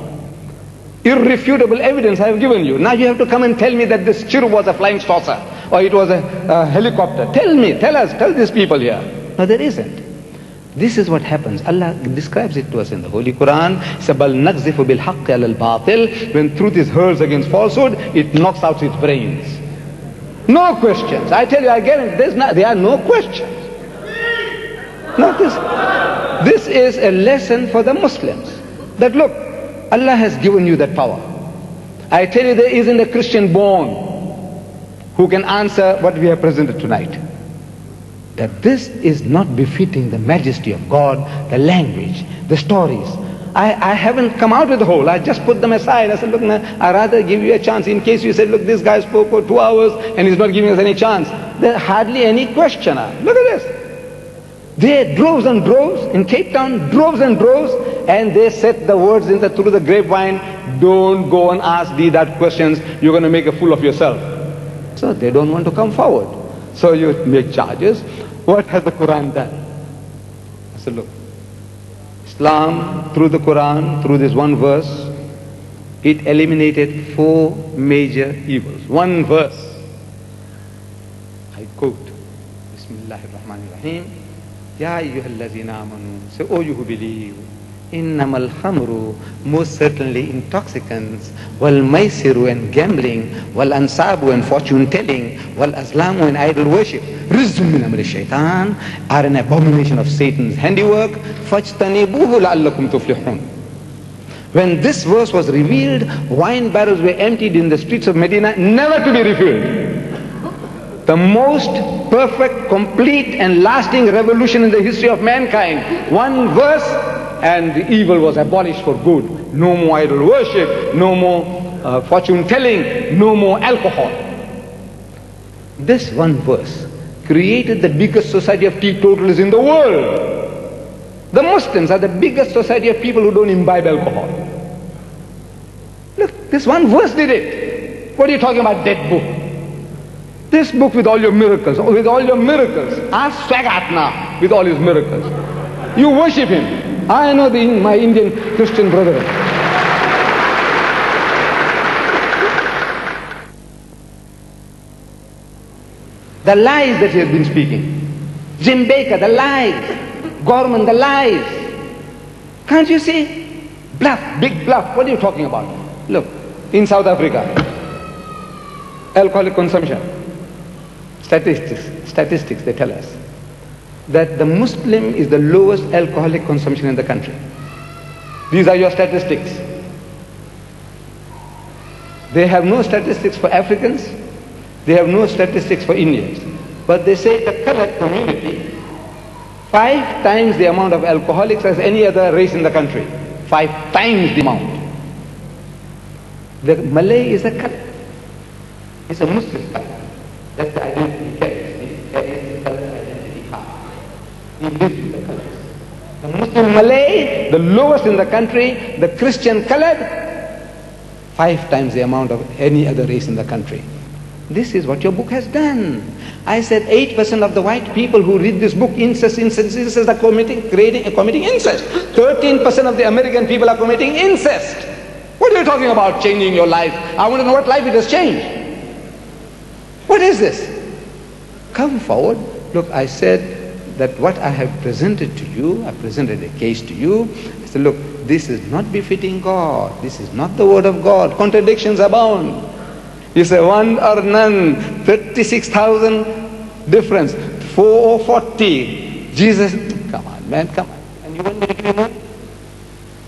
Irrefutable evidence I have given you. Now you have to come and tell me that this chirp was a flying saucer or it was a, a helicopter. Tell me, tell us, tell these people here. No, there isn't. This is what happens. Allah describes it to us in the Holy Quran. Sabal naqzifu bil al batil. When truth is hurled against falsehood, it knocks out its brains. No questions. I tell you, I guarantee there's not, there are no questions. Not this. This is a lesson for the Muslims. That look, Allah has given you that power. I tell you, there isn't a Christian born who can answer what we have presented tonight. That this is not befitting the majesty of God, the language, the stories. I, I haven't come out with the whole. I just put them aside. I said, look, man, i rather give you a chance in case you said, look, this guy spoke for two hours and he's not giving us any chance. There's hardly any questioner. Look at this. There droves and droves in Cape Town, droves and droves, and they said the words in the, through the grapevine, don't go and ask thee that questions, you're going to make a fool of yourself. So they don't want to come forward. So you make charges. What has the Quran done? I said, look, Islam, through the Quran, through this one verse, it eliminated four major evils. One verse. I quote, Bismillahir Rahmanir Rahim. Ya. Say, oh you who believe. Innamal khamru, most certainly intoxicants, wal and gambling, wal ansabu and fortune telling, wal and idol worship, rizum min shaitan, are an abomination of Satan's handiwork, fajtanibuhu la'allakum tuflihun. When this verse was revealed, wine barrels were emptied in the streets of Medina, never to be refilled. The most perfect, complete and lasting revolution in the history of mankind. One verse and the evil was abolished for good. No more idol worship, no more uh, fortune telling, no more alcohol. This one verse created the biggest society of teetotalers in the world. The Muslims are the biggest society of people who don't imbibe alcohol. Look, this one verse did it. What are you talking about, dead book? This book with all your miracles, with all your miracles. Ask Swaggart now with all his miracles. You worship him. I know the, my Indian Christian brethren. The lies that he has been speaking. Jim Bakker, the lies. Gorman, the lies. Can't you see? Bluff, big bluff. What are you talking about? Look, in South Africa, alcoholic consumption. Statistics, statistics, they tell us that the Muslim is the lowest alcoholic consumption in the country. These are your statistics. They have no statistics for Africans, they have no statistics for Indians. But they say the colored community, five times the amount of alcoholics as any other race in the country. Five times the amount. The Malay is a color. It's a Muslim. That's the identity He with the colors. The Muslim Malay, the lowest in the country, the Christian colored, five times the amount of any other race in the country. This is what your book has done. I said 8% of the white people who read this book, incest, incest, incest are committing, creating, committing incest. 13% of the American people are committing incest. What are you talking about changing your life? I want to know what life it has changed. What is this? Come forward. Look, I said that what I have presented to you, I presented a case to you. I said, look, this is not befitting God. This is not the word of God. Contradictions abound. You say one or none, 36,000 difference. 440. Jesus, come on, man, come on. And you want me to give you more?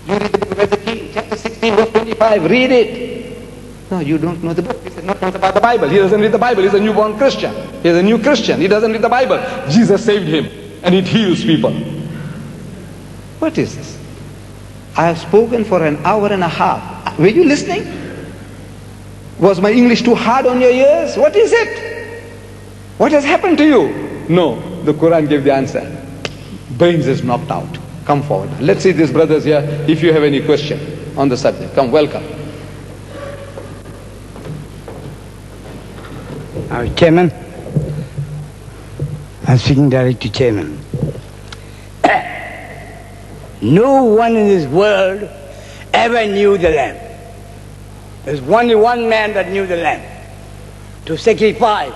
You read the book of Ezekiel, chapter 16, verse 25. Read it. No, you don't know the book. Not about the Bible. He doesn't read the Bible. He's a newborn Christian. He's a new Christian. He doesn't read the Bible. Jesus saved him and it heals people. What is this? I have spoken for an hour and a half. Were you listening? Was my English too hard on your ears? What is it? What has happened to you? No, the Quran gave the answer. Brains is knocked out. Come forward. Let's see these brothers here if you have any question on the subject. Come, welcome. Our chairman, I'm speaking directly to chairman. [COUGHS] no one in this world ever knew the Lamb. There's only one man that knew the Lamb. To sacrifice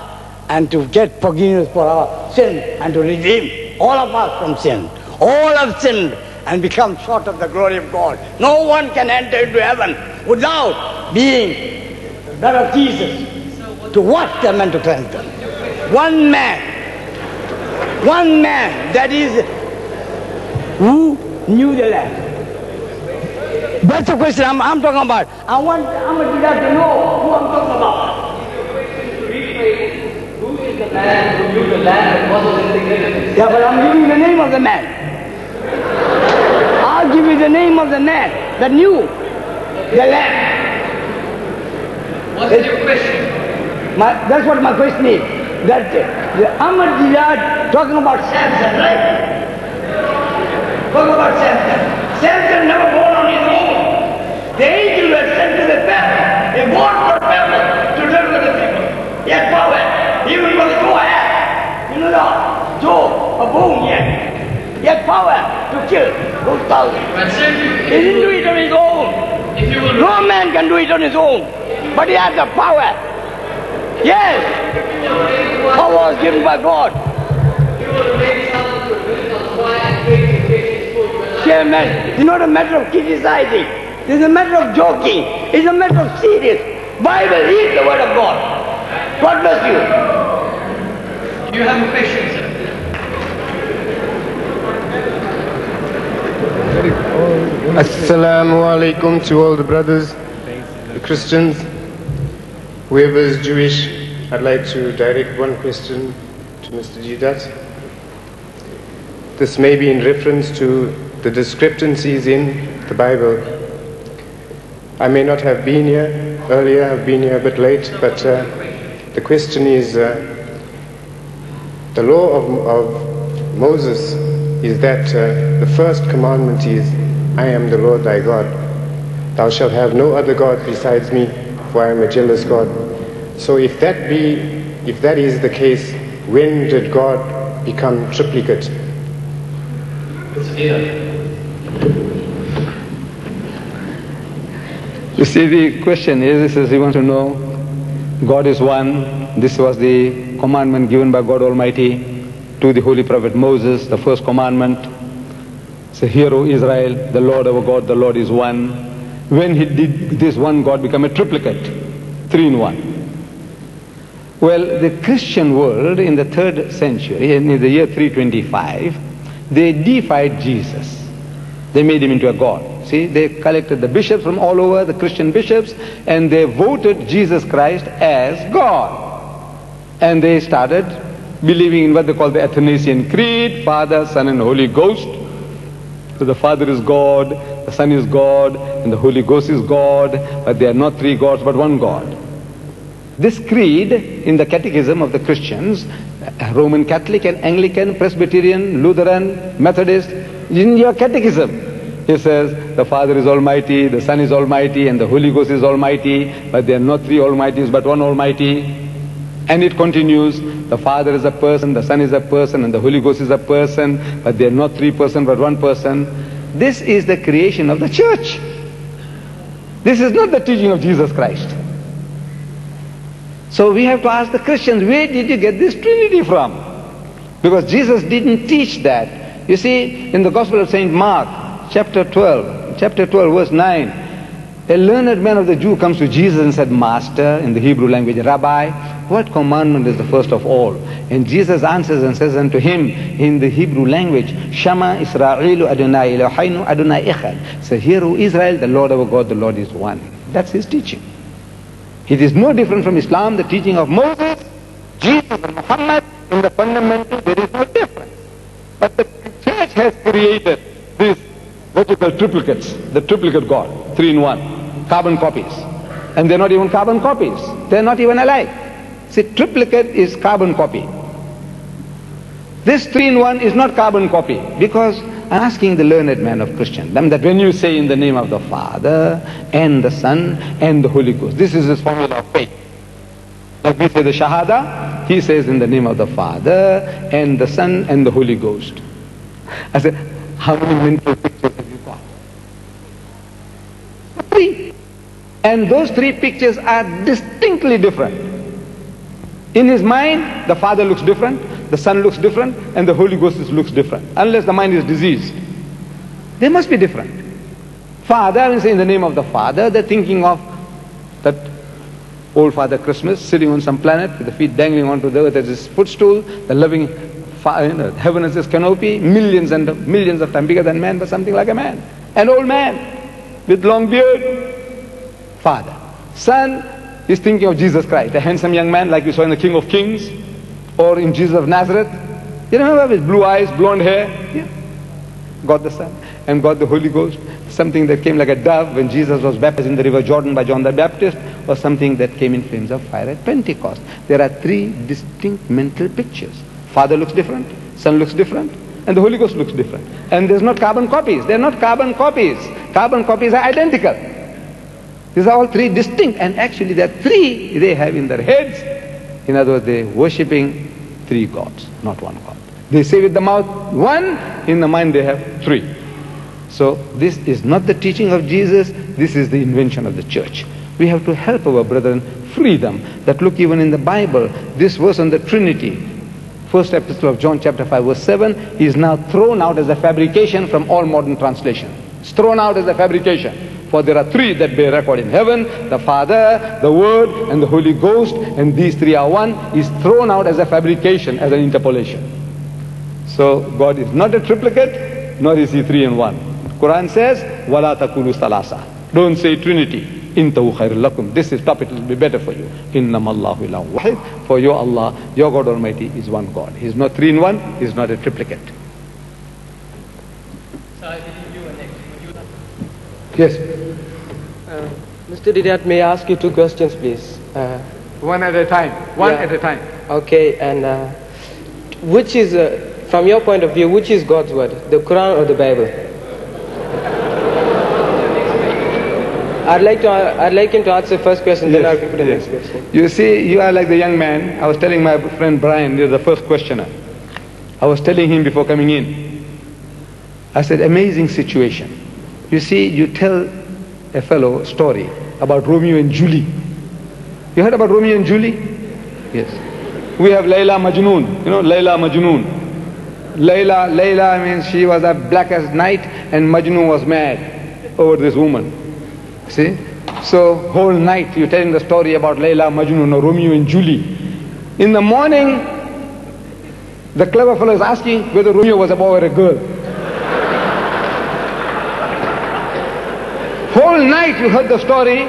and to get forgiveness for our sin and to redeem all of us from sin. All have sinned and become short of the glory of God. No one can enter into heaven without being the blood of Jesus to wash them and to cleanse them. One man, one man, that is who knew the land. That's the question I'm, I'm talking about. I want Ahmad Deedat to know who I'm talking about. Who is the man who knew the land and was integrated? Yeah, but I'm giving the name of the man. I'll give you the name of the man that knew the land. What is your question? My, that's what my question is. That uh, the Ahmad Deedat talking about Samson, right? Talking about Samson. Samson never born on his own. The angel was sent to the family. He born for family to deliver the people. He had power. Even for the Joe had. You know that? Joe, a boom yet. He had power to kill those thousands. But sir, if He didn't do it on his own. If you will No man can do it on his own. But he has the power. Yes. Power was given by God. Chairman, it's not a matter of criticizing. It's a matter of joking. It's a matter of serious. Bible is the word of God. God bless you. Do you have a question, sir? Assalamu alaikum to all the brothers, the Christians, whoever is Jewish. I'd like to direct one question to Mr. Deedat. This may be in reference to the discrepancies in the Bible. I may not have been here earlier, I've been here a bit late, but uh, the question is uh, the law of, of Moses is that uh, the first commandment is, I am the Lord thy God. Thou shalt have no other God besides me, am a jealous God. So if that be, if that is the case, when did God become triplicate? You see, the question is, is, you want to know, God is one. This was the commandment given by God Almighty to the Holy Prophet Moses, the first commandment. Say, Hear, O Israel, the Lord our God, the Lord is one. When he did this one God become a triplicate, three in one. Well, the Christian world in the third century, in the year 325, they deified Jesus. They made him into a god. See, they collected the bishops from all over, the Christian bishops, and they voted Jesus Christ as God. And they started believing in what they call the Athanasian Creed, Father, Son, and Holy Ghost. So the Father is God, the Son is God, and the Holy Ghost is God, but they are not three gods, but one God. This creed in the catechism of the Christians, uh, Roman Catholic and Anglican, Presbyterian, Lutheran, Methodist, in your catechism, it says the Father is Almighty, the Son is Almighty, and the Holy Ghost is Almighty, but they are not three Almighties, but one Almighty. And it continues, the Father is a person, the Son is a person, and the Holy Ghost is a person, but they are not three persons, but one person. This is the creation of the church. This is not the teaching of Jesus Christ. So we have to ask the Christians, where did you get this Trinity from? Because Jesus didn't teach that. You see, in the Gospel of St. Mark, chapter 12, chapter 12, verse 9, a learned man of the Jew comes to Jesus and said, Master, in the Hebrew language, Rabbi, what commandment is the first of all? And Jesus answers and says unto him in the Hebrew language, Shama Israelu Adonai Eloheinu Adonai Echad. So hear, O Israel, the Lord our God, the Lord is one. That's his teaching. It is no different from Islam, the teaching of Moses, Jesus and Muhammad. In the fundamental, there is no difference. But the church has created what you call triplicates, the triplicate God, three in one, carbon copies. And they're not even carbon copies. They're not even alike. See, triplicate is carbon copy. This three-in-one is not carbon copy because I'm asking the learned man of Christendom that when you say in the name of the Father and the Son and the Holy Ghost, this is his formula of faith. Like we say the Shahada, he says in the name of the Father and the Son and the Holy Ghost. I said, how many mental pictures And those three pictures are distinctly different. In his mind, the Father looks different, the Son looks different, and the Holy Ghost looks different. Unless the mind is diseased. They must be different. Father, say in the name of the Father, they're thinking of that old Father Christmas sitting on some planet with the feet dangling onto the earth as his footstool, the loving heaven as his canopy, millions and millions of times bigger than man, but something like a man. An old man with long beard. Father. Son is thinking of Jesus Christ, a handsome young man like you saw in the King of Kings or in Jesus of Nazareth. You remember with blue eyes, blonde hair? Yeah. God the Son and God the Holy Ghost. Something that came like a dove when Jesus was baptized in the river Jordan by John the Baptist or something that came in flames of fire at Pentecost. There are three distinct mental pictures. Father looks different, Son looks different, and the Holy Ghost looks different. And there's not carbon copies. They're not carbon copies. Carbon copies are identical. These are all three distinct, and actually there are three they have in their heads. In other words, they're worshipping three gods, not one God. They say with the mouth one, in the mind they have three. So this is not the teaching of Jesus, this is the invention of the church. We have to help our brethren free them. That look even in the Bible, this verse on the Trinity, first epistle of John chapter 5 verse 7 is now thrown out as a fabrication from all modern translation. It's thrown out as a fabrication. For there are three that bear record in heaven, the Father, the Word, and the Holy Ghost, and these three are one, is thrown out as a fabrication, as an interpolation. So God is not a triplicate, nor is he three in one. Quran says, Wala takulu salasa. Don't say Trinity. Intahu khairul lakum. This is top, it will be better for you. Innamallahu ilahu wahid. For your Allah, your God Almighty is one God. He is not three in one, he is not a triplicate. Yes. Mr. Deedat, may I ask you two questions, please? Uh, one at a time. One yeah. at a time. Okay, and uh, which is, uh, from your point of view, which is God's word, the Quran or the Bible? I'd like to. I'd like him to answer the first question, yes, then I'll give the yes. next question. You see, you are like the young man. I was telling my friend Brian, you're the first questioner. I was telling him before coming in. I said, amazing situation. You see, you tell a fellow story about Romeo and Julie. You heard about Romeo and Julie? Yes. We have Layla Majnoon. You know, Layla Majnoon. Layla, Layla means she was as black as night and Majnun was mad over this woman. See? So whole night you're telling the story about Layla, Majnun or Romeo and Julie. In the morning, the clever fellow is asking whether Romeo was a boy or a girl. Whole night you heard the story.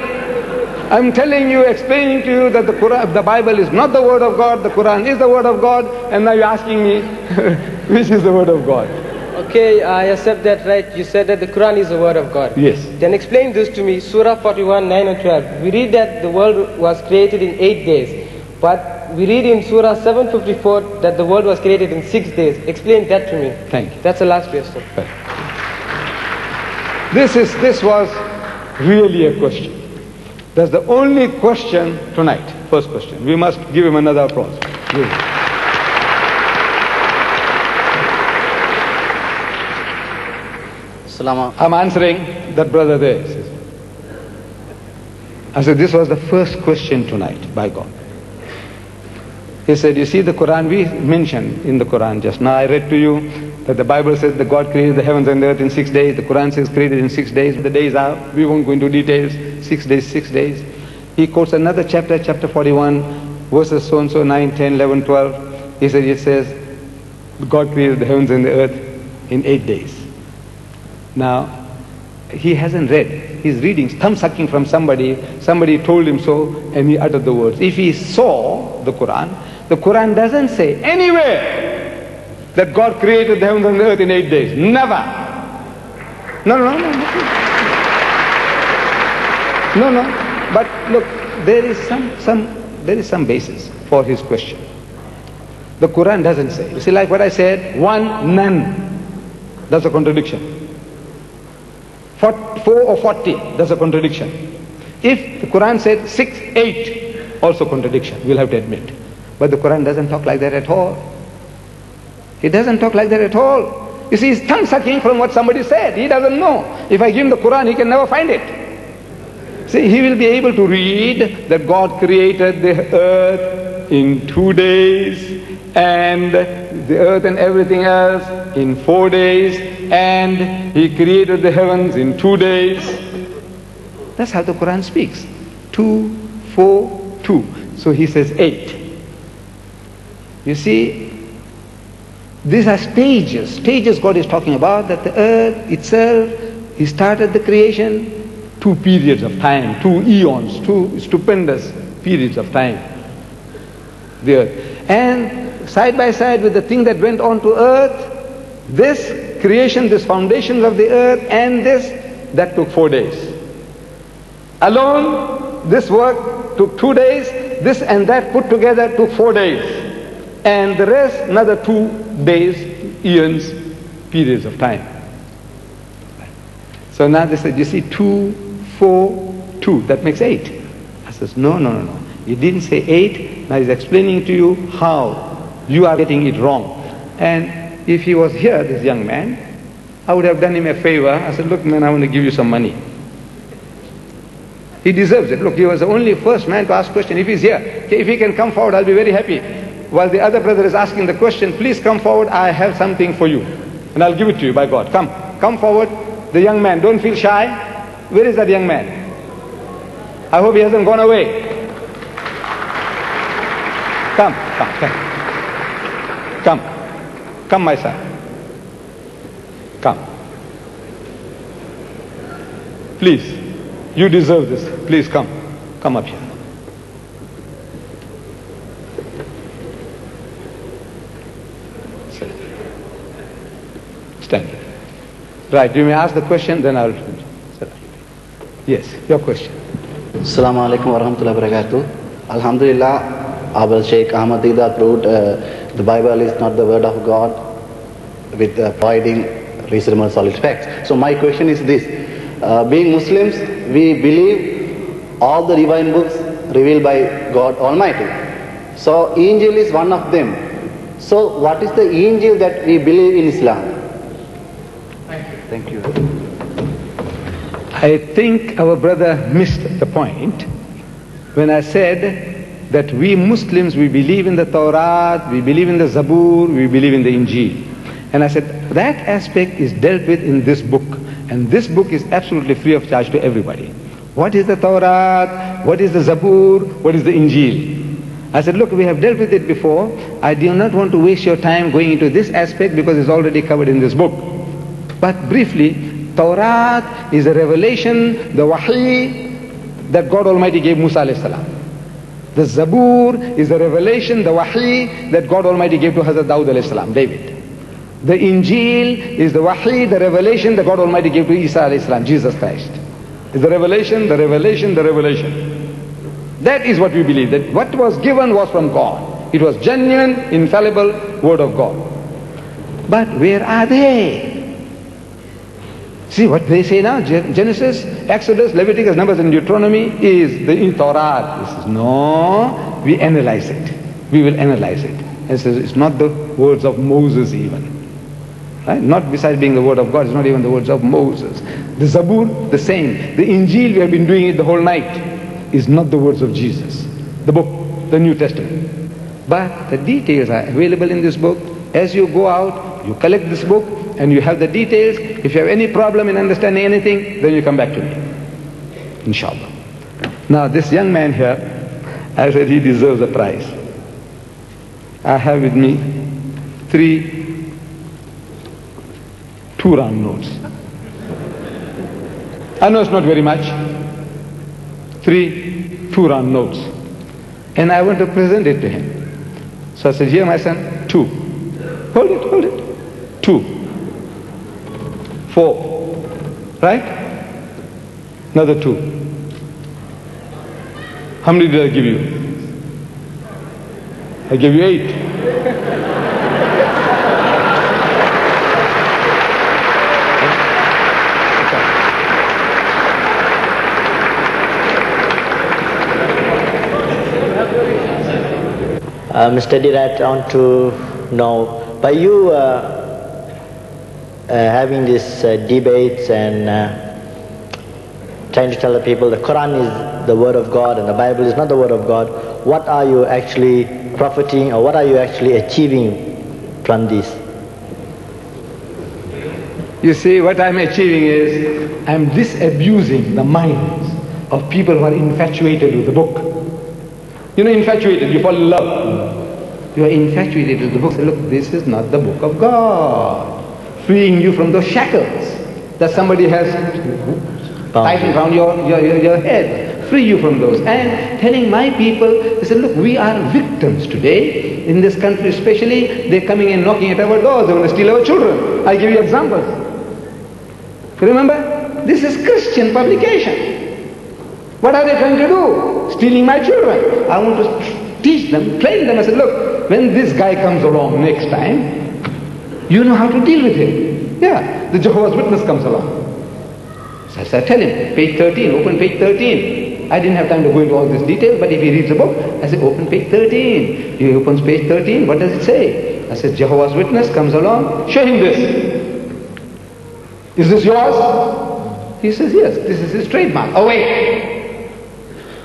I'm telling you, explaining to you that the Quran, the Bible is not the word of God, the Quran is the word of God, and now you're asking me [LAUGHS] which is the word of God. Okay, I accept that right. You said that the Quran is the word of God. Yes. Then explain this to me. Surah 41, 9 and 12. We read that the world was created in eight days. But we read in Surah 754 that the world was created in six days. Explain that to me. Thank you. That's the last question. This is this was really a question. That's the only question tonight. First question. We must give him another applause. Really. I'm answering that brother there. Says. I said, this was the first question tonight by God. He said, you see the Quran, we mentioned in the Quran just now, I read to you that the Bible says that God created the heavens and the earth in six days. The Quran says created in six days. The days are, we won't go into details, six days, six days. He quotes another chapter, chapter 41, verses so and so, 9, 10, 11, 12. He said, it says, God created the heavens and the earth in eight days. Now, he hasn't read. He's reading, thumb sucking from somebody. Somebody told him so, and he uttered the words. If he saw the Quran, the Quran doesn't say anywhere that God created the heavens and the earth in eight days. Never. No, no, no, no. No, no. But look, there is some, some, there is some basis for his question. The Quran doesn't say. You see, like what I said, one, none. That's a contradiction. Four, four or forty, that's a contradiction. If the Quran said six, eight, also contradiction, we'll have to admit. But the Quran doesn't talk like that at all. He doesn't talk like that at all. You see, he's tongue sucking from what somebody said. He doesn't know. If I give him the Quran, he can never find it. See, he will be able to read that God created the earth in two days and the earth and everything else in four days and he created the heavens in two days. That's how the Quran speaks. Two, four, two. So he says eight. You see, these are stages. Stages God is talking about that the earth itself, He started the creation, two periods of time, two eons, two stupendous periods of time. The earth. And side by side with the thing that went on to earth, this creation, this foundations of the earth, and this, that took four days. Alone, this work took two days, this and that put together took four days. And the rest, another two days, eons, periods of time. So now they said, you see, two, four, two, that makes eight. I says, no, no, no, no. He didn't say eight. Now he's explaining to you how you are getting it wrong. And if he was here, this young man, I would have done him a favor. I said, look, man, I want to give you some money. He deserves it. Look, he was the only first man to ask question. If he's here, if he can come forward, I'll be very happy. While the other brother is asking the question, please come forward. I have something for you. And I'll give it to you by God. Come. Come forward. The young man, don't feel shy. Where is that young man? I hope he hasn't gone away. Come, come, come. Come. Come, my son. Come. Please. You deserve this. Please come. Come up here. Stand. Right. You may ask the question, then I'll. Yes, your question. Assalamu alaikum wa rahmatullahi wa barakatuh. Alhamdulillah, our Sheikh Ahmad Deedat proved uh, the Bible is not the word of God with uh, providing reasonable solid facts. So my question is this. Uh, being Muslims, we believe all the divine books revealed by God Almighty. So Injil is one of them. So what is the Injil that we believe in Islam? Thank you. I think our brother missed the point when I said that we Muslims, we believe in the Torah, we believe in the Zabur, we believe in the Injil. And I said that aspect is dealt with in this book. And this book is absolutely free of charge to everybody. What is the Torah? What is the Zabur? What is the Injil? I said, look, we have dealt with it before. I do not want to waste your time going into this aspect because it's already covered in this book. But briefly, Torah is a revelation, the Wahi that God Almighty gave Musa alayhi salam. The Zabur is a revelation, the Wahi that God Almighty gave to Hazrat Dawud alayhi salam, David. The Injil is the Wahi, the revelation that God Almighty gave to Isa alayhi salam, Jesus Christ. Is the revelation, the revelation, the revelation. That is what we believe, that what was given was from God. It was genuine, infallible word of God. But where are they? See what they say now, Genesis, Exodus, Leviticus, Numbers and Deuteronomy is the Torah. This is no, we analyze it. We will analyze it. And says it's not the words of Moses even. Right? Not besides being the word of God, it's not even the words of Moses. The Zabur, the same. The Injil, we have been doing it the whole night, is not the words of Jesus. The book, the New Testament. But the details are available in this book. As you go out, you collect this book, and you have the details. If you have any problem in understanding anything, then you come back to me. Inshallah. Now this young man here, I said he deserves a prize. I have with me three two rand notes. I know it's not very much. Three two rand notes. And I want to present it to him. So I said, here my son, two. Hold it, hold it. Two. Four. Right? Another two. How many did I give you? I gave you eight. Uh, Mr. Deedat, I want to know, by you uh, having these uh, debates and uh, trying to tell the people the Quran is the word of God and the Bible is not the word of God, what are you actually profiting or what are you actually achieving from this? You see, what I'm achieving is I'm disabusing the minds of people who are infatuated with the book. You know, infatuated, you fall in love. You are infatuated with the book. Say, look, this is not the book of God. Freeing you from those shackles that somebody has tightened around your, your, your, your head. Free you from those. And telling my people, they said, look, we are victims today. In this country especially, they're coming and knocking at our doors. They want to steal our children. I'll give you examples. Remember, this is Christian publication. What are they trying to do? Stealing my children. I want to teach them, train them. I said, look, when this guy comes along next time, you know how to deal with him. Yeah, the Jehovah's Witness comes along. So I said, tell him, page 13, open page 13. I didn't have time to go into all this detail, but if he reads the book, I said, open page 13. He opens page 13, what does it say? I said, Jehovah's Witness comes along, show him this. Is this yours? He says, yes, this is his trademark. Oh, wait.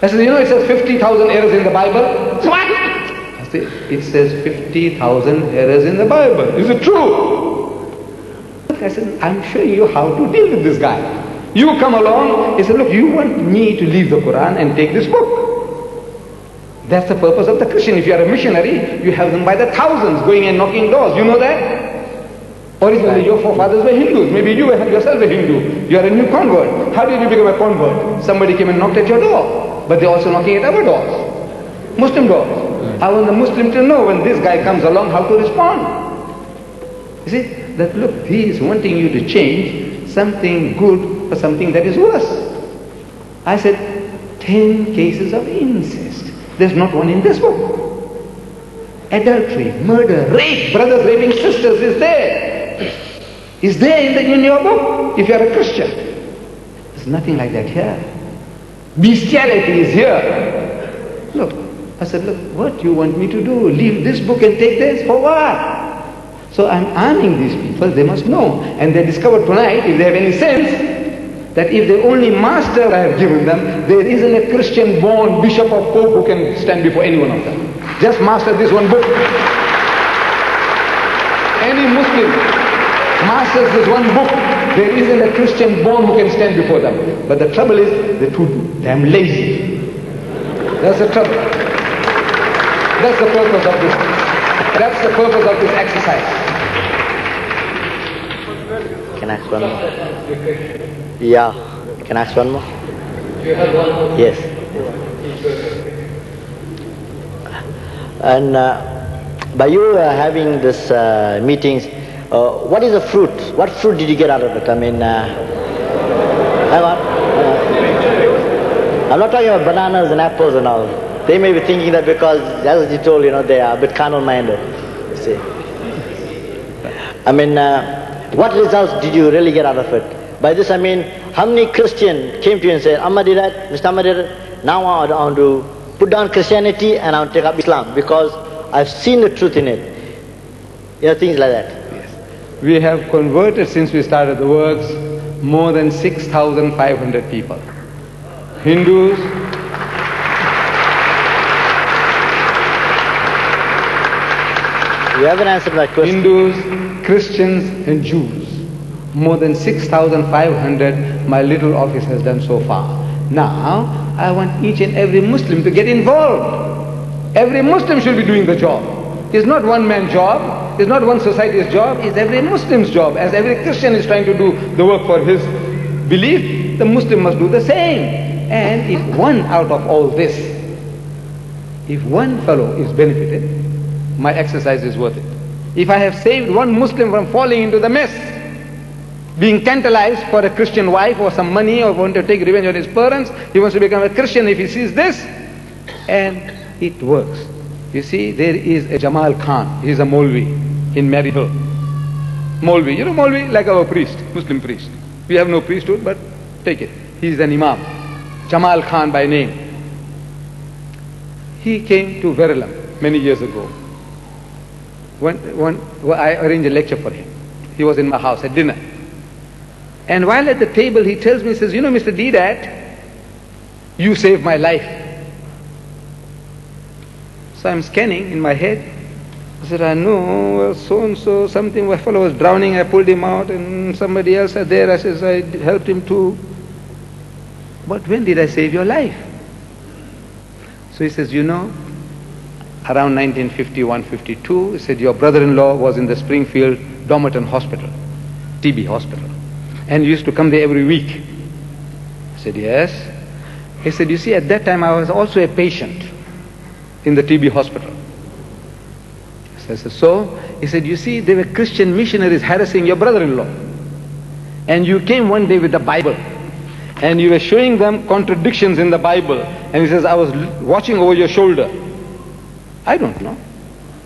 I said, you know, it says 50,000 errors in the Bible. So what? I said, it says 50,000 errors in the Bible. Is it true? I said, I'm showing you how to deal with this guy. You come along, he said, look, you want me to leave the Quran and take this book. That's the purpose of the Christian. If you are a missionary, you have them by the thousands going and knocking doors. You know that? Originally, your forefathers were Hindus. Maybe you were yourself a Hindu. You are a new convert. How did you become a convert? Somebody came and knocked at your door. But they're also knocking at our doors. Muslim doors. I want the Muslim to know when this guy comes along how to respond. You see, that look, he is wanting you to change something good for something that is worse. I said, 10 cases of incest. There's not one in this book. Adultery, murder, rape, brothers raping sisters is there. Is there in, the, in your book if you are a Christian. There's nothing like that here. Bestiality is here. Look, I said, look, what do you want me to do? Leave this book and take this? For what? So I'm arming these people, they must know. And they discovered tonight, if they have any sense, that if the only master I have given them, there isn't a Christian born bishop or pope who can stand before any one of them. Just master this one book. Any Muslim masters this one book, there isn't a Christian born who can stand before them. But the trouble is, they're too damn lazy. That's the trouble. That's the purpose of this. That's the purpose of this exercise. Can I ask one more? Yeah. Can I ask one more? Yes. And uh, by you uh, having this uh, meetings, uh, what is the fruit? What fruit did you get out of it? I mean, uh, hang on. Uh, I'm not talking about bananas and apples and all. They may be thinking that because, as you told, you know, they are a bit carnal-minded. See. I mean, uh, what results did you really get out of it? By this I mean, how many Christian came to you and said, Ahmad Deedat, Mr. Ahmad Deedat, now I want to put down Christianity and I want to take up Islam because I've seen the truth in it. You know, things like that. We have converted since we started the works more than 6,500 people. Hindus, You haven't answered my question. Hindus, Christians and Jews. More than 6,500 my little office has done so far. Now, I want each and every Muslim to get involved. Every Muslim should be doing the job. It's not one man's job, it's not one society's job, it's every Muslim's job. As every Christian is trying to do the work for his belief, the Muslim must do the same. And if one out of all this, if one fellow is benefited, my exercise is worth it. If I have saved one Muslim from falling into the mess, being tantalized for a Christian wife or some money or want to take revenge on his parents, he wants to become a Christian if he sees this, and it works. You see, there is a Jamal Khan, he is a Molvi in Maryhill. Molvi, you know Molvi, like our priest, Muslim priest. We have no priesthood, but take it. He is an Imam, Jamal Khan by name. He came to Verulam many years ago. When, when, when I arranged a lecture for him. He was in my house at dinner. And while at the table, he tells me, he says, You know, Mr. Deedat, you saved my life. So I'm scanning in my head. I said, I know, well, so and so, something, a fellow was drowning, I pulled him out, and somebody else was there. I says, I helped him too. But when did I save your life? So he says, You know, around 1951 52, he said, Your brother in law was in the Springfield Dormerton Hospital, TB hospital, and used to come there every week. I said, Yes. He said, You see, at that time I was also a patient in the TB hospital. I said, So? He said, You see, there were Christian missionaries harassing your brother in law. And you came one day with the Bible and you were showing them contradictions in the Bible. And he says, I was watching over your shoulder. I don't know.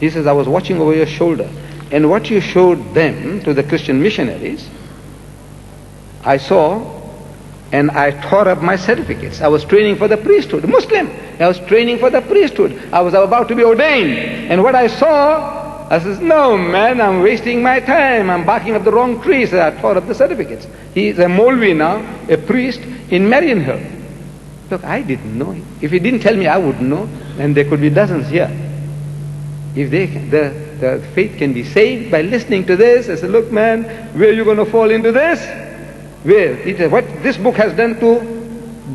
He says, I was watching over your shoulder. And what you showed them to the Christian missionaries, I saw and I tore up my certificates. I was training for the priesthood, Muslim. I was training for the priesthood. I was about to be ordained. And what I saw I says, no man, I'm wasting my time. I'm barking up the wrong tree. So I tore up the certificates. He's a Molvi now, a priest in Marion Look, I didn't know. If he didn't tell me, I would know. And there could be dozens here. If they, the, the faith can be saved by listening to this, I said, look man, where are you going to fall into this? Where? It, what this book has done to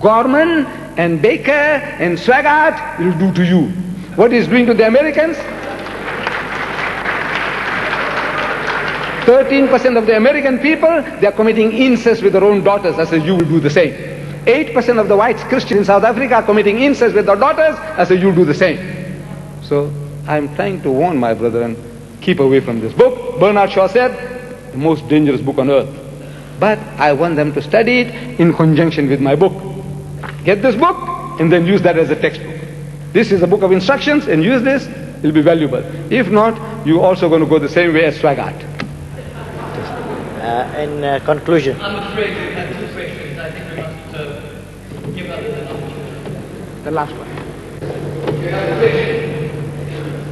Gorman and Bakker and Swaggart, it will do to you. What is doing to the Americans? 13% of the American people, they are committing incest with their own daughters. I said, you will do the same. 8% of the whites Christians in South Africa are committing incest with their daughters. I said, you'll do the same. So I'm trying to warn my brethren, keep away from this book. Bernard Shaw said, the most dangerous book on earth. But I want them to study it in conjunction with my book. Get this book and then use that as a textbook. This is a book of instructions and use this, it'll be valuable. If not, you're also going to go the same way as Swaggart. Uh, in uh, conclusion. I'm afraid we have two questions. I think we must uh, give up the opportunity. The last one.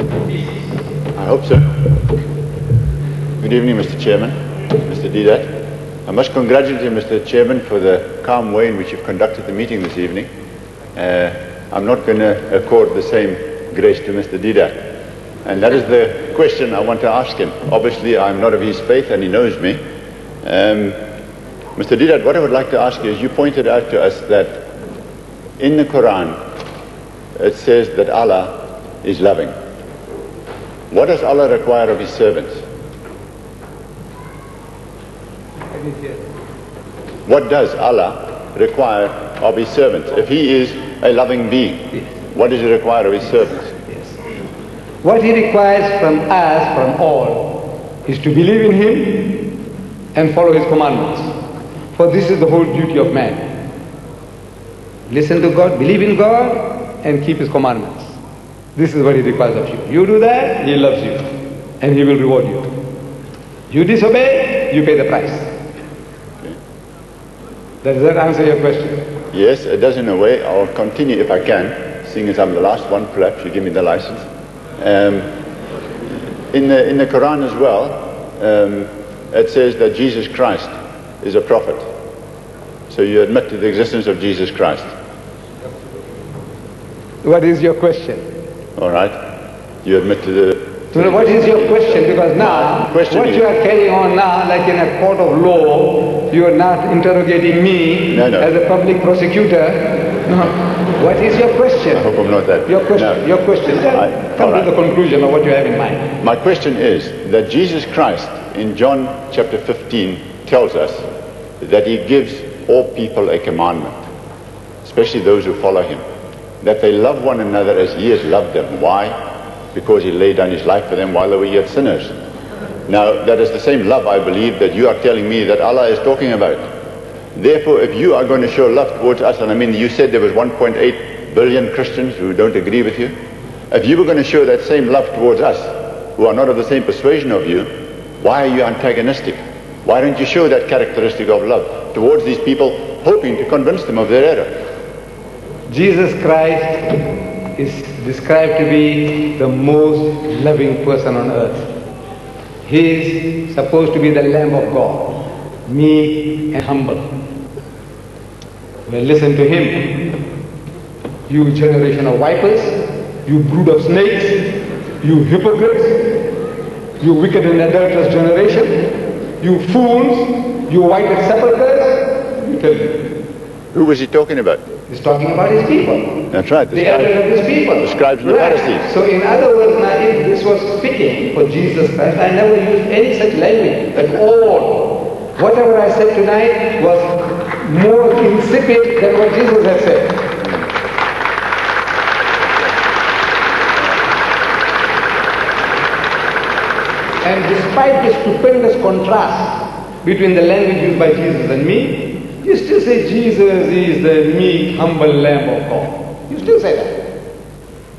I hope so. Good evening, Mr. Chairman, Mr. Deedat. I must congratulate you, Mr. Chairman, for the calm way in which you've conducted the meeting this evening. Uh, I'm not going to accord the same grace to Mr. Deedat. And that is the question I want to ask him. Obviously, I'm not of his faith and he knows me. Um, Mr. Deedat, what I would like to ask you is you pointed out to us that in the Quran it says that Allah is loving. What does Allah require of his servants? What does Allah require of his servants? If he is a loving being, what does he require of his servants? What he requires from us, from all, is to believe in him and follow his commandments. For this is the whole duty of man. Listen to God, believe in God, and keep his commandments. This is what he requires of you. You do that, he loves you, and he will reward you. You disobey, you pay the price. Does that answer your question? Yes, it does in a way. I'll continue if I can, seeing as I'm the last one, perhaps you give me the license. Um, in, the, in the Quran as well, um, it says that Jesus Christ is a prophet. So you admit to the existence of Jesus Christ. What is your question? All right. You admit to the. So what is your question? Because now, question what is- you are carrying on now, like in a court of law, you are not interrogating me No, no. as a public prosecutor. No. What is your question? I hope I'm not that. Your question. No. Your question. I- come right. to the conclusion of what you have in mind. My question is that Jesus Christ in John chapter 15 tells us that he gives all people a commandment, especially those who follow him, that they love one another as he has loved them. Why? Because he laid down his life for them while they were yet sinners. Now, that is the same love, I believe, that you are telling me that Allah is talking about. Therefore, if you are going to show love towards us, and I mean, you said there was 1.8 billion Christians who don't agree with you. If you were going to show that same love towards us, who are not of the same persuasion of you, why are you antagonistic? Why don't you show that characteristic of love towards these people, hoping to convince them of their error? Jesus Christ is described to be the most loving person on earth. He is supposed to be the Lamb of God, meek and humble. Well, listen to him. You generation of vipers, you brood of snakes, you hypocrites, you wicked and adulterous generation, you fools, you whited sepulchres, you tell me. Who was he talking about? He's talking about his people. That's right. The The elders of his people. the scribes and the Pharisees. So in other words, now if this was fitting for Jesus Christ, I never used any such language at all. Whatever I said tonight was more insipid than what Jesus had said. And despite the stupendous contrast between the language used by Jesus and me, you still say Jesus is the meek, humble Lamb of God. You still say that.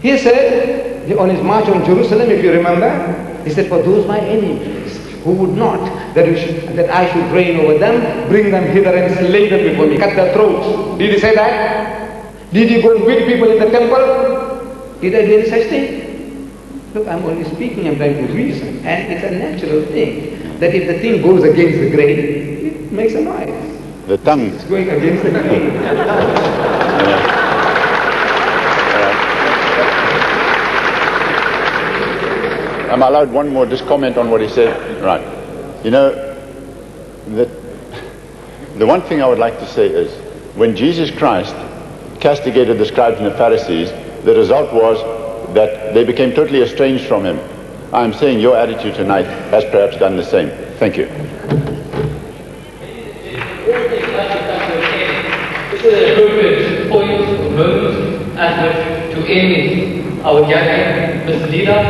He said, on his march on Jerusalem, if you remember, he said, for those my enemies who would not that, should, that I should reign over them, bring them hither and slay them before me, cut their throats. Did he say that? Did he go and beat people in the temple? Did I do any such thing? Look, I'm only speaking, I'm trying to reason. And it's a natural thing that if the thing goes against the grain, it makes a noise. The tongue. It's going against the grain. Hmm. I'm allowed one more just comment on what he said. Right. You know, the, the one thing I would like to say is when Jesus Christ castigated the scribes and the Pharisees, the result was that they became totally estranged from him. I'm saying your attitude tonight has perhaps done the same. Thank you. To our gathering. Mr. Leader,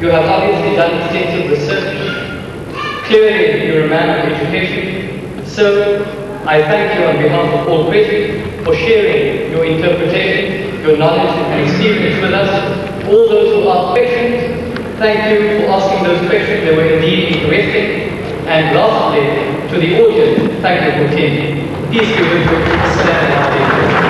you have obviously done extensive research. Clearly, you're a man of education. So, I thank you on behalf of all present for sharing your interpretation, your knowledge and experience with us. All those who asked questions, thank you for asking those questions. They were indeed interesting. And lastly, to the audience, thank you for attending. Be with you. Assalamu alaikum.